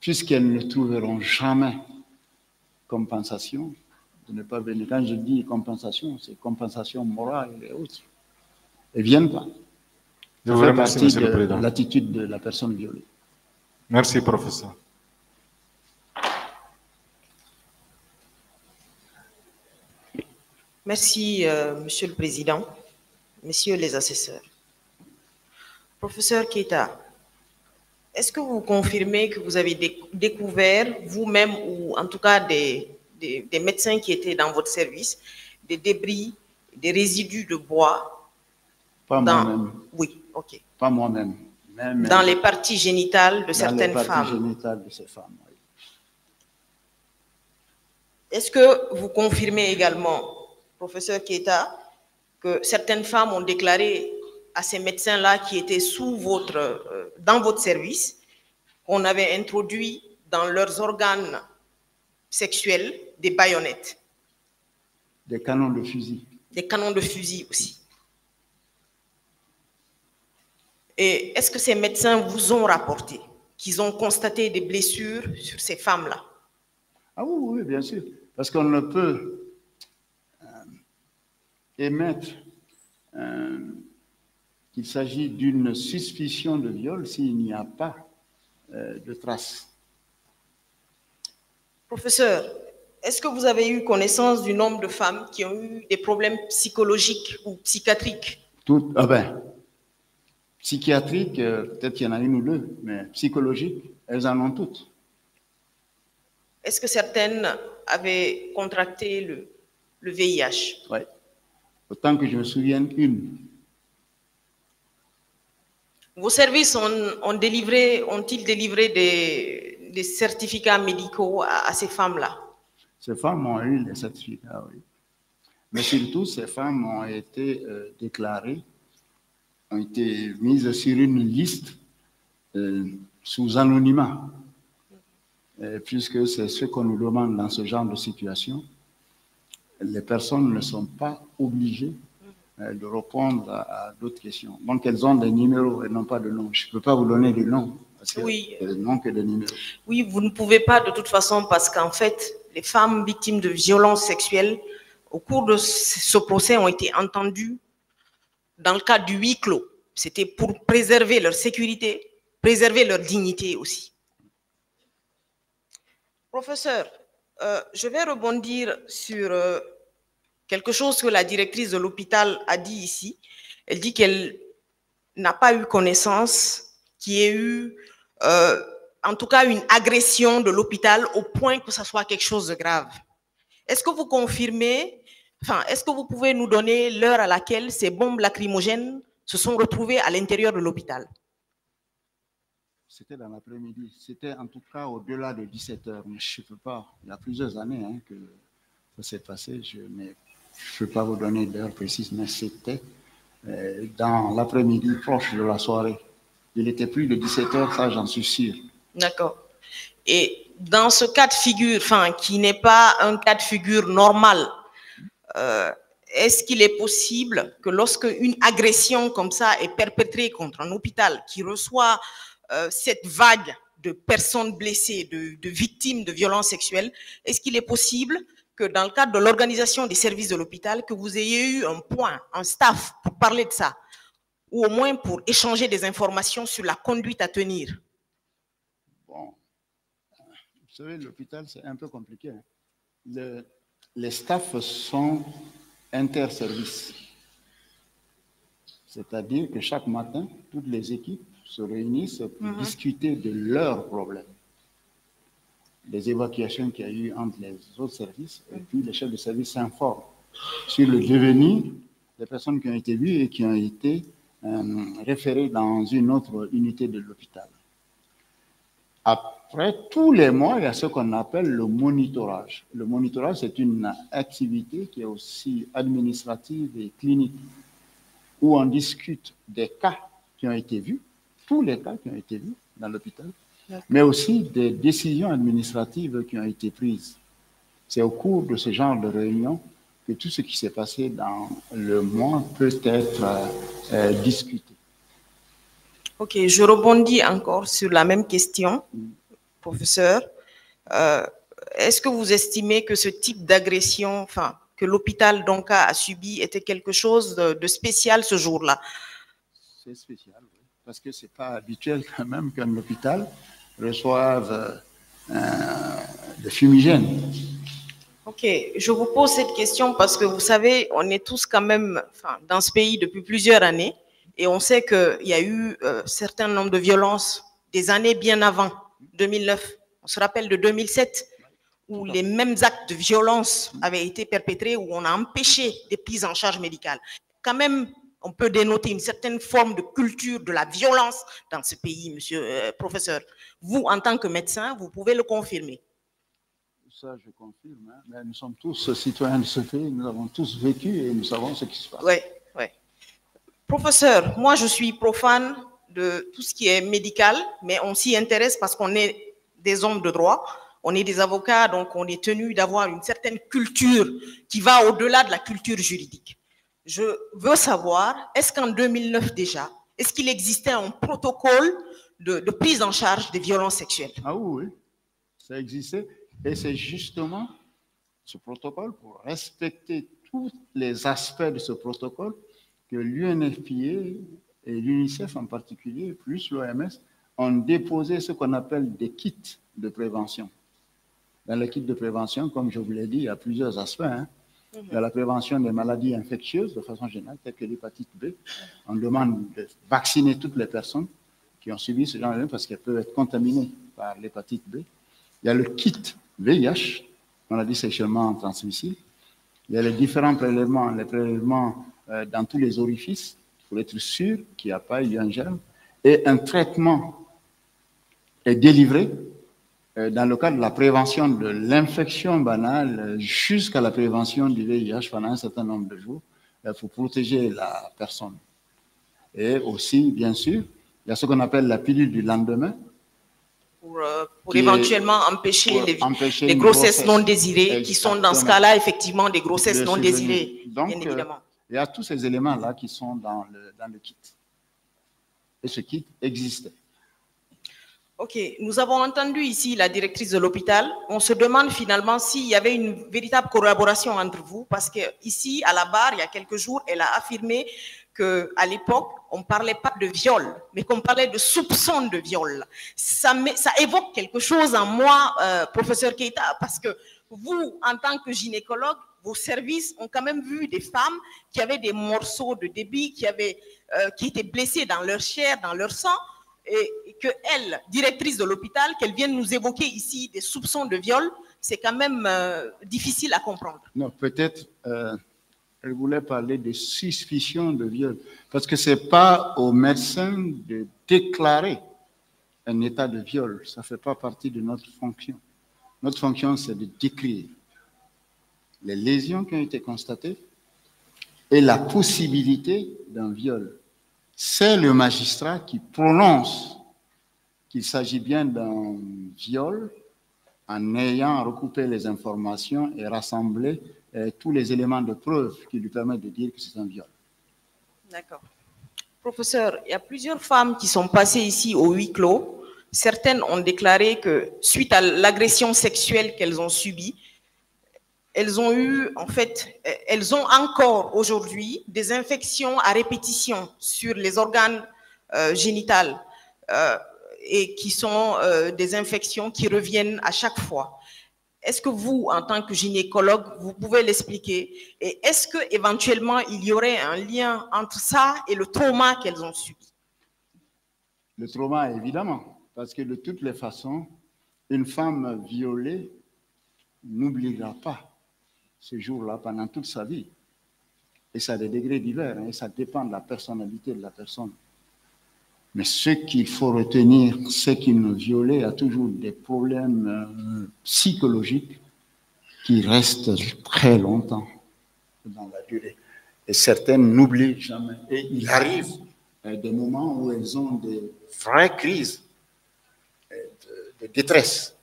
puisqu'elles ne trouveront jamais compensation, de ne pas venir. Quand je dis compensation, c'est compensation morale et autres. Ne viennent pas. Je vous remercie, Monsieur le de Président. l'attitude de la personne violée. Merci, professeur. Merci, euh, Monsieur le Président, Messieurs les assesseurs. Professeur Keita, est-ce que vous confirmez que vous avez déc- découvert vous-même, ou en tout cas des, des- des médecins qui étaient dans votre service, des débris, des résidus de bois Pas moi-même. oui, ok, Pas moi-même. Même dans les parties génitales de dans certaines les parties femmes génitales de ces femmes. oui. Est-ce que vous confirmez également, professeur Keita, que certaines femmes ont déclaré à ces médecins-là qui étaient sous votre, euh, dans votre service qu'on avait introduit dans leurs organes sexuels des baïonnettes, Des canons de fusil. des canons de fusil aussi Et est-ce que ces médecins vous ont rapporté qu'ils ont constaté des blessures sur ces femmes-là? Ah oui, oui, bien sûr. Parce qu'on ne peut euh, émettre euh, qu'il s'agit d'une suspicion de viol s'il n'y a pas euh, de traces. Professeur, est-ce que vous avez eu connaissance du nombre de femmes qui ont eu des problèmes psychologiques ou psychiatriques? Tout, ah ben, psychiatrique, euh, peut-être qu'il y en a une ou deux, mais psychologique, elles en ont toutes. Est-ce que certaines avaient contracté le, le VIH Ouais. Autant que je me souvienne, une. Vos services ont, ont délivré, ont-ils délivré des, des certificats médicaux à, à ces femmes-là? Ces femmes ont eu les certificats, oui. Mais surtout, ces femmes ont été euh, déclarées, ont été mises sur une liste euh, sous anonymat, Euh, puisque c'est ce qu'on nous demande dans ce genre de situation. Les personnes ne sont pas obligées euh, de répondre à, à d'autres questions. Donc, elles ont des numéros et non pas de noms. Je ne peux pas vous donner des noms, parce que Oui. non que des numéros. Oui, vous ne pouvez pas de toute façon parce qu'en fait, les femmes victimes de violences sexuelles, au cours de ce procès, ont été entendues dans le cadre du huis clos. C'était pour préserver leur sécurité, préserver leur dignité aussi. Professeur, euh, je vais rebondir sur euh, quelque chose que la directrice de l'hôpital a dit ici. Elle dit qu'elle n'a pas eu connaissance qu'il y ait eu, euh, en tout cas, une agression de l'hôpital au point que ça soit quelque chose de grave. Est-ce que vous confirmez, enfin, est-ce que vous pouvez nous donner l'heure à laquelle ces bombes lacrymogènes se sont retrouvées à l'intérieur de l'hôpital C'était dans l'après-midi. C'était en tout cas au-delà de 17 heures. Mais je ne peux pas. Il y a plusieurs années hein, que ça s'est passé. Je ne peux pas vous donner d'heure précise, mais c'était euh, dans l'après-midi, proche de la soirée. Il était plus de 17 heures, ça j'en suis sûr. D'accord. Et dans ce cas de figure, enfin, qui n'est pas un cas de figure normal, est-ce qu'il est possible que lorsque une agression comme ça est perpétrée contre un hôpital qui reçoit euh, cette vague de personnes blessées, de, victimes de violences sexuelles, est-ce qu'il est possible que dans le cadre de l'organisation des services de l'hôpital, que vous ayez eu un point, un staff pour parler de ça, ou au moins pour échanger des informations sur la conduite à tenir? Bon, vous savez, l'hôpital, c'est un peu compliqué. hein. Les staffs sont interservices. C'est-à-dire que chaque matin, toutes les équipes se réunissent pour Mhm. discuter de leurs problèmes. Les évacuations qu'il y a eu entre les autres services, et puis les chefs de service s'informent sur le devenir des personnes qui ont été vues et qui ont été euh, référées dans une autre unité de l'hôpital. Après, tous les mois, il y a ce qu'on appelle le monitorage. Le monitorage, c'est une activité qui est aussi administrative et clinique, où on discute des cas qui ont été vus, tous les cas qui ont été vus dans l'hôpital, mais aussi des décisions administratives qui ont été prises. C'est au cours de ce genre de réunion que tout ce qui s'est passé dans le mois peut être euh, euh, discuté. Ok, je rebondis encore sur la même question, professeur. Euh, Est-ce que vous estimez que ce type d'agression, enfin, que l'hôpital d'Onka a subi était quelque chose de, de spécial ce jour-là? C'est spécial, oui, parce que ce n'est pas habituel quand même qu'un hôpital reçoive euh, des fumigènes. Ok, je vous pose cette question parce que vous savez, on est tous quand même enfin, dans ce pays depuis plusieurs années et on sait qu'il y a eu un certain nombre de violences des années bien avant 2009. On se rappelle de 2007 où les mêmes actes de violence avaient été perpétrés, où on a empêché des prises en charge médicales. Quand même, on peut dénoter une certaine forme de culture de la violence dans ce pays, monsieur euh, professeur. Vous, en tant que médecin, vous pouvez le confirmer. Ça, je confirme. hein, Mais nous sommes tous citoyens de ce pays, nous avons tous vécu et nous savons ce qui se passe. Oui, oui. Professeur, moi je suis profane de tout ce qui est médical, mais on s'y intéresse parce qu'on est des hommes de droit, on est des avocats, donc on est tenu d'avoir une certaine culture qui va au-delà de la culture juridique. Je veux savoir, est-ce qu'en 2009 déjà, est-ce qu'il existait un protocole de, prise en charge des violences sexuelles? Ah oui, ça existait. Et c'est justement ce protocole, pour respecter tous les aspects de ce protocole, que l'UNFPA l'UNICEF en particulier, plus l'OMS, ont déposé ce qu'on appelle des kits de prévention. Dans les kits de prévention, comme je vous l'ai dit, il y a plusieurs aspects. hein. Il y a la prévention des maladies infectieuses de façon générale, telles que l'hépatite B. On demande de vacciner toutes les personnes qui ont subi ce genre de parce qu'elles peuvent être contaminées par l'hépatite B. Il y a le kit VIH, maladie sexuellement transmissible. Il y a les différents prélèvements, les prélèvements euh, dans tous les orifices pour être sûr qu'il n'y a pas eu un germe. Et un traitement est délivré euh, dans le cadre de la prévention de l'infection banale jusqu'à la prévention du VIH pendant un certain nombre de jours euh, pour protéger la personne. Et aussi, bien sûr, il y a ce qu'on appelle la pilule du lendemain. pour, euh, pour Qui est- éventuellement empêcher pour les, empêcher les une grossesses grossesse. non désirées, qui sont dans ce cas-là effectivement des grossesses de non désirées, Donc, bien évidemment. Il y a tous ces éléments-là qui sont dans le, dans le kit. Et ce kit existait. Ok, nous avons entendu ici la directrice de l'hôpital. On se demande finalement s'il y avait une véritable collaboration entre vous, parce que ici, à la barre, il y a quelques jours, elle a affirmé que à l'époque, on parlait pas de viol, mais qu'on parlait de soupçon de viol. Ça évoque quelque chose en moi, euh, professeur Keita, parce que vous, en tant que gynécologue, vos services ont quand même vu des femmes qui avaient des morceaux de débit, qui, avaient, euh, qui étaient blessées dans leur chair, dans leur sang, et que elle, directrice de l'hôpital, qu'elle vienne nous évoquer ici des soupçons de viol, c'est quand même euh, difficile à comprendre. Non, peut-être, euh, elle voulait parler de suspicion de viol. Parce que ce n'est pas au médecin de déclarer un état de viol. Ça ne fait pas partie de notre fonction. Notre fonction, c'est de décrire les lésions qui ont été constatées et la possibilité d'un viol. C'est le magistrat qui prononce qu'il s'agit bien d'un viol en ayant recoupé les informations et rassemblé euh, tous les éléments de preuve qui lui permettent de dire que c'est un viol. D'accord. Professeur, il y a plusieurs femmes qui sont passées ici au huis clos. Certaines ont déclaré que suite à l'agression sexuelle qu'elles ont subie, elles ont eu, en fait, euh, elles ont encore aujourd'hui des infections à répétition sur les organes euh, génitales euh, et qui sont euh, des infections qui reviennent à chaque fois. Est-ce que vous, en tant que gynécologue, vous pouvez l'expliquer? Et est-ce que éventuellement il y aurait un lien entre ça et le trauma qu'elles ont subi? Le trauma, évidemment, parce que de toutes les façons, une femme violée n'oubliera pas ce jour-là pendant toute sa vie. Et ça a des degrés divers, hein, et ça dépend de la personnalité de la personne. Mais ce qu'il faut retenir, c'est qu'une violée a toujours des problèmes euh, psychologiques qui restent très longtemps dans la durée. Et certaines n'oublient jamais. Et il arrive euh, des moments où elles ont des vraies crises euh, de, de détresse,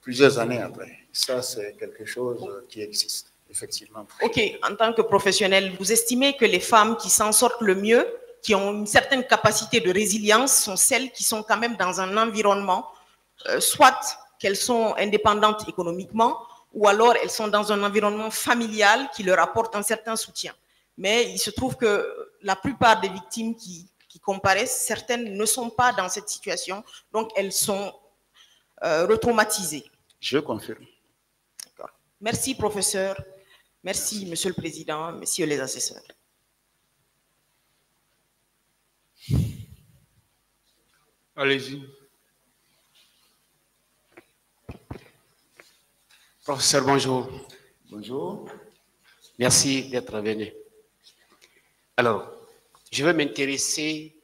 plusieurs années après. Ça, c'est quelque chose qui existe, effectivement. Ok, en tant que professionnel, vous estimez que les femmes qui s'en sortent le mieux, qui ont une certaine capacité de résilience, sont celles qui sont quand même dans un environnement, euh, soit qu'elles sont indépendantes économiquement, ou alors elles sont dans un environnement familial qui leur apporte un certain soutien. Mais il se trouve que la plupart des victimes qui, qui comparaissent, certaines ne sont pas dans cette situation, donc elles sont euh, retraumatisées. Je confirme. Merci, professeur. Merci, monsieur le président, messieurs les assesseurs. Allez-y. Professeur, bonjour. Bonjour. Merci d'être venu. Alors, je vais m'intéresser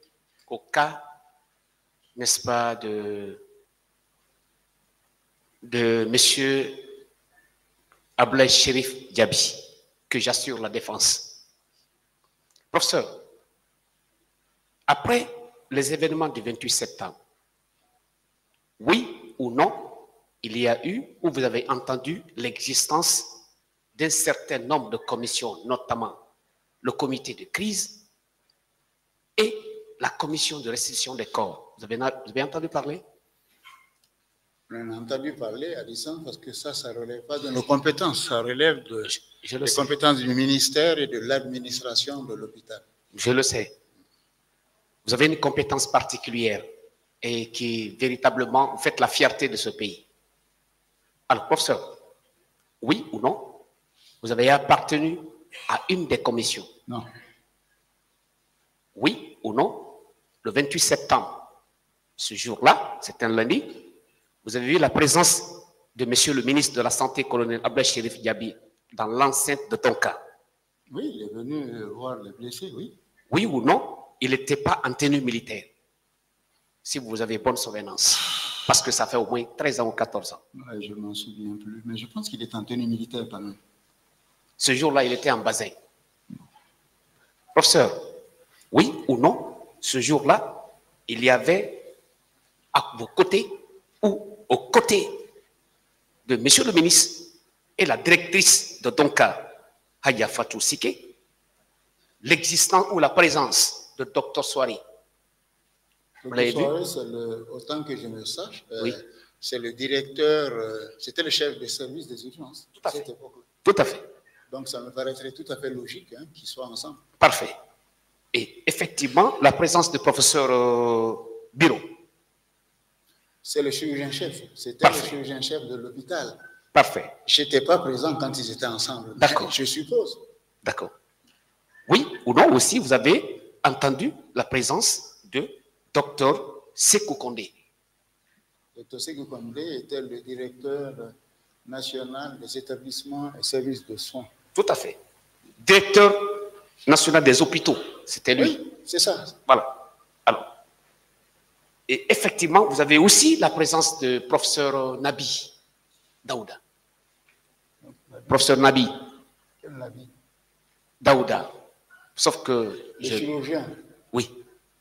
au cas, n'est-ce pas, de, de M. Ablaï Sherif Diaby, que j'assure la défense. Professeur, après les événements du 28 septembre, oui ou non, il y a eu ou vous avez entendu l'existence d'un certain nombre de commissions, notamment le comité de crise et la commission de restitution des corps. Vous avez, vous avez entendu parler? On a entendu parler à distance parce que ça, ça ne relève pas de nos compétences, ça relève de, je des sais. compétences du ministère et de l'administration de l'hôpital. Je le sais. Vous avez une compétence particulière et qui véritablement vous faites la fierté de ce pays. Alors, professeur, oui ou non, vous avez appartenu à une des commissions Non. Oui ou non, le 28 septembre, ce jour-là, c'est un lundi, vous avez vu la présence de monsieur le ministre de la Santé, colonel Abdel Sherif Diaby, dans l'enceinte de Tonka. Oui, il est venu euh, voir les blessés, oui. Oui ou non, il n'était pas en tenue militaire. Si vous avez bonne souvenance. Parce que ça fait au moins 13 ans ou 14 ans. Ouais, je ne m'en souviens plus, mais je pense qu'il est en tenue militaire quand même. Ce jour-là, il était en basin. Professeur, oui ou non, ce jour-là, il y avait à vos côtés ou aux côtés de monsieur le ministre et la directrice de Donka, Haya Fatou Sike, l'existence ou la présence de Dr Soari. Vous l'avez vu? Le- autant que je me sache, euh, Oui. c'est le directeur, euh, c'était le chef des services des urgences à cette époque. Tout à fait. Donc ça me paraîtrait tout à fait logique hein, qu'ils soient ensemble. Parfait. Et effectivement, la présence du professeur euh, Biro. C'est le chirurgien-chef. C'était le chirurgien-chef de l'hôpital. Parfait. Je n'étais pas présent quand ils étaient ensemble. D'accord. Je, je suppose. D'accord. Oui ou non aussi, vous avez entendu la présence de Dr Sekou Kondé. Dr. Sekou Kondé était le directeur national des établissements et services de soins. Tout à fait. Directeur national des hôpitaux, c'était lui. Oui, c'est ça. Voilà. Et effectivement, vous avez aussi la présence de professeur Nabi Daouda. Professeur Nabi Quel avis Daouda. Sauf que Le je- chirurgien. Oui.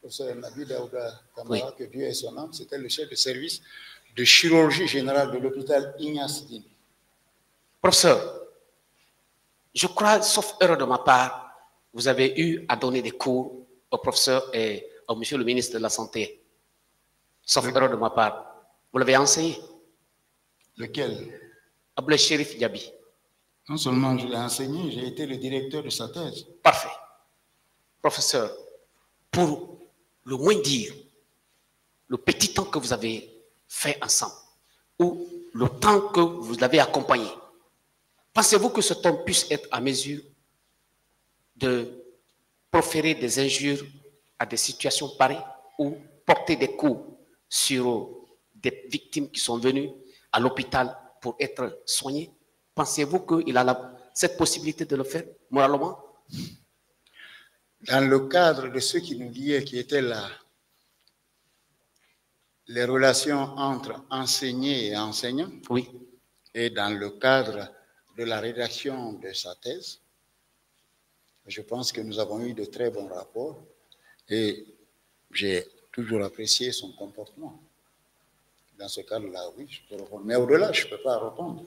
Professeur Nabi Daouda Kamara, que Dieu ait son âme, c'était le chef de service de chirurgie générale de l'hôpital Ignace Dine. Professeur, je crois, sauf erreur de ma part, vous avez eu à donner des cours au professeur et au monsieur le ministre de la Santé. Sauf erreur de ma part. Vous l'avez enseigné Lequel? Abdel Sherif Diaby. Non seulement je l'ai enseigné, j'ai été le directeur de sa thèse. Parfait. Professeur, pour le moins dire, le petit temps que vous avez fait ensemble, ou le temps que vous l'avez accompagné, pensez-vous que cet homme puisse être à mesure de proférer des injures à des situations pareilles ou porter des coups sur des victimes qui sont venues à l'hôpital pour être soignées Pensez-vous qu'il a la- cette possibilité de le faire moralement? Dans le cadre de ce qui nous liait, qui était la, les relations entre enseignants et enseignants. Oui. Et dans le cadre de la rédaction de sa thèse, je pense que nous avons eu de très bons rapports et j'ai toujours apprécié son comportement. Dans ce cadre-là, oui, je peux répondre. Mais au-delà, je ne peux pas répondre.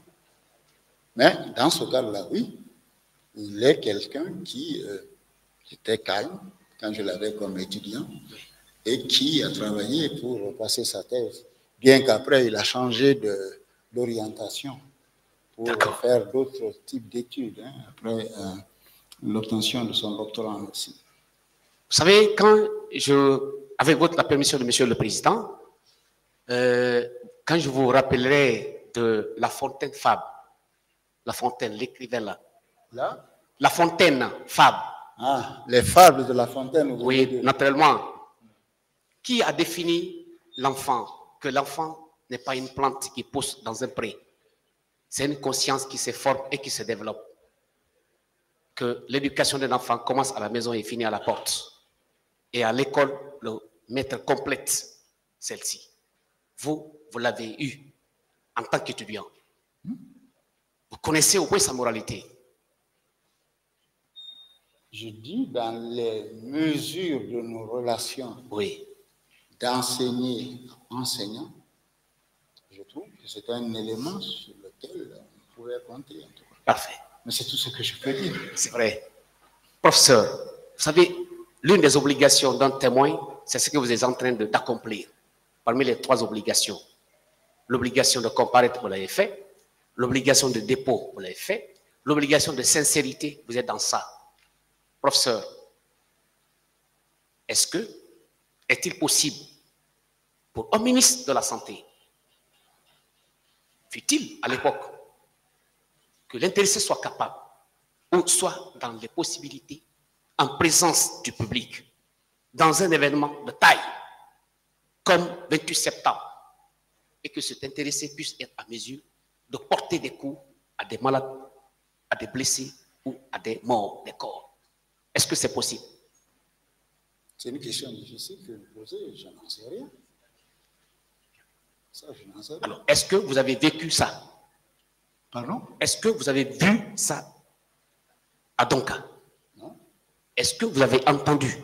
Mais dans ce cadre-là, oui, il est quelqu'un qui euh, était calme quand je l'avais comme étudiant et qui a travaillé pour passer sa thèse, bien qu'après il a changé d'orientation pour faire d'autres types d'études, hein, après euh, l'obtention de son doctorat en médecine. Vous savez, quand je, avec votre, la permission de Monsieur le Président, euh, quand je vous rappellerai de La Fontaine Fab, La Fontaine, l'écrivain là, Là? La Fontaine Fab. Ah, les fables de La Fontaine. vous Oui, naturellement. Qui a défini l'enfant? Que l'enfant n'est pas une plante qui pousse dans un pré. C'est une conscience qui se forme et qui se développe. Que l'éducation d'un enfant commence à la maison et finit à la porte. Et à l'école, le maître complète celle-ci. Vous, vous l'avez eu en tant qu'étudiant. Vous connaissez au moins sa moralité. Je dis dans les mesures de nos relations d'enseigner enseignant, je trouve que c'est un élément sur lequel on pouvait compter. En tout cas. Parfait. Mais c'est tout ce que je peux dire. C'est vrai. Professeur, vous savez, l'une des obligations d'un témoin, c'est ce que vous êtes en train d'accomplir. Parmi les trois obligations. L'obligation de comparaître, vous l'avez fait. L'obligation de dépôt, vous l'avez fait. L'obligation de sincérité, vous êtes dans ça. Professeur, est-ce que, est-il possible pour un ministre de la Santé, fut-il à l'époque, que l'intéressé soit capable, ou soit dans les possibilités, en présence du public, dans un événement de taille, comme 28 septembre, et que cet intéressé puisse être à mesure de porter des coups à des malades, à des blessés ou à des morts des corps. Est-ce que c'est possible? C'est une question difficile que vous posez, je n'en sais rien. Ça, je n'en sais rien. Alors, est-ce que vous avez vécu ça? Pardon? Est-ce que vous avez vu? ça à Donka? Non. Est-ce que vous avez entendu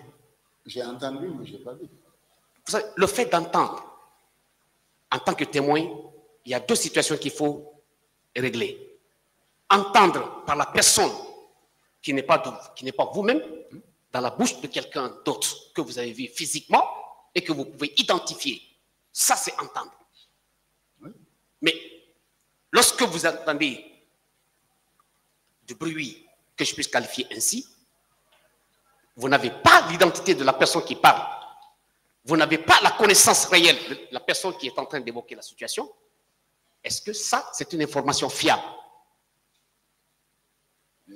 J'ai entendu, mais je n'ai pas vu. Vous savez, le fait d'entendre, en tant que témoin, il y a deux situations qu'il faut régler. Entendre par la personne qui n'est pas, de- qui n'est pas vous-même, dans la bouche de quelqu'un d'autre que vous avez vu physiquement et que vous pouvez identifier. Ça, c'est entendre. Mais lorsque vous entendez du bruit que je puisse qualifier ainsi, vous n'avez pas l'identité de la personne qui parle. Vous n'avez pas la connaissance réelle de la personne qui est en train d'évoquer la situation. Est-ce que ça, c'est une information fiable?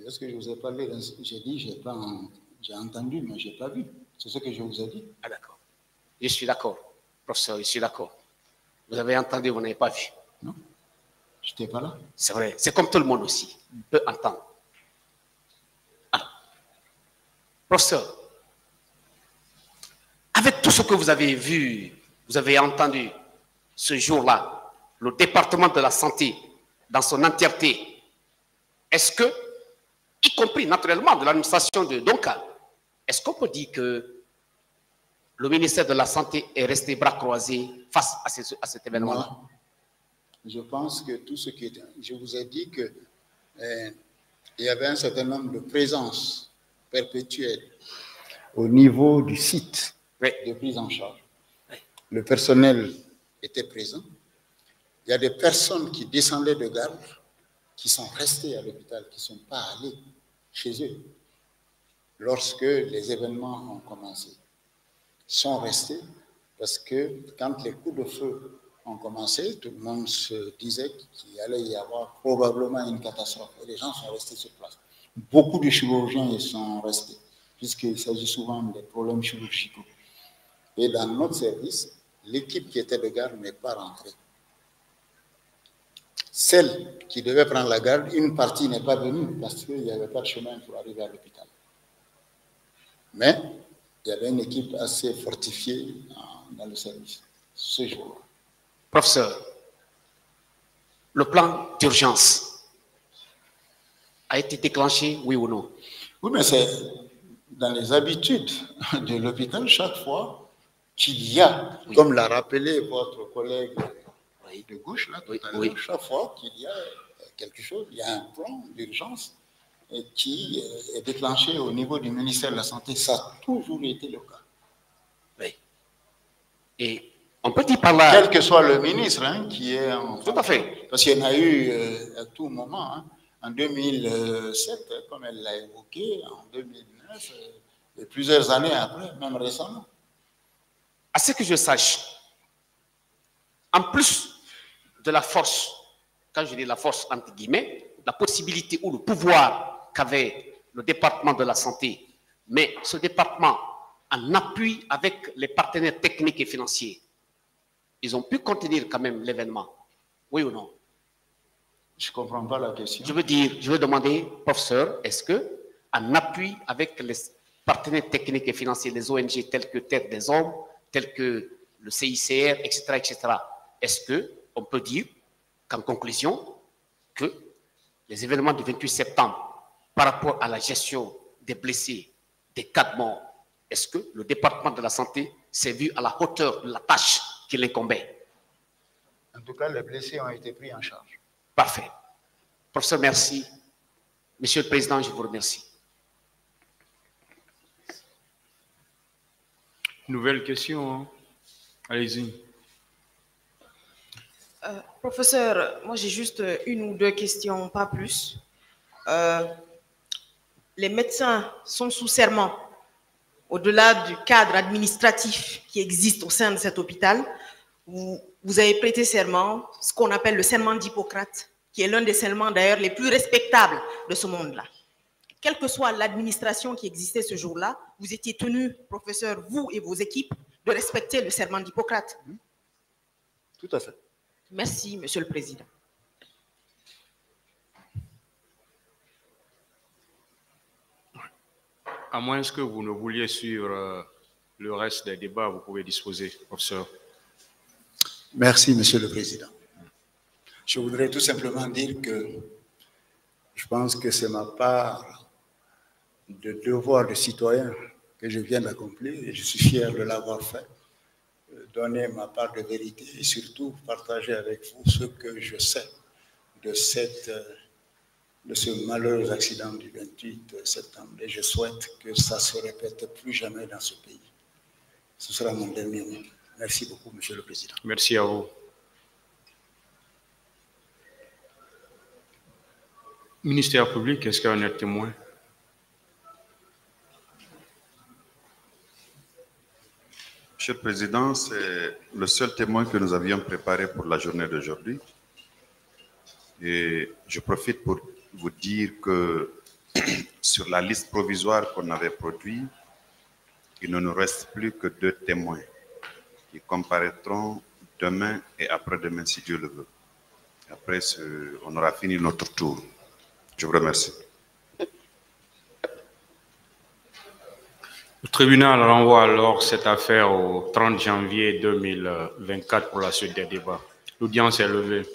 Est-ce que je vous ai parlé J'ai dit, j'ai pas, en- j'ai entendu, mais je n'ai pas vu. C'est ce que je vous ai dit. Ah d'accord. Je suis d'accord. Professeur, je suis d'accord. Vous avez entendu, vous n'avez pas vu. Je n'étais pas là. C'est vrai. C'est comme tout le monde aussi. Il peut entendre. Alors, professeur, avec tout ce que vous avez vu, vous avez entendu ce jour-là, le département de la santé dans son entièreté, est-ce que, y compris naturellement de l'administration de Donka, est-ce qu'on peut dire que le ministère de la Santé est resté bras croisés face à, ce- à cet événement-là? Je pense que tout ce qui est. Je vous ai dit que euh, il y avait un certain nombre de présences perpétuelles au niveau du site de prise en charge. Le personnel était présent. Il y a des personnes qui descendaient de garde, qui sont restées à l'hôpital, qui ne sont pas allées chez eux lorsque les événements ont commencé. Sont restés parce que quand les coups de feu ont commencé, tout le monde se disait qu'il allait y avoir probablement une catastrophe. Et les gens sont restés sur place. Beaucoup de chirurgiens y sont restés, puisqu'il s'agit souvent des problèmes chirurgicaux. Et dans notre service, l'équipe qui était de garde n'est pas rentrée. Celle qui devait prendre la garde, une partie n'est pas venue parce qu'il n'y avait pas de chemin pour arriver à l'hôpital. Mais il y avait une équipe assez fortifiée dans- le service. ce jour. Professeur, le plan d'urgence a été déclenché, oui ou non Oui, mais c'est dans les habitudes de l'hôpital, chaque fois qu'il y a, comme l'a rappelé votre collègue de gauche, là, tout à l'heure, chaque fois qu'il y a quelque chose, il y a un plan d'urgence euh, qui euh, est déclenché au niveau du ministère de la Santé. Ça a toujours été le cas. Oui. Et on peut dire par là. Quel que soit le ministre hein, qui est en. Tout à fait. Parce qu'il y en a eu euh, à tout moment. hein. En 2007, comme elle l'a évoqué, en 2009, euh, et plusieurs années après, même récemment. À ce que je sache, en plus de la force, quand je dis la force entre guillemets, la possibilité ou le pouvoir qu'avait le département de la santé, mais ce département, en appui avec les partenaires techniques et financiers, ils ont pu contenir quand même l'événement. Oui ou non? Je ne comprends pas la question. Je veux dire, je veux demander, professeur, est-ce que, en appui avec les partenaires techniques et financiers, les ONG tels que Tête des Hommes, tels que le CICR, etc., etc., est-ce que on peut dire qu'en conclusion, que les événements du 28 septembre, par rapport à la gestion des blessés, des cas de mort, est-ce que le département de la santé s'est vu à la hauteur de la tâche qui l'incombait? En tout cas, les blessés ont été pris en charge. Parfait. Professeur, merci. Monsieur le Président, je vous remercie. Nouvelle question. hein. Allez-y. Euh, professeur, moi j'ai juste une ou deux questions, pas plus. Euh, les médecins sont sous serment. Au-delà du cadre administratif qui existe au sein de cet hôpital, vous, vous avez prêté serment, ce qu'on appelle le serment d'Hippocrate, qui est l'un des serments d'ailleurs les plus respectables de ce monde-là. Quelle que soit l'administration qui existait ce jour-là, vous étiez tenu, professeur, vous et vos équipes, de respecter le serment d'Hippocrate. Tout à fait. Merci, Monsieur le Président. À moins que vous ne vouliez suivre euh, le reste des débats, vous pouvez disposer, professeur. Merci, Monsieur le Président. Je voudrais tout simplement dire que je pense que c'est ma part de devoir de citoyen que je viens d'accomplir et je suis fier de l'avoir fait. Donner ma part de vérité et surtout partager avec vous ce que je sais de, cette, de ce malheureux accident du 28 septembre. Et je souhaite que ça se répète plus jamais dans ce pays. Ce sera mon dernier mot. Merci beaucoup, Monsieur le Président. Merci à vous. Ministère public, est-ce qu'il y a un autre témoin? Monsieur le Président, c'est le seul témoin que nous avions préparé pour la journée d'aujourd'hui. Et je profite pour vous dire que sur la liste provisoire qu'on avait produite, il ne nous reste plus que deux témoins qui comparaîtront demain et après-demain, si Dieu le veut. Après, on aura fini notre tour. Je vous remercie. Le tribunal renvoie alors cette affaire au 30 janvier 2024 pour la suite des débats. L'audience est levée.